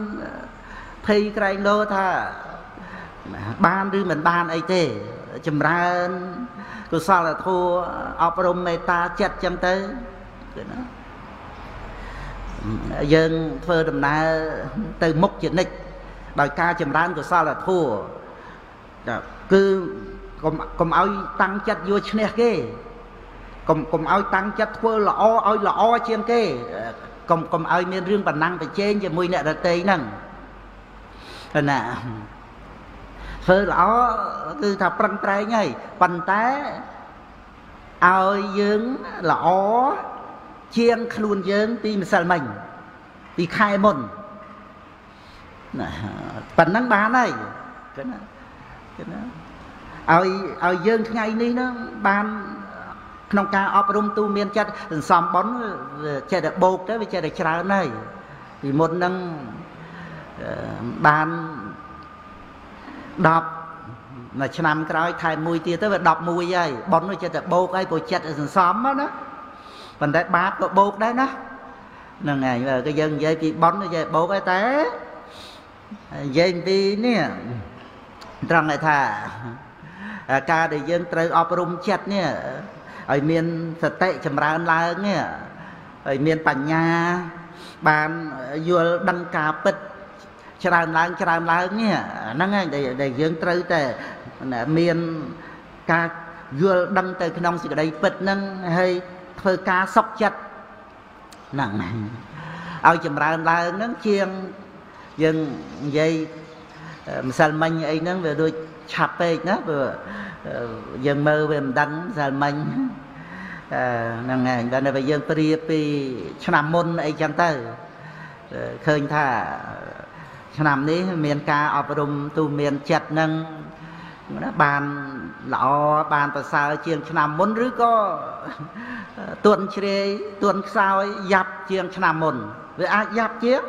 ភ័យក្រែងលោថា បានឬមិនបានអីទេចម្រើនកុសលធម៌អប់រំមេត្តាចិត្តចឹងទៅគឺណាយើងធ្វើដំណើរទៅមុខជានិច្ចដោយការចម្រើនកុសលធម៌គឺកុំកុំឲ្យតាំងចិត្តយកឈ្នះគេកុំកុំឲ្យតាំងចិត្តធ្វើល្អឲ្យល្អជាងគេកុំកុំឲ្យមានរឿងបណ្ណាំងប្រជែងជាមួយអ្នកដទៃហ្នឹងណា ធ្វើល្អគឺថាប្រឹងប្រែងហើយប៉ុន្តែឲ្យយើងល្អជាងខ្លួនយើងពីម្សិលមិញពីខែមុនណាប៉ុណ្ណឹងបានហើយគឺណាគឺណាឲ្យឲ្យយើងថ្ងៃនេះហ្នឹងបានក្នុងការអប់រំទូមានចិត្តសន្សំបុណ្យចេះតែបោកទៅវាចេះតែច្រើនហើយពីមុនហ្នឹងបាន 10មួយឆ្នាំក្រោយថែមមួយទៀតទៅវា11ហើយប៉ុននោះចិត្តតែបោកហើយព្រោះចិត្តសន្សំណាប៉ុន្តែបាបក៏បោកដែរណាហ្នឹងហើយក៏យើងនិយាយពីប៉ុននិយាយបោកហើយតែនិយាយពីនេះត្រង់ថាការដែលយើងត្រូវអប់រំចិត្តនេះឲ្យមានសតិចម្រើនឡើងនេះឲ្យមានបញ្ញាបានយល់ដឹងការពិត ច្រើនឡើងច្រើនឡើងនេះហ្នឹងហើយដែលយើងត្រូវតែមានការយល់ដឹងទៅក្នុងសេចក្តីពិតហ្នឹងហើយធ្វើការសុខចិត្តហ្នឹងឲ្យចម្រើនឡើងហ្នឹងជាងយើងនិយាយម្សិលមិញអីហ្នឹងវាដូចឆាប់ពេកណាព្រោះយើងមើលវាមិនដឹងម្សិលមិញហ្នឹងហើយដល់តែយើងព្រាពីឆ្នាំមុនអីចឹងទៅឃើញថា ឆ្នាំនេះមានការអប់រំទូមានចិត្តនឹងណាបានល្អបានប្រសើរជាងឆ្នាំមុនឬក៏ទួនជ្រាយទួនខ្សោយយ៉ាប់ជាងឆ្នាំមុនវាអាចយ៉ាប់ជាង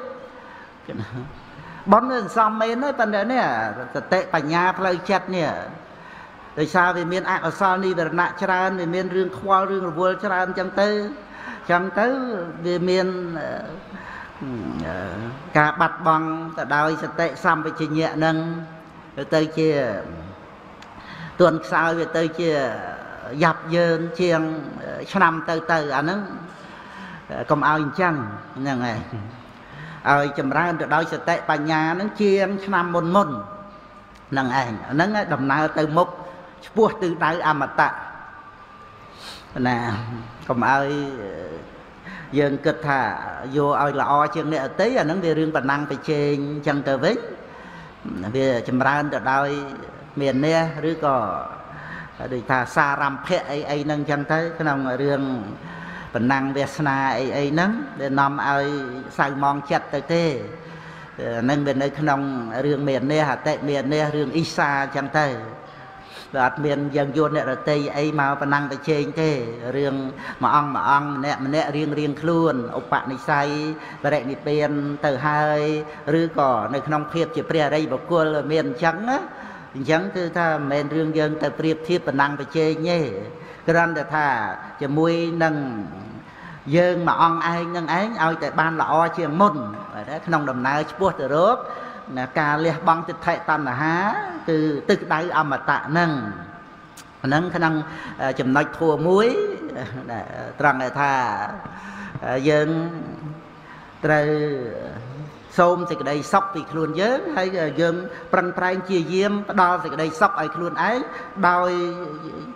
ប៉ុនវាសន្សំមែនទេប៉ុន្តែនេះសតិបញ្ញាផ្លូវចិត្តនេះដោយសារវាមានអកុសលនិវរណៈច្រើនវាមានរឿងខ្វល់រឿងរវល់ច្រើនអញ្ចឹងទៅអញ្ចឹងទៅវាមាន ការបាត់បង់ទៅដោយសតិសម្បជញ្ញៈនឹងទៅជាទួនខ្សោយវាទៅជាយ៉ាប់យើងជាងឆ្នាំទៅទៅអាហ្នឹងកុំឲ្យអញ្ចឹងហ្នឹងហើយឲ្យចម្រើនទៅដោយសតិបញ្ញាហ្នឹងជាងឆ្នាំមុនមុនហ្នឹងឯងហ្នឹងដំណើរទៅមុខឆ្ពោះទិសដៅអមតៈណាកុំឲ្យ យើងគិតថាយកឲ្យល្អជាងអ្នកអតីអាហ្នឹងវារឿងប៉ុណ្ណឹងប្រជែងអញ្ចឹងទៅវិញវាចម្រើនទៅដោយមាននេះឬក៏ដូចថាសារំភៈអីអីហ្នឹងអញ្ចឹងទៅក្នុងរឿងប៉ុណ្ណឹងវាសនាអីអីហ្នឹងវានាំឲ្យសៅមងចិត្តទៅទេនឹងវានៅក្នុងរឿងមាននេះអតិមាននេះរឿងអ៊ីសាអញ្ចឹងទៅ វាអត់មានយើងយល់អ្នករតីអីមកប៉ុណ្ណឹងទៅជែងទេរឿងមួយអង្គមួយអង្គម្នាក់ម្នាក់រៀងរៀងខ្លួនឧបនិស្ស័យបរិនិព្វានទៅហើយឬក៏នៅក្នុងភាពជាព្រះអរិយបុគ្គលមានអញ្ចឹងណាអញ្ចឹងគឺថាមិនមែនរឿងយើងទៅប្រៀបធៀបប៉ុណ្ណឹងទៅជែងទេគ្រាន់តែថាជាមួយនឹងយើងមួយអង្គឯងនឹងឯងឲ្យតែបានល្អជាងមុនក្នុងដំណើរឆ្ពោះទៅរក ណាការលះបង់ទិដ្ឋិតណ្ហា គឺទឹកដៅអមតៈហ្នឹងហ្នឹងក្នុងចំណុចធัวមួយត្រង់ថាយើងត្រូវសូមសេចក្តីសុខពីខ្លួនយើងហើយយើងប្រឹងប្រែងជាយាមផ្ដល់សេចក្តីសុខឲ្យខ្លួនឯងដោយ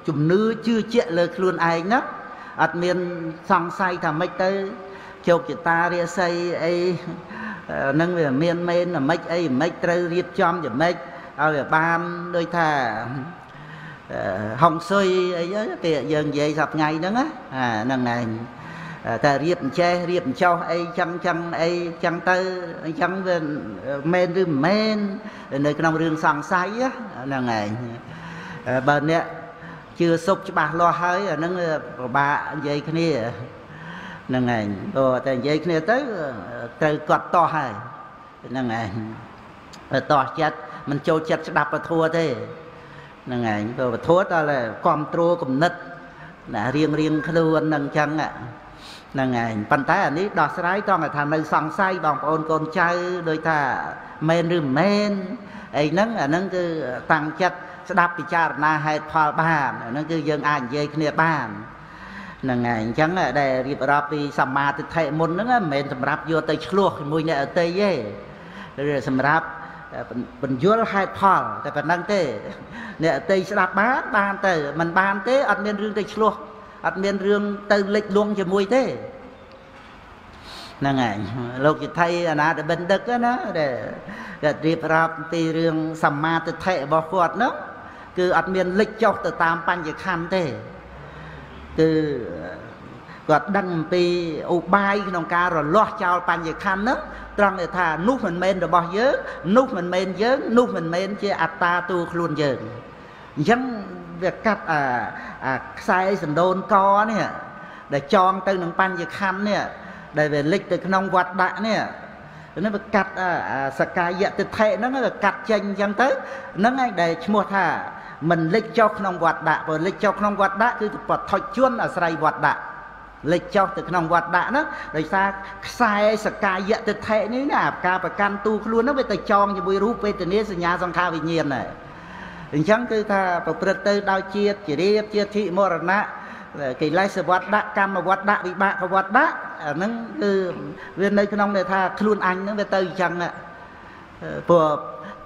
ជំនឿជឿជាក់លើខ្លួនឯងណាអត់មានសង្ស័យថាម៉េចទៅជោគជតារាសីអី នឹងវាមានមែនមិនអីមិនត្រូវរៀបចំយ៉ាងម៉េចឲ្យវាបានដូចថាហុងស៊ុយអីគេយើងនិយាយសប្ថ្ងៃហ្នឹងណាអាហ្នឹងឯងតែរៀបអញ្ចេះរៀបអញ្ចោះអីចឹងចឹងអីចឹងទៅអញ្ចឹងវាមែនឬមិនមែននៅក្នុងរឿងសង្ស័យហ្នឹងឯងបើអ្នកជឿសុខច្បាស់លាស់ហើយអាហ្នឹងពិបាកនិយាយគ្នា ហ្នឹងឯងព្រោះតែនិយាយគ្នាទៅត្រូវគាត់តោះហើយហ្នឹងឯងតោះចិត្តមិនចូលចិត្តស្ដាប់ពធទេហ្នឹងឯងព្រោះពធដល់គ្រប់គ្រងគំនិតណារៀងរៀងខ្លួនហ្នឹងអញ្ចឹងហ្នឹងឯងប៉ុន្តែអានេះដោះស្រាយតោះថានៅសង្ស័យបងប្អូនកូនចៅដូចថាមែនឬមិនមែនអីហ្នឹងអាហ្នឹងគឺតាំងចិត្តស្ដាប់ពិចារណាហេតុផលបានអាហ្នឹងគឺយើងអាចនិយាយគ្នាបាន ហ្នឹងហើយអញ្ចឹងដែលរៀបរាប់ពីសមាទិដ្ឋិមុនហ្នឹងមិនមែនសម្រាប់យកទៅឆ្លោះជាមួយអ្នកអតីទេឬសម្រាប់បញ្យលហេតុផលតែប៉ុណ្្នឹងទេអ្នកអតីស្ដាប់បានបានទៅមិនបានទេអត់មានរឿងទៅឆ្លោះអត់មានរឿងទៅលិចលង់ជាមួយទេហ្នឹងហើយលោកជិទ្ធិអនាតបិណ្ឌិកណាដែលគាត់រៀបរាប់ពីរឿងសមាទិដ្ឋិរបស់គាត់ហ្នឹងគឺអត់មានលិចចុះទៅតាមបញ្ញខណ្ឌទេ គឺគាត់ដឹងអំពីឧបាយក្នុងការរលាស់ចោលបញ្ញខណ្ឌហ្នឹងត្រង់ដែលថានោះមិនមែនរបស់យើង នោះមិនមែនយើង នោះមិនមែនជាអត្តាតួខ្លួនយើងអញ្ចឹងវាកាត់អាអាខ្សែសណ្ដូនកនេះដែលចងទៅនឹងបញ្ញខណ្ឌនេះដែលវាលិចទៅក្នុងវត្តដាក់នេះនេះវាកាត់សកាយតិថិហ្នឹងវាកាត់ចេញអញ្ចឹងទៅហ្នឹងឯងដែលឈ្មោះថា មិនលិចចុះក្នុងវត្តដាក់ព្រោះលិចចុះក្នុងវត្តដាក់គឺបថុជជនអាស្រ័យវត្តដាក់លិចចុះទៅក្នុងវត្តដាក់ហ្នឹងដោយសារខ្សែសកាយតិថិនេះណាការប្រកាន់ទូខ្លួនហ្នឹងវាទៅចងជាមួយរូបវេទនាសញ្ញាសង្ខារវិញ្ញាណដែរអញ្ចឹងគឺថាប្រព្រឹត្តទៅដោយជាតិជារៀបជាធិមរណៈកិលេសវត្តដាក់កម្មវត្តដាក់វិបាកវត្តដាក់អាហ្នឹងគឺវានៅក្នុងដែលថាខ្លួនអញហ្នឹងវាទៅអញ្ចឹងព្រោះ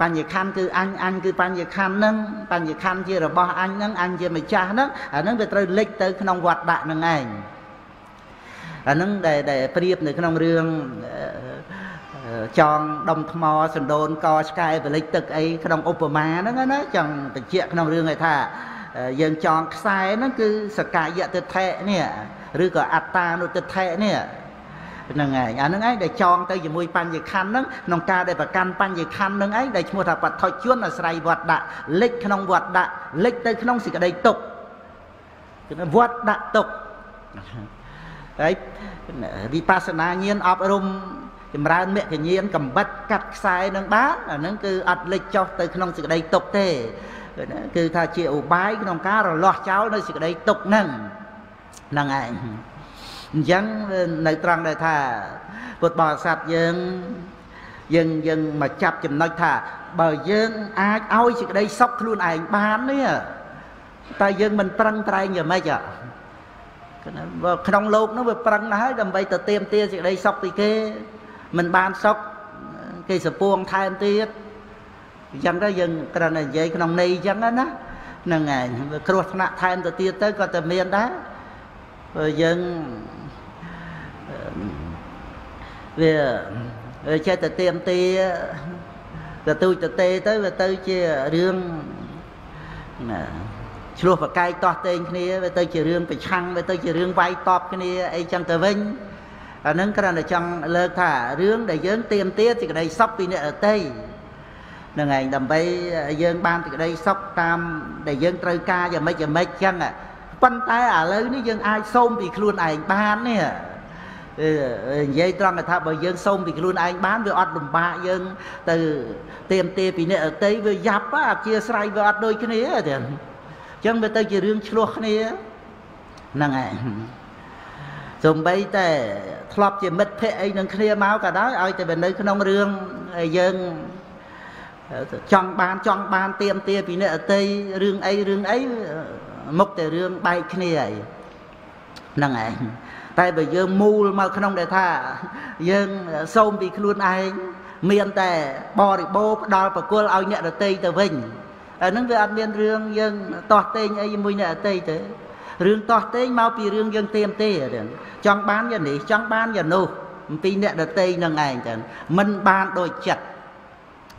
បញ្ញខណ្ឌគឺអញអញគឺបញ្ញខណ្ឌហ្នឹងបញ្ញខណ្ឌជារបស់អញហ្នឹងអញជាម្ចាស់ហ្នឹងអាហ្នឹងវាត្រូវលិចទៅក្នុងវត្តដាក់ហ្នឹងឯងអាហ្នឹងដែលដែលប្រៀបនៅក្នុងរឿងចងដុំថ្មសណ្ដូនកឆ្កែបលិចទឹកអីក្នុងឧបមាហ្នឹងណាចង់បញ្ជាក់ក្នុងរឿងឯថាយើងចងខ្សែហ្នឹងគឺសកាយតិថិនេះឬក៏អត្តានុតិថិនេះ ហ្នឹងឯងអាហ្នឹងឯងដែលចងទៅជាមួយបញ្ញខណ្ឌហ្នឹងក្នុងការដែលប្រកាន់បញ្ញខណ្ឌហ្នឹងឯងដែលឈ្មោះថាបឋិជនអាស្រ័យវត្តដាក់លិចក្នុងវត្តដាក់លិចទៅក្នុងសេចក្តីទុកគឺវត្តដាក់ទុកហើយវិបស្សនាញាណអប់រំចម្រើនមគ្គញាណកំបិតកាត់ខ្សែនឹងបានអាហ្នឹងគឺអត់លិចចុះទៅក្នុងសេចក្តីទុកទេគឺថាជាឧបាយក្នុងការរលាស់ចោលនៅសេចក្តីទុកហ្នឹងហ្នឹងឯង អញ្ចឹងនៅត្រង់ដែលថាពុទ្ធបរិស័ទយើងយើងយើងមកចាប់ចំណុចថាបើយើងអាចឲ្យសេចក្តីសុខខ្លួនឯងបាននេះតែយើងមិនប្រឹងប្រែងយ៉ាងម៉េចក្នុងលោកនោះវាប្រឹងណាស់ហើយដើម្បីទៅទៀមទាសេចក្តីសុខពីគេមិនបានសុខគេសពួងថែមទៀតអញ្ចឹងទៅយើងគ្រាន់តែនិយាយក្នុងន័យអញ្ចឹងណាហ្នឹងឯងគ្រោះថ្នាក់ថែមទៅទៀតទៅក៏តែមានដែរ ព្រោះយើងវាចេះតែទៀមទាទៅទូចទៅទេទៅវាទៅជារឿងណាឆ្លោះប្រកែកតោះតេងគ្នាវាទៅជារឿងប្រឆាំងវាទៅជារឿងវាយតបគ្នាអីចឹងទៅវិញអានឹងគ្រាន់តែចង់លើកថារឿងដែលយើងទៀមទាសេចក្តីសុខពីអ្នកអតីនឹងឯងដើម្បីយើងបានសេចក្តីសុខតាមដែលយើងត្រូវការយ៉ាងម៉េចយ៉ាងម៉េចចឹង ប៉ុន្តែឥឡូវនេះយើងអាចសូមពីខ្លួនឯងបាននេះនិយាយត្រង់ថាបើយើងសូមពីខ្លួនឯងបានវាអត់លំបាកយើងទៅទៀមទាពីអ្នកអតីវាយ៉ាប់អធិស្រ័យវាអត់ដូចគ្នាទេអញ្ចឹងវាទៅជារឿងឆ្លោះគ្នាហ្នឹងឯងសំបីតែធ្លាប់ជាមិត្តភក្តិអីនឹងគ្នាមកក៏ដោយឲ្យតែវានៅក្នុងរឿងយើងចង់បានចង់បានទៀមទាពីអ្នកអតីរឿងអីរឿងអី មុខតែរឿងបែកគ្នាអីហ្នឹងឯងតែបើយើងមូលមកក្នុងដែលថាយើងសូមពីខ្លួនឯងមានតែបរិបូរផ្ដល់ប្រគល់ឲ្យអ្នកដតីទៅវិញអាហ្នឹងវាអត់មានរឿងយើងតោះតេងអីជាមួយអ្នកដតីទេរឿងតោះតេងមកពីរឿងយើងទៀមទេចង់បានយ៉ាងនេះចង់បានយ៉ាងនោះអំពីអ្នកដតីនឹងឯងចឹងមិនបានដូចចិត្ត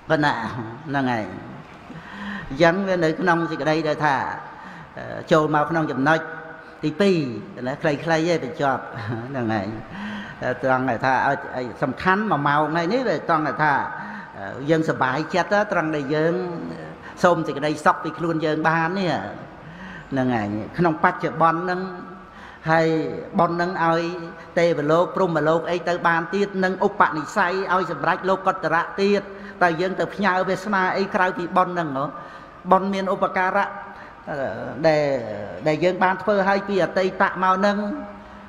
ប៉ុណ្ណាហ្នឹងឯងអញ្ចឹងវានៅក្នុងសេចក្តីដែលថា ចូលមកក្នុងចំណុចទី2ណាខ្លីៗទេបញ្ចប់ហ្នឹងឯងត្រង់ថាឲ្យសំខាន់មួយម៉ោងហើយនេះវាត្រង់ថាយើងសប្បាយចិត្តត្រង់ដែលយើងសូមសេចក្តីសុខពីខ្លួនយើងបាននេះហ្នឹងឯងក្នុងបច្ចុប្បន្នហ្នឹងហើយប៉ុននឹងឲ្យទេវលោកព្រំលោកអីទៅបានទៀតនឹងឧបនិស្ស័យឲ្យសម្រេចលោកកតរៈទៀតតែយើងទៅផ្ញើវាសនាអីក្រៅពីប៉ុនហ្នឹងប៉ុនមានឧបការៈ ដែលដែលយើងបានធ្វើឲ្យពីអតីតមកហ្នឹង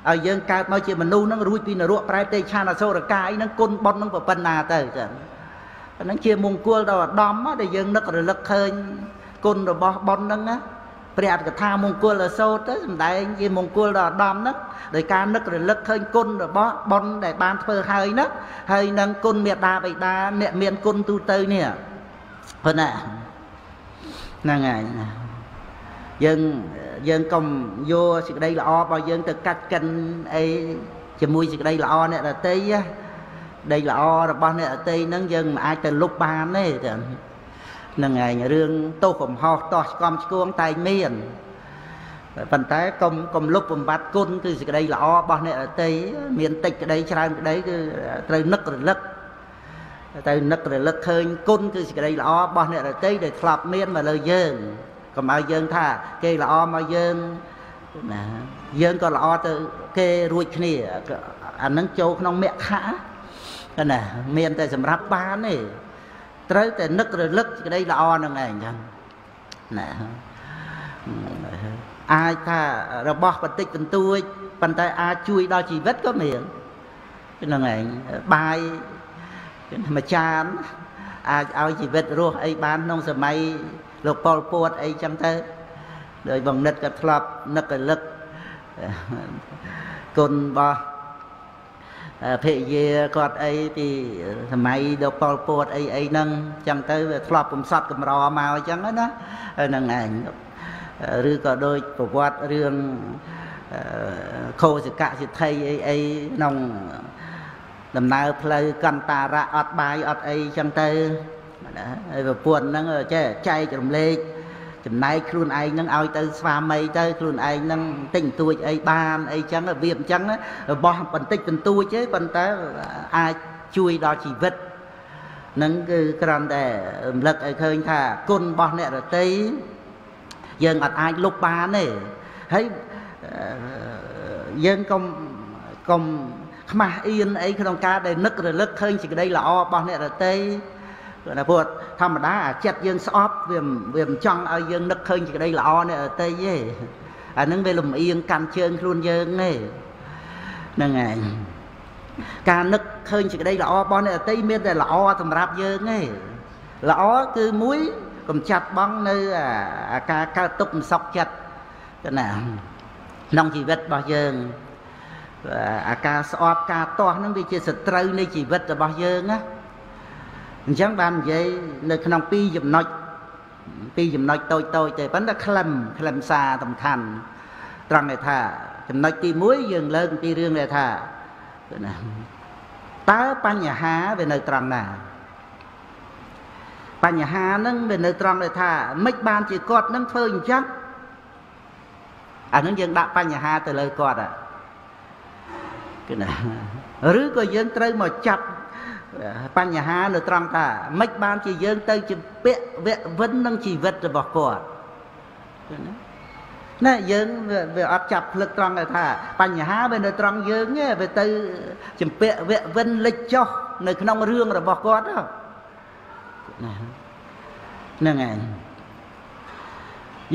ឲ្យយើងកើតមកជាមនុស្សហ្នឹងរួចពីនរកប្រែទេឆានអសុរកាយហ្នឹងគុណប៉ុនហ្នឹងប៉ុណ្ណាទៅចឹងហ្នឹងជាមង្គលដល់អាដាមដែលយើងនឹករលឹកឃើញគុណរបស់ប៉ុនហ្នឹងណាព្រះអត្ថកថាមង្គលសូត្រទៅសំដែងជាមង្គលដល់អាដាមហ្នឹងដោយការនឹករលឹកឃើញគុណរបស់បុណ្យដែលបានធ្វើហើយហ្នឹងហើយនឹងគុណមេត្តាបិតាអ្នកមានគុណទូទៅនេះប៉ុណ្ណាហ្នឹងហើយ យើងយើងកុំយកសេចក្តីល្អរបស់យើងទៅកាត់កិនអីជាមួយសេចក្តីល្អអ្នកដតីដីល្អរបស់អ្នកដតីហ្នឹងយើងមិនអាចទៅលុបបានទេហ្នឹងឯងរឿងទោសកំហុសតោះឆ្កំឆ្គងតែងមានប៉ុន្តែកុំកុំលុបបំបត្តិគុណគឺសេចក្តីល្អរបស់អ្នកដតីមានតិចក្តីច្រើនក្តីគឺត្រូវនឹករលឹកទៅនឹករលឹកឃើញគុណគឺសេចក្តីល្អរបស់អ្នកដតីដែលធ្លាប់មានមកលើយើង កុំឲ្យយើងថា គេល្អមកយើងណាយើងក៏ល្អទៅគេរួចគ្នាអានឹងចូលក្នុងមគ្គណាមានតែសម្រាប់បានទេត្រូវតែនឹករលឹកសេចក្តីល្អនឹងឯងចឹងណាអាចថារបស់បន្តិចបន្តួចប៉ុន្តែអាចជួយដល់ជីវិតក៏មានហ្នឹងឯងបាយមួយចានអាចឲ្យជីវិតរស់អីបានក្នុងសម័យ លោកប៉ុលពតអីចឹងទៅដោយបងនិតក៏ធ្លាប់នឹករលឹកគុណរបស់ភរិយាគាត់អីពីសម័យដល់ប៉ុលពតអីអីហ្នឹងចឹងទៅវាធ្លាប់កំសត់កំរមកអញ្ចឹងណាហ្នឹងឯងឬក៏ដូចប្រវត្តិរឿងខោសកសិទ្ធិអីអីក្នុងដំណើរផ្លូវកន្តារៈអត់បាយអត់អីចឹងទៅ ណាហើយប្រពន្ធហ្នឹងចេះចែករំលែកចំណែកខ្លួនឯងនឹងឲ្យទៅស្វាមីទៅខ្លួនឯងនឹងតិចបន្តួចអីបានអីចឹងវាអញ្ចឹងរបស់បន្តិចបន្តួចទេប៉ុន្តែអាចជួយដល់ជីវិតនឹងគឺគ្រាន់តែរំលឹកឲ្យឃើញថាគុណរបស់អ្នករតីយើងអត់អាចលុបបានទេហើយយើងកុំកុំខ្មាស់អៀនអីក្នុងការដែលនឹករលឹកឃើញសេចក្តីល្អរបស់អ្នករតី គាត់ថាព្រោះធម្មតាអាចិត្តយើងស្អប់វាវាមិនចង់ឲ្យយើងនឹកឃើញសេចក្តីល្អនេះអតីទេអានឹងវាលំអៀងកាន់ជើងខ្លួនយើងទេហ្នឹងហើយការនឹកឃើញសេចក្តីល្អរបស់អ្នកអតីមានតែល្អសម្រាប់យើងទេល្អគឺមួយកំចាត់បងនៅអាការកើតទុកមិនសុខចិត្តណាក្នុងជីវិតរបស់យើងអាការស្អប់ការទាស់ហ្នឹងវាជាសត្រូវនៃជីវិតរបស់យើងណា អញ្ចឹងបាននិយាយនៅក្នុងពីរចំណុចពីរចំណុចតូចតូចទេប៉ុន្តែខ្លឹមខ្លឹមសារសំខាន់ត្រង់ដែលថា ចំណុចទី1យើងលើកពីរឿងដែលថាណាតើបញ្ហាវានៅត្រង់ណាបញ្ហាហ្នឹងវានៅត្រង់ដែលថាមិនបានជាគាត់នឹងធ្វើអញ្ចឹងអានឹងយើងដាក់បញ្ហាទៅលើគាត់គឺណាឬក៏យើងត្រូវមកចាប់ បញ្ហានៅត្រង់ថាមិនបានជាយើងទៅជាពាក់វៈវិននឹងជីវិតរបស់គាត់ណាយើងវាអត់ចាប់ភ្លឹកត្រង់ថា បញ្ហាវានៅត្រង់យើងទេវាទៅចម្ពាក់វៈវិនលិចចុះនៅក្នុងរឿងរបស់គាត់ណាហ្នឹងឯង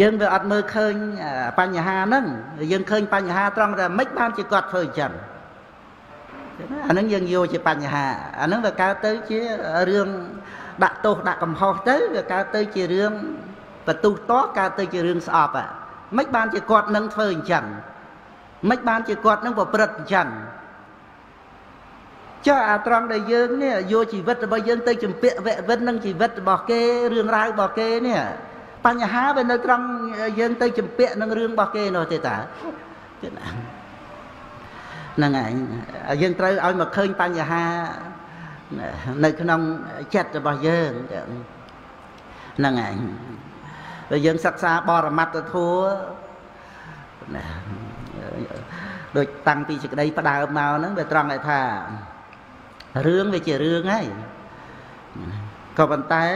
យើងវាអត់មើលឃើញបញ្ហាហ្នឹងយើងឃើញបញ្ហាត្រង់ថាមិនបានជាគាត់ធ្វើអញ្ចឹង អានឹងយើងយកជាបញ្ហាអានឹងវាកើតទៅជារឿងដាក់ទោសដាក់កំហុសទៅវាកើតទៅជារឿងបន្ទុះតកើតទៅជារឿងស្អប់ហ่ะមិនបានជាគាត់នឹងធ្វើអញ្ចឹងមិនបានជាគាត់នឹងប្រព្រឹត្តអញ្ចឹងចុះអាត្រង់ដែលយើងនេះយកជីវិតរបស់យើងទៅជំពាក់វៈវិននឹងជីវិតរបស់គេរឿងរ៉ាវរបស់គេនេះបញ្ហាវានៅត្រង់យើងទៅជំពាក់នឹងរឿងរបស់គេនោះទេតាទេណា ហ្នឹងឯងយើងត្រូវឲ្យមកឃើញបញ្ហានៅក្នុងចិត្តរបស់យើងហ្នឹងឯងហើយយើងសិក្សាបរមត្តធัวណាដូចតាំងពីសេចក្តីផ្ដើមមកហ្នឹងវាត្រង់ឲ្យថារឿងវាជារឿងហើយក៏ប៉ុន្តែ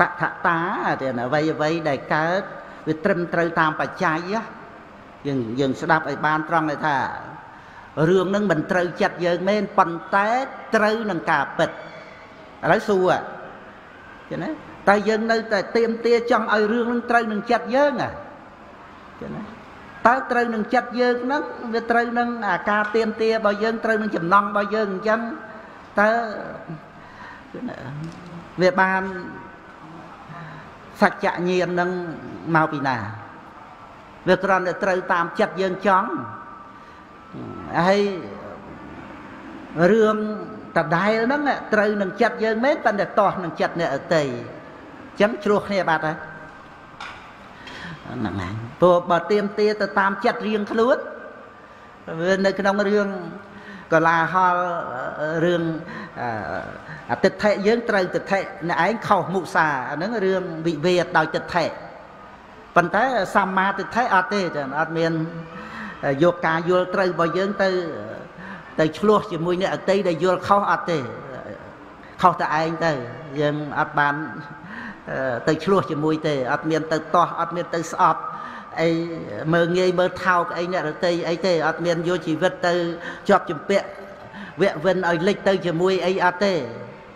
តថតាតែអ្វីអ្វីដែលកើតវាត្រឹមត្រូវតាមបច្ច័យយើងយើងស្ដាប់ឲ្យបានត្រង់ឲ្យថា រឿងនឹងមិនត្រូវចិត្តយើងមែនប៉ុន្តែត្រូវនឹងការពិតឥឡូវសួរចឹងណាតែយើងនៅតែទៀមទាចង់ឲ្យរឿងនឹងត្រូវនឹងចិត្តយើងហ៎ចឹងណាតើត្រូវនឹងចិត្តយើងហ្នឹងវាត្រូវនឹងអាការទៀមទារបស់យើងត្រូវនឹងចំណង់របស់យើងអញ្ចឹងតើវាបានសច្ចញាណនឹងមកពីណាវាគ្រាន់តែត្រូវតាមចិត្តយើងចង់ ហើយរឿងដដែលហ្នឹងត្រូវនឹងចិត្តយើងមែនប៉ុន្តែតោះនឹងចិត្តអ្នកអតីអញ្ចឹងជ្រោះគ្នាបាត់ហើយហ្នឹងហើយព្រោះបើទៀមទាទៅតាមចិត្តរៀងខ្លួនវានៅក្នុងរឿងកលាហលរឿងអតិថិយើងត្រូវតិថិអ្នកឯងខុសមុសាអាហ្នឹងរឿងវិវេតដោយតិថិប៉ុន្តែសម្មាតិថិអត់ទេចាអត់មាន យកការយល់ត្រូវរបស់យើងទៅទៅឆ្លោះជាមួយអ្នកអតីដែលយល់ខុសអត់ទេខុសតែឯងទៅយើងអត់បានទៅឆ្លោះជាមួយទេអត់មានទៅតោះអត់មានទៅស្អប់អីមើងងាយមើលថោកអីអ្នករតីអីទេអត់មានយកជីវិតទៅជាប់ជំពាក់វគ្គវិនឲ្យលិចទៅជាមួយអីអត់ទេ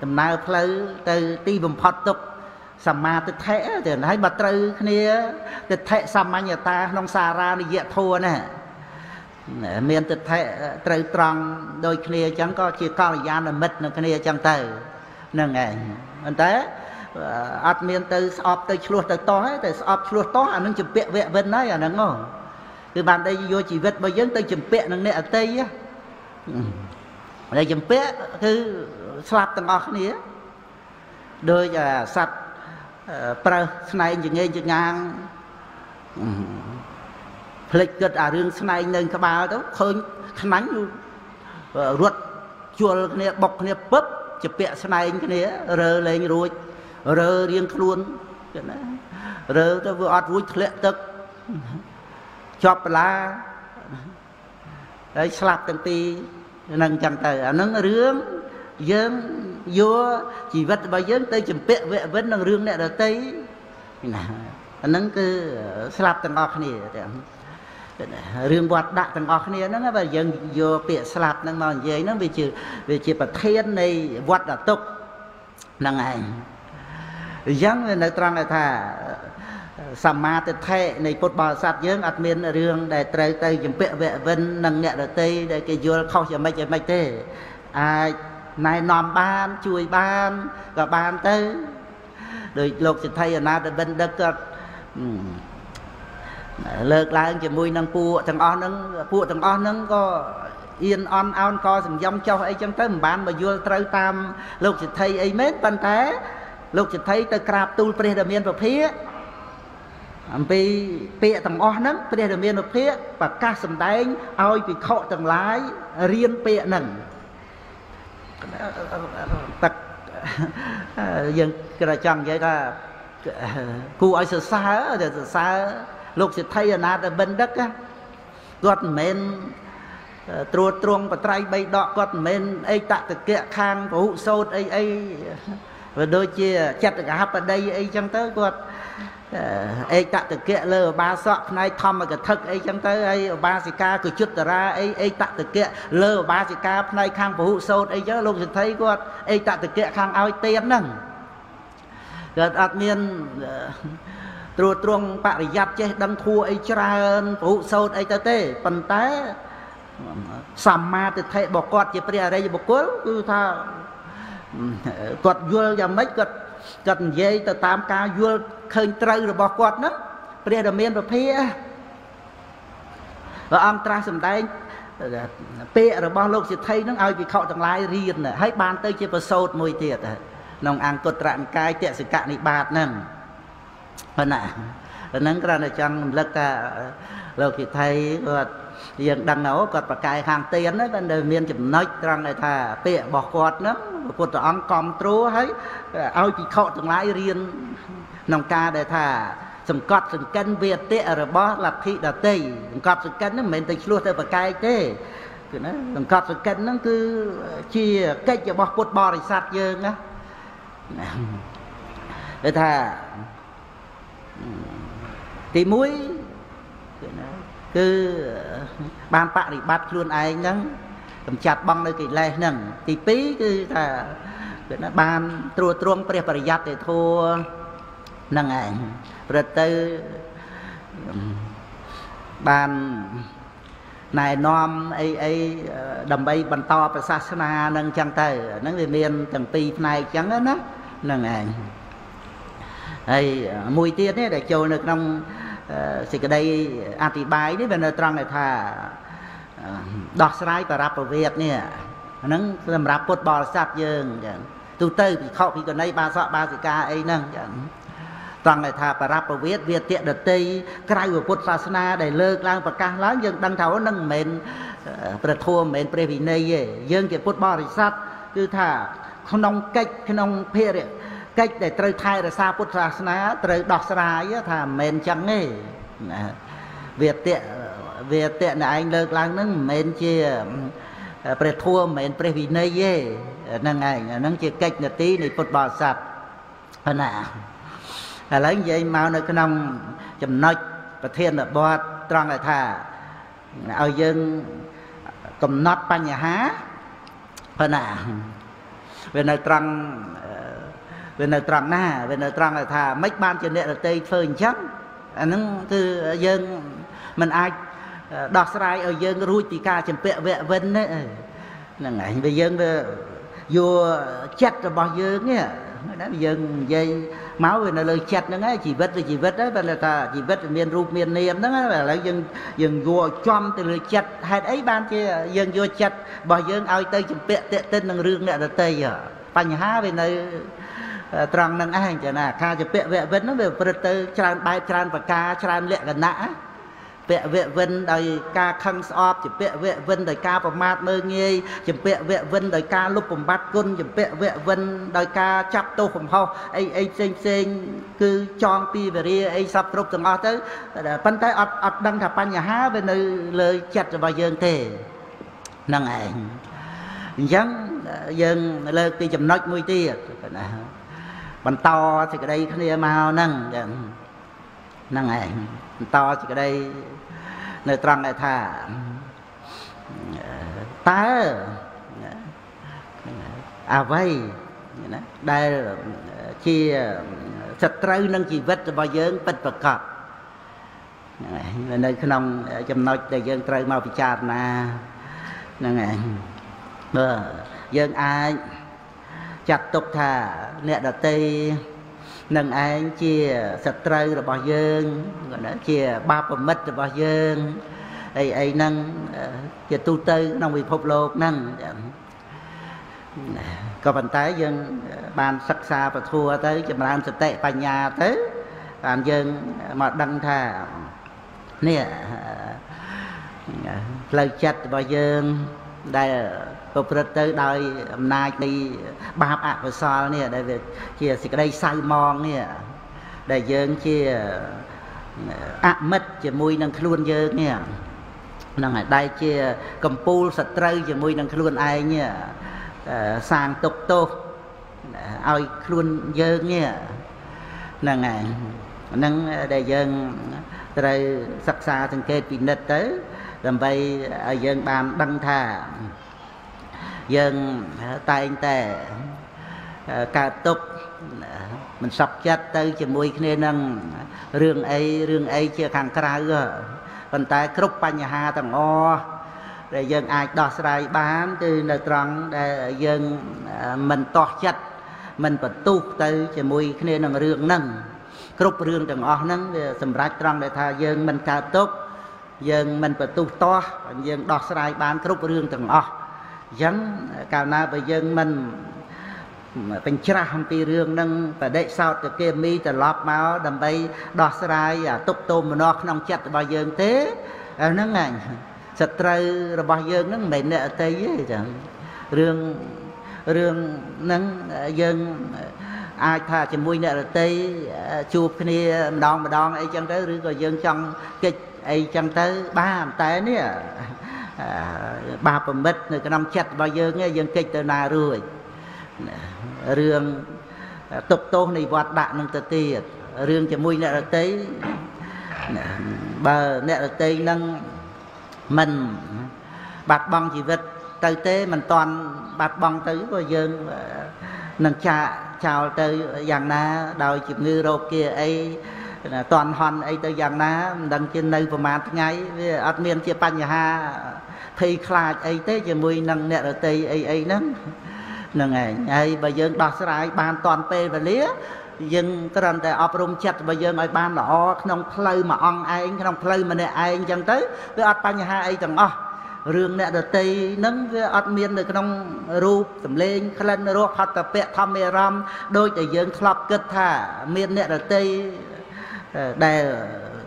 ដំណើរផ្លូវទៅទីបំផុតទុកសម្មាទិដ្ឋិទៅហើយបើត្រូវគ្នាទិដ្ឋិសាមញ្ញតាក្នុងសារានិយធัวណា មានទិដ្ឋិត្រូវត្រង់ដូចគ្នាអញ្ចឹងក៏ជាកល្យាណមិត្តនឹងគ្នាអញ្ចឹងទៅហ្នឹងឯងប៉ុន្តែអត់មានទៅស្អប់ទៅឆ្លោះទៅតោះទេតែស្អប់ឆ្លោះតោះអានឹងចម្ពាក់វគ្គវិនហើយអាហ្នឹងហ៎គឺបានតែយកជីវិតរបស់យើងទៅចម្ពាក់នឹងអ្នកអតីហើយចម្ពាក់គឺស្លាប់ទាំងអស់គ្នាដោយសត្វប្រើស្នែងចងេងចងាង ភ្លេចគិតអារឿងស្នែងនៅក្បាលទៅឃើញខ្នាញ់រត់ជួលគ្នាបុកគ្នាពឹបជាពាក់ស្នែងគ្នារើលេងរួចរើរៀងខ្លួនចឹងណារើទៅវាអត់រួចធ្លាក់ទឹកជាប់បលាហើយស្លាប់ទាំងពីរនឹងចឹងទៅអានឹងរឿងយើងយកជីវិតរបស់យើងទៅចម្ពាក់វគ្គវិននឹងរឿងអ្នកដតីណាអានឹងគឺស្លាប់ទាំងអស់គ្នាទាំង រឿងវត្តដាក់ទាំងអស់គ្នាហ្នឹងបើយើងយកពាក្យស្លាប់ហ្នឹងមកនិយាយហ្នឹងវាជាវាជាប្រធាននៃវត្តតុកហ្នឹងឯងអញ្ចឹងវានៅត្រង់ថាសម្មាទិដ្ឋិនៃពុទ្ធបរិស័ទយើងអត់មានរឿងដែលត្រូវទៅចម្ពាក់វគ្គវិននិងអ្នករតីដែលគេយល់ខុសយ៉ាងម៉េចយ៉ាងម៉េចទេអាចណែនាំបានជួយបានក៏បានទៅដោយលោកសិទ្ធិអនាតបិណ្ឌិតគាត់ លើកឡើងជាមួយនឹងពួកទាំងអស់ហ្នឹងពួកទាំងអស់ហ្នឹងក៏អៀនអន់អោនក៏សំយំចុះអីចឹងទៅមិនបានមកយល់ត្រូវតាមលោកសិទ្ធិអីមែនប៉ុន្តែលោកសិទ្ធិទៅក្រាបទូលព្រះដែលមានពភាអំពីពាក្យទាំងអស់ហ្នឹងព្រះដែលមានពភាប្រកាសសម្ដែងឲ្យភិក្ខុទាំងឡាយរៀនពាក្យហ្នឹងទឹកយើងក្រចង់និយាយថាគួរឲ្យសរសើរតែសរសើរ លោកសិទ្ធិអនាតបិណ្ឌិកគាត់មិនមែនត្រួតត្រងបត្រៃបីដកគាត់មិនមែនអីតតកៈខាងពហុសោតអីអីវាដូចជាចិត្តកហបដីអីចឹងទៅគាត់ឯកតកៈលើឧបាសកផ្នែកធម្មកថាអីចឹងទៅហើយឧបាសិកាគឺយុត្តរាអីឯកតកៈលើឧបាសិកាផ្នែកខាងពហុសោតអីចឹងលោកសិទ្ធិគាត់ឯកតកៈខាងឲ្យទៀនហ្នឹងគាត់អត់មាន ត្រួតត្រងបរិយ័តចេះដឹងធัวអីច្រើនពហុសោតអីទៅទេប៉ុន្តែសម្មាទិដ្ឋិរបស់គាត់ជាព្រះអរិយបុគ្គលគឺថាគាត់យល់យ៉ាងម៉េចគាត់គាត់និយាយទៅតាមការយល់ឃើញត្រូវរបស់គាត់ហ្នឹងព្រះដ៏មានពភាព្រះអង្គត្រាស់សម្ដែងពាក្យរបស់លោកសិទ្ធិហ្នឹងឲ្យវិខទាំងឡាយរៀនហើយបានទៅជាប្រសូតមួយទៀតក្នុងអង្គត្រនិកាយតសិកនិបាតហ្នឹង ប៉ុណ្ណាហ្នឹងគ្រាន់តែចង់រំលឹកថាលោកសិទ្ធិគាត់យើងដឹងអូគាត់ប្រកែកខាងទៀនហ្នឹងតែមានចំណុចត្រង់ថាពាក្យរបស់គាត់ហ្នឹងពុទ្ធអង្គកំត្រួហើយឲ្យភិក្ខុទាំងឡាយរៀនក្នុងការដែលថាសង្កត់សង្កិនវាទៈរបស់លទ្ធិដតីសង្កត់សង្កិនហ្នឹងមិនមែនទៅឆ្លោះទៅប្រកែកទេគឺណាសង្កត់សង្កិនហ្នឹងគឺជាកិច្ចរបស់ពុទ្ធបរិស័ទយើងណាគឺថា ទី1គឺណាគឺបានបរិបត្តិខ្លួនឯងហ្នឹងកម្ចាត់បងនៅកិលេសហ្នឹងទី2គឺថាគឺណាបានត្រួតត្រងព្រះបរិយ័តទេធัวហ្នឹងឯងប្រទៅបានណែនាំអីអីដើម្បីបន្តប្រសាសនានឹងចឹងទៅហ្នឹងវាមានទាំងពីរផ្នែកចឹងណាហ្នឹងឯង ហើយមួយទៀតនេះដែលចូលនៅក្នុងសេចក្តីអธิบายនេះវានៅត្រង់ថាដោះស្រាយបរាប់វេទនេះហ្នឹងសម្រាប់ពុទ្ធបរិស័ទយើងចឹងទូទៅភិក្ខុភិក្ខុនីបាសកបាសិកាអីហ្នឹងចឹងត្រង់ថាបរាប់វេទវាទៈដតីក្រៅពុទ្ធសាសនាដែលលើកឡើងប្រកាសឡើងយើងដឹងថាហ្នឹងមិនមែនព្រះធម៌មិនមែនព្រះវិន័យទេយើងជាពុទ្ធបរិស័ទគឺថាក្នុងកិច្ចក្នុងភារ កិច្ចដែលត្រូវថែរក្សាពុទ្ធសាសនាត្រូវដោះស្រាយថាមិនមែនចឹងទេណាវាទៈវាទៈអ្នកឯងលើកឡើងហ្នឹងមិនមែនជាព្រះធម៌មិនមែនព្រះវិន័យទេហ្នឹងឯងហ្នឹងជាកិច្ចនទីនៃពុទ្ធបរិស័ទណាឥឡូវនិយាយមកនៅក្នុងចំណុចប្រធានបទត្រង់ថាឲ្យយើងកំណត់បញ្ហាប៉ុណ្ណាវានៅត្រង់ វានៅត្រង់ណាវានៅត្រង់ថាមិនបានជាអ្នករតីធ្វើអញ្ចឹងអាហ្នឹងគឺយើងមិនអាចដោះស្រាយឲ្យយើងរួចពីការចម្ពាក់វៈវិនទេហ្នឹងឯងវាយើងវាយកចិត្តរបស់យើងនេះណាយើងនិយាយមកវានៅលើចិត្តហ្នឹងឯងជីវិតវាជីវិតហ្នឹងបើថាជីវិតមានរូបមាននាមហ្នឹងឥឡូវយើងយើងយកចំទៅលើចិត្តហេតុអីបានជាយើងយកចិត្តរបស់យើងឲ្យទៅចម្ពាក់តេតិននឹងរឿងអ្នកដតីបញ្ហាវានៅ ត្រង់ហ្នឹងឯងចាណាការចម្ពាក់វៈវិនហ្នឹងវាប្រព្រឹត្តទៅច្រើនបែបច្រើនប្រការច្រើនលក្ខណៈពាក់វៈវិនដោយការខឹងស្អប់ជាពាក់វៈវិនដោយការប្រមាថមើលងាយជាពាក់វៈវិនដោយការលុបបំបត្តិគុណជាពាក់វៈវិនដោយការចាប់ទោសកំហុសអីអីផ្សេងផ្សេងគឺចងពីវរាអីសពគ្រប់ទាំងអស់ទៅប៉ុន្តែអត់អត់ដឹងថាបញ្ហាវានៅលើចិត្តរបស់យើងទេហ្នឹងឯងអញ្ចឹងយើងលើកពីចំណុចមួយទៀតណា បន្តសេចក្តីគ្នាមកហ្នឹងចឹងហ្នឹងឯងបន្តសេចក្តីនៅត្រង់ដែលថាតើអ្វីណាដែលជាសត្រូវនឹងជីវិតរបស់យើងពិតប្រាកដនៅក្នុងចំណុចដែលយើងត្រូវមកពិចារណាហ្នឹងឯងបើយើងអាច ចាត់ទុកថាអ្នកដតីនឹងឯងជាសត្រូវរបស់យើងជាបាបមិត្តរបស់យើងអីអីហ្នឹងជាទូទៅក្នុងពិភពលោកហ្នឹងក៏ប៉ុន្តែយើងបានសិក្សាពធัวទៅ ចម្រើនសតិបញ្ញាទៅបានយើងមកដឹងថានេះផ្លូវចិត្តរបស់យើងដែល ប្រព្រឹត្តទៅដោយអំណាចនៃបាបអកុសលនេះដែលវាជាសេចក្តីសៅមងនេះដែលយើងជាអមិត្តជាមួយនឹងខ្លួនយើងនេះហ្នឹងហើយដែលជាកម្ពូលសត្រូវជាមួយនឹងខ្លួនឯងនេះសាងទុកទោសឲ្យខ្លួនយើងនេះហ្នឹងហើយហ្នឹងដែលយើងត្រូវសិក្សាសង្កេតពិនិត្យទៅ ដើម្បីឲ្យយើងបានដឹងថា យើងតែងតែកើតទុកមិនសក់ចិត្តទៅជាមួយគ្នានឹងរឿងអីរឿងអីជាខាងក្រៅប៉ុន្តែគ្រប់បញ្ហាទាំងអស់ដែលយើងអាចដោះស្រាយបានគឺនៅត្រង់ដែលយើងមិនតោះចិត្តមិនបន្ទុះទៅជាមួយគ្នានឹងរឿងហ្នឹងគ្រប់រឿងទាំងអស់ហ្នឹងវាសម្រាប់ត្រង់ដែលថាយើងមិនកើតទុកយើងមិនបន្ទុះតោះយើងដោះស្រាយបានគ្រប់រឿងទាំងអស់ អញ្ចឹងកាលណាបើយើងមិនបញ្ច្រាស់អំពីរឿងនឹងបដិសោតទៅគេមីត្រឡប់មកដើម្បីដោះស្រាយអាទុកទោមនោះក្នុងចិត្តរបស់យើងទេហ្នឹងឯងសត្រូវរបស់យើងហ្នឹងមិនមែនអ្នកអតីទេចឹងរឿងរឿងហ្នឹងយើងអាចថាជាមួយអ្នករតីជួបគ្នាម្ដងម្ដងអីចឹងទៅឬក៏យើងចង់កិច្ចអីចឹងទៅបានតែនេះ បាបប្រមិតនៅក្នុងចិត្តរបស់យើងយើងកិច្ចទៅណារួចរឿងទុកទោសនៃវត្តដាក់នឹងទៅទៀតរឿងជាមួយអ្នករតីបើអ្នករតីនឹងមិនបាត់បង់ជីវិតទៅទេមិនតាន់បាត់បង់ទៅក៏យើងនឹងចាកចោលទៅយ៉ាងណាដោយជំងឺរោគគាអី តន់ហន់អីទៅយ៉ាងណាមិនដឹងជានៅប្រហែលថ្ងៃវាអត់មានជាបញ្ហាភ័យខ្លាចអីទេជាមួយនឹងអ្នករតីអីអីហ្នឹងហ្នឹងឯងហើយបើយើងដោះស្រាយបានតាន់ពេលវេលាយើងគ្រាន់តែអប់រំចិត្តរបស់យើងឲ្យបានល្អក្នុងផ្លូវមួយអង្គឯងក្នុងផ្លូវម្នាក់ឯងអញ្ចឹងទៅវាអត់បញ្ហាអីទាំងអស់រឿងអ្នកដតីហ្នឹងវាអត់មាននៅក្នុងរូបសម្លេងក្លិនរសហត្ថពៈធម្មអារម្មណ៍ដូចតែយើងធ្លាប់គិតថាមានអ្នកដតី ដែល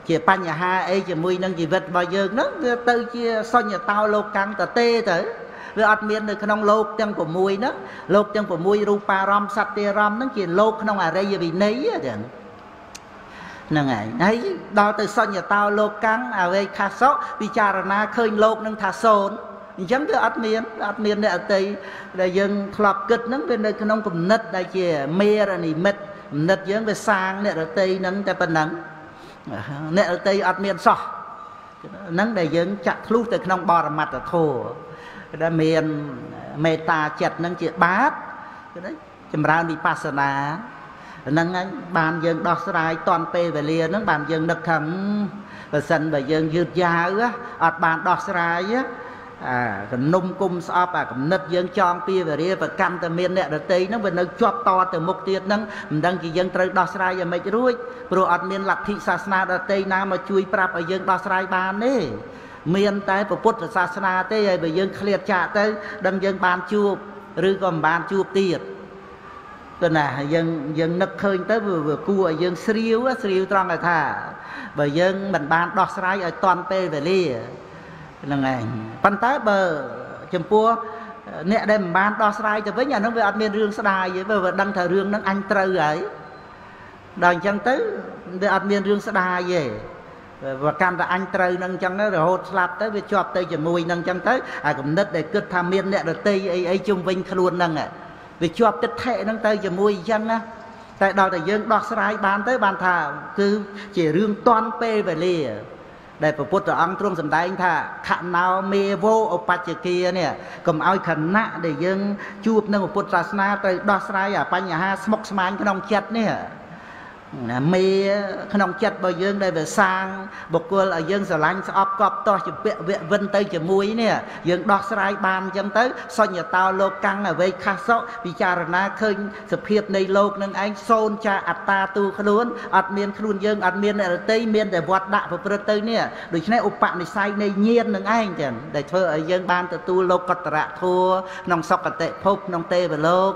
ជាបញ្ហាអីជាមួយនឹងជីវិតរបស់យើងហ្នឹងវាទៅជាសញ្ញតោលោកកាំងតទេទៅវាអត់មាននៅក្នុងលោកទាំង6ហ្នឹងលោកទាំង6រូបារម្មណ៍សត្យារម្មណ៍ហ្នឹងជាលោកក្នុងអរិយវិន័យហ្នឹងហ្នឹងហើយហើយដល់ទៅសញ្ញតោលោកកាំងអវេខាសោពិចារណាឃើញលោកនឹងថាសូន្យអញ្ចឹងវាអត់មានអត់មានអ្នកអតីដែលយើងធ្លាប់គិតហ្នឹងវានៅក្នុងគំនិតដែលជាមេរនិមិត្ត គំនិតយើងវាសាងអ្នករតីហ្នឹងតែប៉ុណ្ណឹងអ្នករតីអត់មានសោះហ្នឹងដែលយើងចាក់ធ្លុះទៅក្នុងបរមត្តធម៌ដែលមានមេត្តាចិត្តហ្នឹងជាបាបចម្រើនវិបស្សនាហ្នឹងហើយបានយើងដោះស្រាយតន់ពេលវេលាហ្នឹងបានយើងនឹកថាបើសិនបើយើងយឺតយ៉ាវអត់បានដោះស្រាយ អាកនុំគុំស្អប់អាកំណត់យើងចងពីវេរាប្រកម្មតែមានអ្នកដតីហ្នឹងវានៅជាប់តទៅមុខទៀតហ្នឹងមិនដឹងជាយើងត្រូវដោះស្រាយយ៉ាងម៉េចរួចព្រោះអត់មានលទ្ធិសាសនាដតីណាមកជួយប្រាប់ឲ្យយើងដោះស្រាយបានទេមានតែពុទ្ធសាសនាទេហើយបើយើងឃ្លាតចាកទៅដឹងយើងបានជួបឬក៏មិនបានជួបទៀតទៅណាយើងយើងនឹកឃើញទៅវាគួរឲ្យយើងស្រាវស្រាវត្រង់ឲ្យថាបើយើងមិនបានដោះស្រាយឲ្យតាន់ពេលវេលា ហ្នឹងឯងប៉ុន្តែបើចំពោះអ្នកដែលមិនបានដោះស្រាយទៅវិញអានោះវាអត់មានរឿងស្ដាយទេបើវាដឹងថារឿងហ្នឹងអញត្រូវហើយដល់អញ្ចឹងទៅវាអត់មានរឿងស្ដាយទេបើកាន់តែអញត្រូវនឹងអញ្ចឹងរហូតស្លាប់ទៅវាជាប់ទៅជាមួយនឹងអញ្ចឹងទៅអាគំនិតដែលគិតថាមានអ្នកដតីអីអីជុំវិញខ្លួនហ្នឹងវាជាប់ទឹកថេហ្នឹងទៅជាមួយអញ្ចឹងណាតែដល់តែយើងដោះស្រាយបានទៅបានថាគឺជារឿងតន់ពេលវេលា ដែលព្រះពុទ្ធអង្គទ្រង់សម្ដែងថាខណោមេវោឧបច្ចគានេះកុំឲ្យខណៈដែលយើងជួបនឹងពុទ្ធសាសនាទៅដោះស្រាយអាបញ្ហាស្មុគស្មាញក្នុងចិត្តនេះ ណាមេក្នុងចិត្តរបស់យើងដែលវាសាងបុគ្គលឲ្យយើងស្រឡាញ់ស្អប់កប់តោះជាពាក់វៈវិនទៅជាមួយនេះយើងដោះស្រាយបានអញ្ចឹងទៅសញ្ញតោលោកកាំងអវេខាសកពិចារណាឃើញសភាពនៃលោកនឹងឯងសូនចាអត្តាទូខ្លួនអត់មានខ្លួនយើងអត់មានអ្នករតីមានតែវត្តដាក់ប្រព្រឹត្តទៅនេះដូច្នេះឧបនិស្ស័យនៃញាណនឹងឯងចឹងដែលធ្វើឲ្យយើងបានទទួលលោកកតរៈធัวក្នុងសុគតិភពក្នុងទេវលោក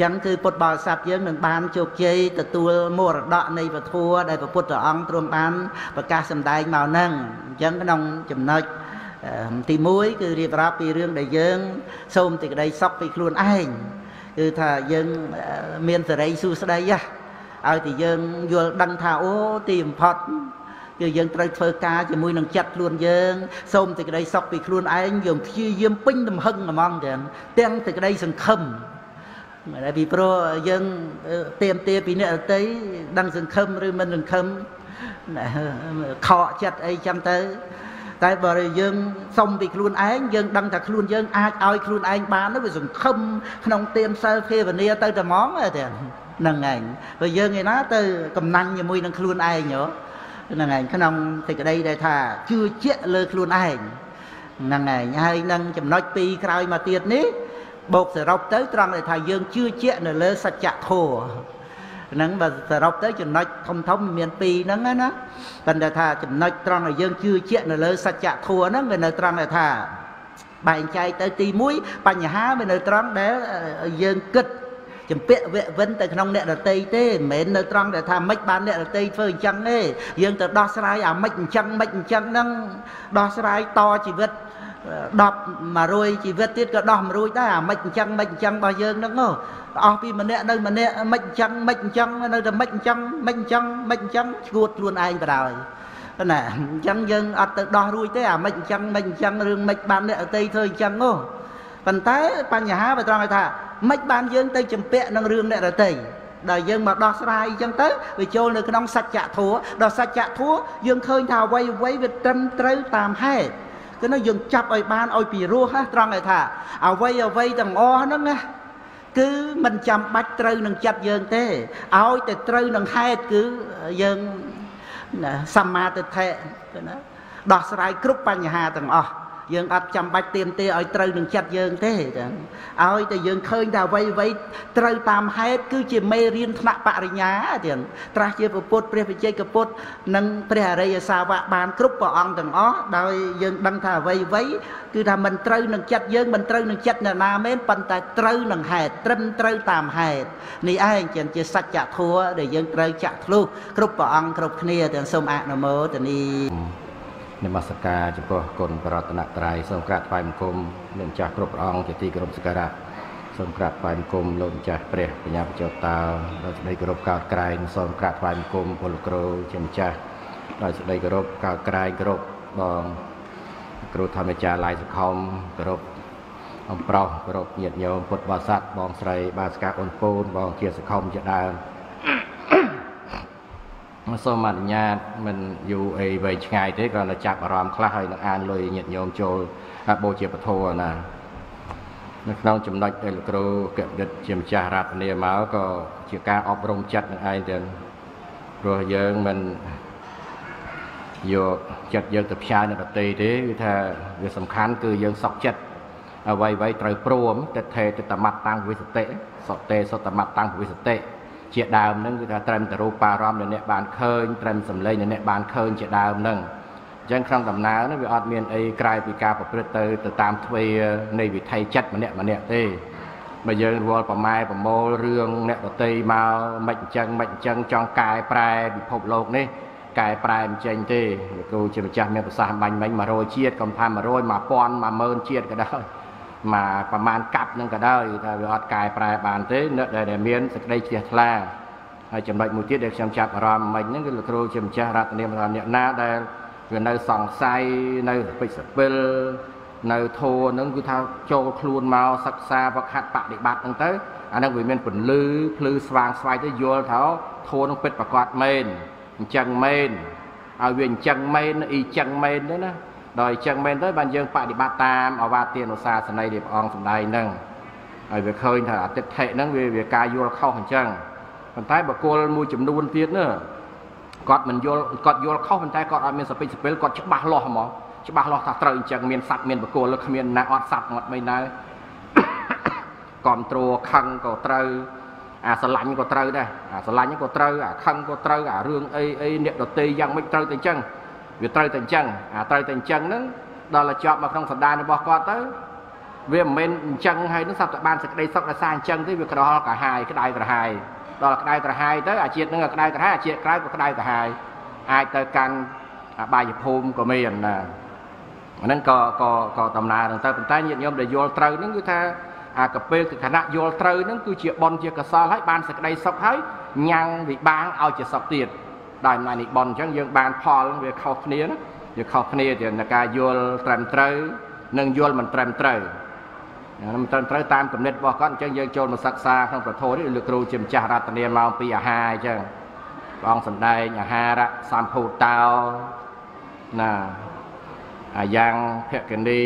ចឹងគឺពុទ្ធបរិស័ទយើងនឹងបានជោគជ័យទទួលមរតកនៃពធัวដែលព្រះពុទ្ធអង្គទ្រង់បានប្រកាសសម្ដែងមកហ្នឹងអញ្ចឹងក្នុងចំណុចទី1គឺរៀបរាប់ពីរឿងដែលយើង សូមទីក្តីសុខពីខ្លួនឯងគឺថាយើងមានសេរីសួស្តីហ៎ឲ្យតែយើងយល់ដឹងថាអូទីបំផុតគឺយើងត្រូវធ្វើការជាមួយនឹងចិត្តខ្លួនយើង សូមទីក្តីសុខពីខ្លួនឯងយើងព្យាយាមពេញទំហឹងហ្មងទាំងទាំងទីក្តីសង្ឃឹម តែពីព្រោះយើងទៀមទាពីអ្នកដតីដឹងសង្ឃឹមឬមិនសង្ឃឹមខកចិត្តអីចឹងទៅ តែបើយើងសុំពីខ្លួនឯងយើងដឹងថាខ្លួនយើងអាចឲ្យខ្លួនឯងបានទៅវាសង្ឃឹមក្នុងទៀមសិលភាវនាទៅតែហ្មងទេហ្នឹងឯងព្រោះយើងឯណាទៅកំណាញ់ជាមួយនឹងខ្លួនឯងហ្នឹងឯងក្នុងសេចក្តីដែលថាជឿជាក់លើខ្លួនឯងហ្នឹងឯងហើយនឹងចំណុចពីរក្រោយមកទៀតនេះ បូកសរុបទៅត្រង់ដែលថាយើងជឿជាក់នៅលើសច្ចធម៌ហ្នឹងបើសរុបទៅចំណុចធំធំមានពីរហ្នឹងណាប៉ុន្តែថាចំណុចត្រង់ដែលយើងជឿជាក់នៅលើសច្ចធម៌ហ្នឹងវានៅត្រង់ដែលថាបែងចែកទៅទី1បញ្ហាវានៅត្រង់ដែលយើងគិតចម្ពាក់វៈវិនទៅក្នុងអ្នករតីទេមិនមែននៅត្រង់ដែលថាម៉េចបានអ្នករតីធ្វើអញ្ចឹងទេយើងទៅដោះស្រាយអាម៉េចអញ្ចឹងម៉េចអញ្ចឹងហ្នឹងដោះស្រាយតជីវិត 10 100ជីវិតទៀតក៏ដោះមិនរួចដែរអាមិនអញ្ចឹងមិនអញ្ចឹងរបស់យើងហ្នឹងអស់ពីម្នាក់នៅម្នាក់មិនអញ្ចឹងមិនអញ្ចឹងនៅតែមិនអញ្ចឹងមិនអញ្ចឹងមិនអញ្ចឹងឈួតខ្លួនឯងបណ្ដោយណាអញ្ចឹងយើងអត់ទៅដោះរួចទេអាមិនអញ្ចឹងមិនអញ្ចឹងរឿងមិនបានអ្នកអតីធ្វើអញ្ចឹងហ៎ប៉ុន្តែបញ្ហាវាត្រង់ថាមិនបានយើងទៅចម្ពាក់នឹងរឿងអ្នករតីដល់យើងមកដោះស្រាយអញ្ចឹងទៅវាចូលនៅក្នុងសច្ចធัวដល់សច្ចធัวយើងឃើញថាអ្វីអ្វីវាត្រឹមត្រូវតាមហេតុ គឺនោះយើងចាប់ឲ្យបានឲ្យពីរោះត្រង់ឲ្យថាអ្វីអ្វីទាំងអស់ហ្នឹងណាគឺមិនចាំបាច់ត្រូវនឹងចិត្តយើងទេឲ្យតែត្រូវនឹងហេតុគឺយើងសម្មាទិដ្ឋិណាដោះស្រាយគ្រប់បញ្ហាទាំងអស់ យើងអត់ចាំបាច់ទៀមទាឲ្យត្រូវនឹងចិត្តយើងទេចាឲ្យតែយើងឃើញថាអ្វីអ្វីត្រូវតាមហេតុគឺជាមេរៀនថ្នាក់បរិញ្ញាទៀតត្រាស់ជាពុទ្ធព្រះវិជ័យកពុទ្ធនិងព្រះអរិយសាវកបានគ្រប់ព្រះអង្គទាំងអស់ដោយយើងដឹងថាអ្វីអ្វីគឺថាមិនត្រូវនឹងចិត្តយើងមិនត្រូវនឹងចិត្តអ្នកណាមែនប៉ុន្តែត្រូវនឹងហេតុត្រឹមត្រូវតាមហេតុនេះឯងជាជាសច្ចធម៌ដែលយើងត្រូវចាក់ធ្លុះគ្រប់ព្រះអង្គគ្រប់គ្នាទាំងសូមអនុមោទនី នមស្ការចំពោះគុណបរតនត្រ័យសូមក្រាបថ្វាយបង្គំលោកម្ចាស់គ្រប់ព្រះអង្គជាទីគោរពសក្ការៈសូមក្រាបថ្វាយបង្គំលោកម្ចាស់ព្រះបញ្ញាបច្ចោតោដោយសេចក្តីគោរពកោតក្រែងសូមក្រាបថ្វាយបង្គំពលគ្រូជាម្ចាស់ដោយសេចក្តីគោរពកោតក្រែងគោរពបងគ្រូធម្មចារឡាយសខំគោរពអំប្រុសគោរពញាតិញោមពុទ្ធបរិស័ទបងស្រីបាសកាអូនពូនបងជាសខំជាដើម សូមអនុញ្ញាតមិនយូរអីវែងឆ្ងាយទេគ្រាន់តែចាប់អារម្មណ៍ខ្លះហើយនឹងអានលុយញាតិញោមចូលបូជាពធណានៅក្នុងចំណុចដែលលោកគ្រូកវិតជាម្ចាស់រដ្ឋនាមកក៏ជាការអប់រំចិត្តនឹងឯងទៅព្រោះយើងមិនយកចិត្តយើងទៅផ្សាយនៅប្រទេសទេគឺថាវាសំខាន់គឺយើងសក់ចិត្តអ្វីអ្វីត្រូវព្រមតិថេទតមត្តតាំងវិសតិសតេសតមត្តតាំងវិសតិ ជាដើមហ្នឹងគឺថាត្រឹមតែរូបារម្មណ៍ដែលអ្នកបានឃើញត្រឹមសម្លេងដែលអ្នកបានឃើញជាដើមហ្នឹងអញ្ចឹងក្នុងដំណើរហ្នឹងវាអត់មានអីក្រៅពីការប្រព្រឹត្តទៅទៅតាមទ្វេនៃវិថីចិត្តម្នាក់ម្នាក់ទេបើយើងរាល់ប្រម៉ែប្រមូលរឿងអ្នកដតីមកមិនអញ្ចឹងមិនអញ្ចឹងចង់កែប្រែពិភពលោកនេះកែប្រែមិនចេញទេលោកគ្រូជាម្ចាស់មានប្រសាសន៍បាញ់មិញ100ជាតិកុំថា100 1000 10000ជាតិក៏ដោយ មកប្រមាណកាប់នឹងក៏ដោយថាវាអត់កែប្រែបានទេនៅដែលមានសេចក្តីជ្រះថ្លាហើយចំណុចមួយទៀតដែលខ្ញុំចាប់អារម្មណ៍មិញហ្នឹងគឺលោកគ្រូជាម្ចាស់រតនាមថាអ្នកណាដែលវានៅសង្ស័យនៅពេជ្រសពិលនៅធัวហ្នឹងគឺថាចូលខ្លួនមកសិក្សាវឹកហាត់បដិបត្តិហ្នឹងទៅអាហ្នឹងវាមានពន្លឺភ្លឺស្វាងស្វាយទៅយល់ថាធัวហ្នឹងពិតប្រកបមែនអញ្ចឹងមែនឲ្យវាអញ្ចឹងមែនអ៊ីចឹងមែនទៅណា ដោយអញ្ចឹងមែនទៅបានយើងបដិបត្តិតាមអវាទានុសាសនីនៃព្រះអង្គសម្ដែងហ្នឹងហើយវាឃើញថាអតិថិហ្នឹងវាវាការយល់ខុសអញ្ចឹងប៉ុន្តែបុគ្គលមួយចំនួនទៀតណាគាត់មិនយល់គាត់យល់ខុសប៉ុន្តែគាត់អត់មានសពេចសពិលគាត់ច្បាស់លាស់ហ្មងច្បាស់លាស់ថាត្រូវអញ្ចឹងមានសັດមានបុគ្គលគ្មានណាអត់សັດអត់មិនណាគ្រប់គ្រងខឹងក៏ត្រូវអាស្រឡាញ់ក៏ត្រូវដែរអាស្រឡាញ់ក៏ត្រូវអាខឹងក៏ត្រូវអារឿងអីអីអ្នកដតីយ៉ាងមិនត្រូវទៅអញ្ចឹង វាត្រូវតែអញ្ចឹងអាត្រូវតែអញ្ចឹងហ្នឹងដល់តែជាប់មកក្នុងសន្តានរបស់គាត់ទៅវាមិនមែនអញ្ចឹងហើយនឹងសត្វតែបានសេចក្តីសុខដោយសារអញ្ចឹងទេវាក្រហល់កាហាយក្តៅក្រហាយដល់ក្តៅក្រហាយទៅអាជាតិនឹងក្តៅក្រហាយអាជាតិក្រៅក៏ក្តៅក្រហាយអាចទៅកាន់អបាយភូមិក៏មានណាអាហ្នឹងក៏ក៏ក៏ដំណើរហ្នឹងទៅប៉ុន្តែញាតិញោមដែលយល់ត្រូវហ្នឹងគឺថាអាកពេលគណៈយល់ត្រូវហ្នឹងគឺជាបនជាកសលហើយបានសេចក្តីសុខហើយញ៉ាំងវិបាងឲ្យជាសុខទៀត ដោយអំណាចនេះបនអញ្ចឹងយើងបានផលវាខុសគ្នាណាវាខុសគ្នាទៅនឹងការយល់ត្រឹមត្រូវនិងយល់មិនត្រឹមត្រូវមិនត្រឹមត្រូវតាមគំនិតរបស់គាត់អញ្ចឹងយើងចូលមកសិក្សាក្នុងប្រធមនេះលោកគ្រូជាម្ចាស់រតនាមកពីអាហារអញ្ចឹងព្រះអង្គសម្ដែងអាហារសម្ភូតោណាអាយ៉ាងភគនី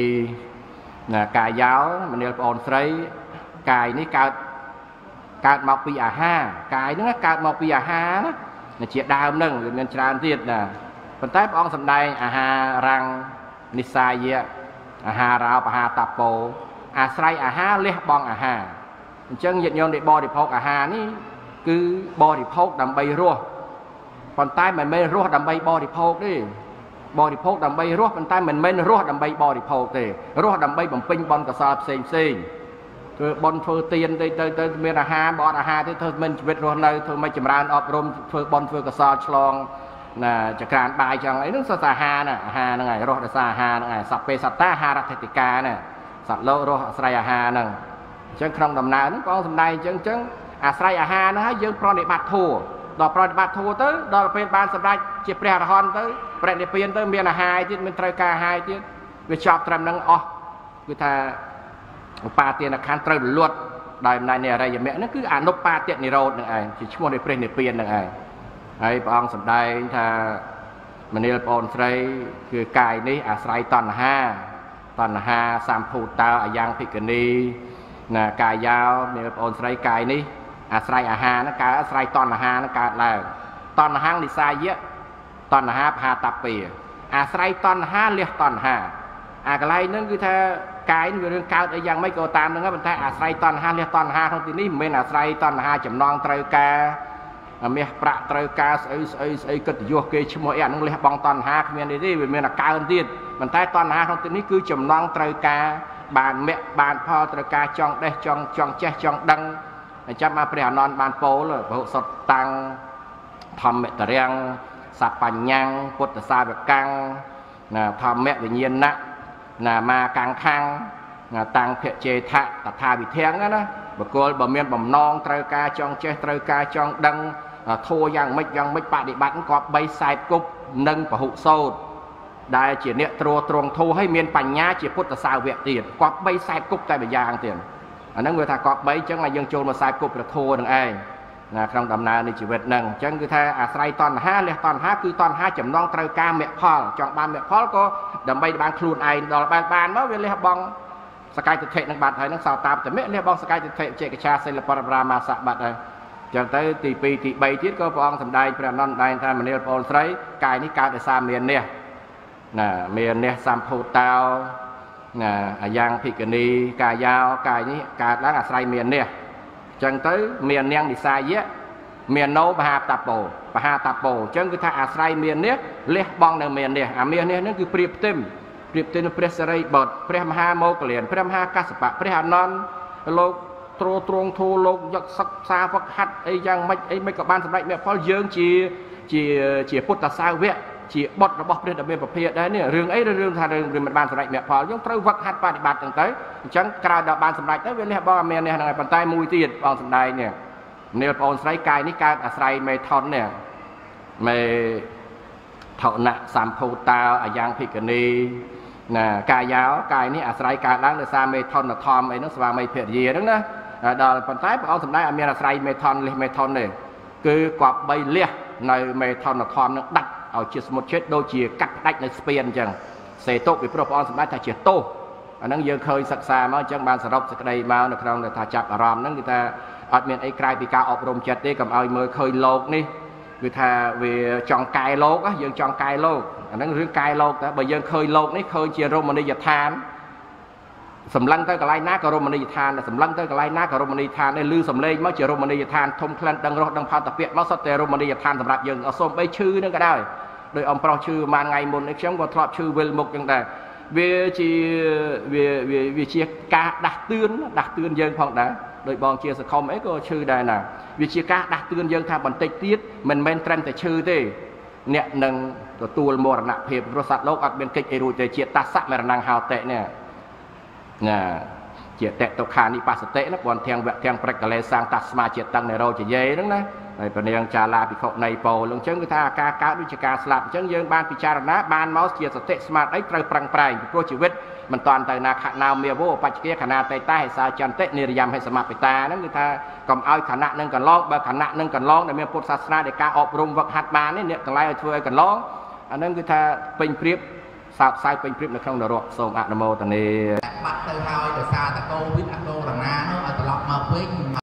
ណាកាយោមនាលប្អូនស្រី កាយនេះកើតកើតមកពីអាហារកាយហ្នឹងកើតមកពីអាហារណា ជាដើមហ្នឹងវាមានច្រើនទៀតណាប៉ុន្តែព្រះអង្គសម្ដែងអាហាររាំងនិសាយៈអាហារោបហាតពោអាស្រ័យអាហារលះបង់អាហារអញ្ចឹងញាតិញោមដែលបរិភោគអាហារនេះគឺបរិភោគដើម្បីរស់ប៉ុន្តែមិនមែនរស់ដើម្បីបរិភោគទេបរិភោគដើម្បីរស់ប៉ុន្តែមិនមែនរស់ដើម្បីបរិភោគទេរស់ដើម្បីបំពេញបុណ្យកុសលផ្សេងផ្សេង ធ្វើបុណ្យធ្វើទានទៅទៅទៅមានអាហារបត់អាហារទៅធ្វើមិនជីវិតរស់នៅធ្វើមិនចម្រើនអប់រំធ្វើបុណ្យធ្វើកុសលឆ្លងណាចក្រានបាយចឹងអីហ្នឹងសត្វអាហារណាអាហារហ្នឹងឯងរស់ដោយសារអាហារហ្នឹងឯងសពេសត្តាហារថេតិកាណាសត្វលោករស់អាស្រ័យអាហារហ្នឹងអញ្ចឹងក្នុងដំណើរហ្នឹងបងសំដែងអញ្ចឹងអញ្ចឹងអាស្រ័យអាហារហ្នឹងហើយយើងប្រតិបត្តិធัวដល់ប្រតិបត្តិធัวទៅដល់ពេលបានសម្រេចជាព្រះអរហន្តទៅព្រះនិព្វានទៅមានអាហារទៀតមានត្រូវការអាហារទៀតវាចប់ត្រឹមហ្នឹងអស់គឺថា ឧបាទានខណ្ឌត្រូវរលត់ដោយអំណាចនៃអរិយមគ្គហ្នឹងគឺអនុបាទនិរោធនឹងឯងជាឈ្មោះនៃព្រះនិព្វាននឹងឯងហើយព្រះអង្គសម្ដែងថាមនាលប្អូនស្រីគឺកាយនេះអាស្រ័យតណ្ហាតណ្ហាសម្ភូតោអាយ៉ាងភិក្ខនីណាកាយោមនាលប្អូនស្រីកាយនេះអាស្រ័យអាហារហ្នឹងកើតអាស្រ័យតណ្ហាហ្នឹងកើតឡើងតណ្ហានិសាយៈតណ្ហាផាតពេអាស្រ័យតណ្ហាលះតណ្ហាអាកន្លែងហ្នឹងគឺថា កាយវារឿងកើតអីយ៉ាងម៉េចក៏តាមហ្នឹងប៉ុន្តែអាស្រ័យតណ្ហាលះតណ្ហាក្នុងទីនេះមិនមែនអាស្រ័យតណ្ហាចំណងត្រូវការមាសប្រាក់ត្រូវការស្អីស្អីស្អីកិត្តិយសគេឈ្មោះអីអាហ្នឹងលះបង់តណ្ហាគ្មាននេះទេវាមានអាកើនទៀតប៉ុន្តែតណ្ហាក្នុងទីនេះគឺចំណងត្រូវការបានមគ្គបានផលត្រូវការចង់ដេះចង់ចង់ចេះចង់ដឹងអញ្ចឹងមកព្រះអនន្តបានពោលពហុសុតតាំងធម្មតរាំងសបញ្ញੰពុទ្ធសាវកੰណាធម្មវិញ្ញាណៈ ណាមាកាំងខាំងណាតាំងភជេថៈតថាវិធាងណាបកលបើមានបំណងត្រូវការចង់ចេះត្រូវការចង់ដឹងធัวយ៉ាងម៉េចយ៉ាងម៉េចបដិបត្តិក៏បីខ្សែគប់និងពហុសោតដែលជាអ្នកត្រួតត្រងធូរឲ្យមានបញ្ញាជាពុទ្ធសាវកទៀតគាត់បីខ្សែគប់តែម្យ៉ាងទៀតអាហ្នឹងវាថាគាត់បីអញ្ចឹងឲ្យយើងចូលមកខ្សែគប់ព្រះធัวនឹងឯង ណាក្នុងដំណើរនៃជីវិតហ្នឹងអញ្ចឹងគឺថាអាស្រ័យតណ្ហាលះតណ្ហាគឺតណ្ហាចំណងត្រូវការមគ្គផលចង់បានមគ្គផលក៏ដើម្បីបានខ្លួនឯងដល់បានបានមកវាលះបង់សកាយទិដ្ឋិនឹងបាត់ហើយនឹងសោតាបតមិលះបង់សកាយទិដ្ឋិចេកឆាសិលបរប្រាមាសបាត់ហើយចឹងទៅទី2ទី3ទៀតក៏ព្រះអង្គសម្ដែងព្រះអនន្តដែនថាមនាលប្អូនស្រីកាយនេះកើតដោយសារមាននេះណាមាននេះសម្ភូតោណាអាយ៉ាងភិក្ខនីកាយោកាយនេះកើតឡើងអាស្រ័យមាននេះ ចឹងទៅមាននាងនិសាយៈមានណោមហាតពោមហាតពោអញ្ចឹងគឺថាអាស្រ័យមាននេះលះបង់នៅមាននេះអាមាននេះហ្នឹងគឺព្រៀបផ្ទឹមព្រៀបផ្ទឹមនឹងព្រះសរិបុត្រព្រះមហាមោគលានព្រះមហាកសបៈព្រះអនន្តលោកទ្រទ្រង់ធូរលោកយកសិក្សាវឹកហាត់អីយ៉ាងម៉េចអីមិនក៏បានសម្រេចមេផលយើងជាជាជាពុទ្ធសាវក ជាបុត្ររបស់ព្រះដ៏មានពភាដែរនេះរឿងអីរឿងថារឿងមិនបានសម្រេចមេផលយើងត្រូវវឹកហាត់បប្រតិបត្តិទាំងទៅអញ្ចឹងក្រោយដល់បានសម្រេចទៅវាលះបងមាននេះហ្នឹងហើយប៉ុន្តែមួយទៀតបងសំដែងនេះនាលបងស្រីកាយនេះកើតអាស្រ័យមេថុននេះមេថោណៈសម្ភូតាអាយ៉ាងភិក្ខនីណាកាយោកាយនេះអាស្រ័យកើតឡើងដោយសារមេថុនធម្មអីហ្នឹងស្វាមីភរិយាហ្នឹងណាដល់ប៉ុន្តែព្រះអង្គសម្ដែងឲ្យមានអាស្រ័យមេថុនលះមេថុនទេគឺគាត់បីលះនៅមេថុនធម្មនឹងដាច់ ឲ្យជាសមុទ្រជាតិដូចជាកាត់ផ្ដាច់នៅស្ពានអញ្ចឹងសេតុពីព្រោះព្រះអង្គសម្ដែងថាជាទោសអាហ្នឹងយើងឃើញសិក្សាមកអញ្ចឹងបានសរុបសេចក្តីមកនៅក្នុងថាចាប់អារម្មណ៍ហ្នឹងគឺថាអត់មានអីក្រៅពីការអប់រំចិត្តទេកុំឲ្យមើលឃើញលោកនេះគឺថាវាចង់កែលោកយើងចង់កែលោកអាហ្នឹងរឿងកែលោកតែបើយើងឃើញលោកនេះឃើញជារមណីយដ្ឋាន សម្លឹងទៅកន្លែងណាក៏រមណីយដ្ឋានដែរសម្លឹងទៅកន្លែងណាក៏រមណីយដ្ឋានដែរឮសំឡេងមកជារមណីយដ្ឋានធំក្លិនដឹងរសដឹងផតពៈមកសុទ្ធតែរមណីយដ្ឋានសម្រាប់យើងអត់សូម្បីឈឺនឹងក៏ដោយដោយអំប្រុសឈឺប្រហែលថ្ងៃមុននេះខ្ញុំក៏ធ្លាប់ឈឺវិលមុខចឹងដែរវាជាវាវាជាការដាស់តឿនដាស់តឿនយើងផងដែរដោយបងជាសកុមអីក៏ឈឺដែរណាវាជាការដាស់តឿនយើងថាបន្តិចទៀតមិនមែនត្រឹមតែឈឺទេអ្នកនឹងទទួលមរណភាពព្រោះសត្វលោកអត់មានកិច្ចអីរួចទេជាតសៈមរណង្ហោតិនេះ ណាជាតេតុខានិបស្សតិណាបនទាំងវៈទាំងប្រកលេសាងតស្មាជាតឹងនៃរោជយេហ្នឹងណាហើយព្រះនាងចាឡាភិក្ខុនៃពោលអញ្ចឹងគឺថាការកើតដូចជាការស្លាប់អញ្ចឹងយើងបានពិចារណាបានមកជាសតិស្មារតីត្រូវប្រឹងប្រែងពីព្រោះជីវិតមិនតាន់ទៅណាខណោមេវោបច្ចគាខណៈតេតាហេសាចន្តិនិរិយមហេសមបិតាហ្នឹងគឺថាកុំឲ្យខណៈនឹងកន្លងបើខណៈនឹងកន្លងដែលមានពុទ្ធសាសនាដែលការអប់រំវឹកហាត់បាននេះអ្នកទាំងឡាយឲ្យធ្វើឲ្យកន្លងអាហ្នឹងគឺថាពេញព្រៀប សោកសៅពេញព្រៀបនៅក្នុងនរកសូមអនុមោទនាបាត់ទៅហើយដោយសារតែកូវីដអាកូរ៉ាណានោះឲ្យត្រឡប់មកវិញ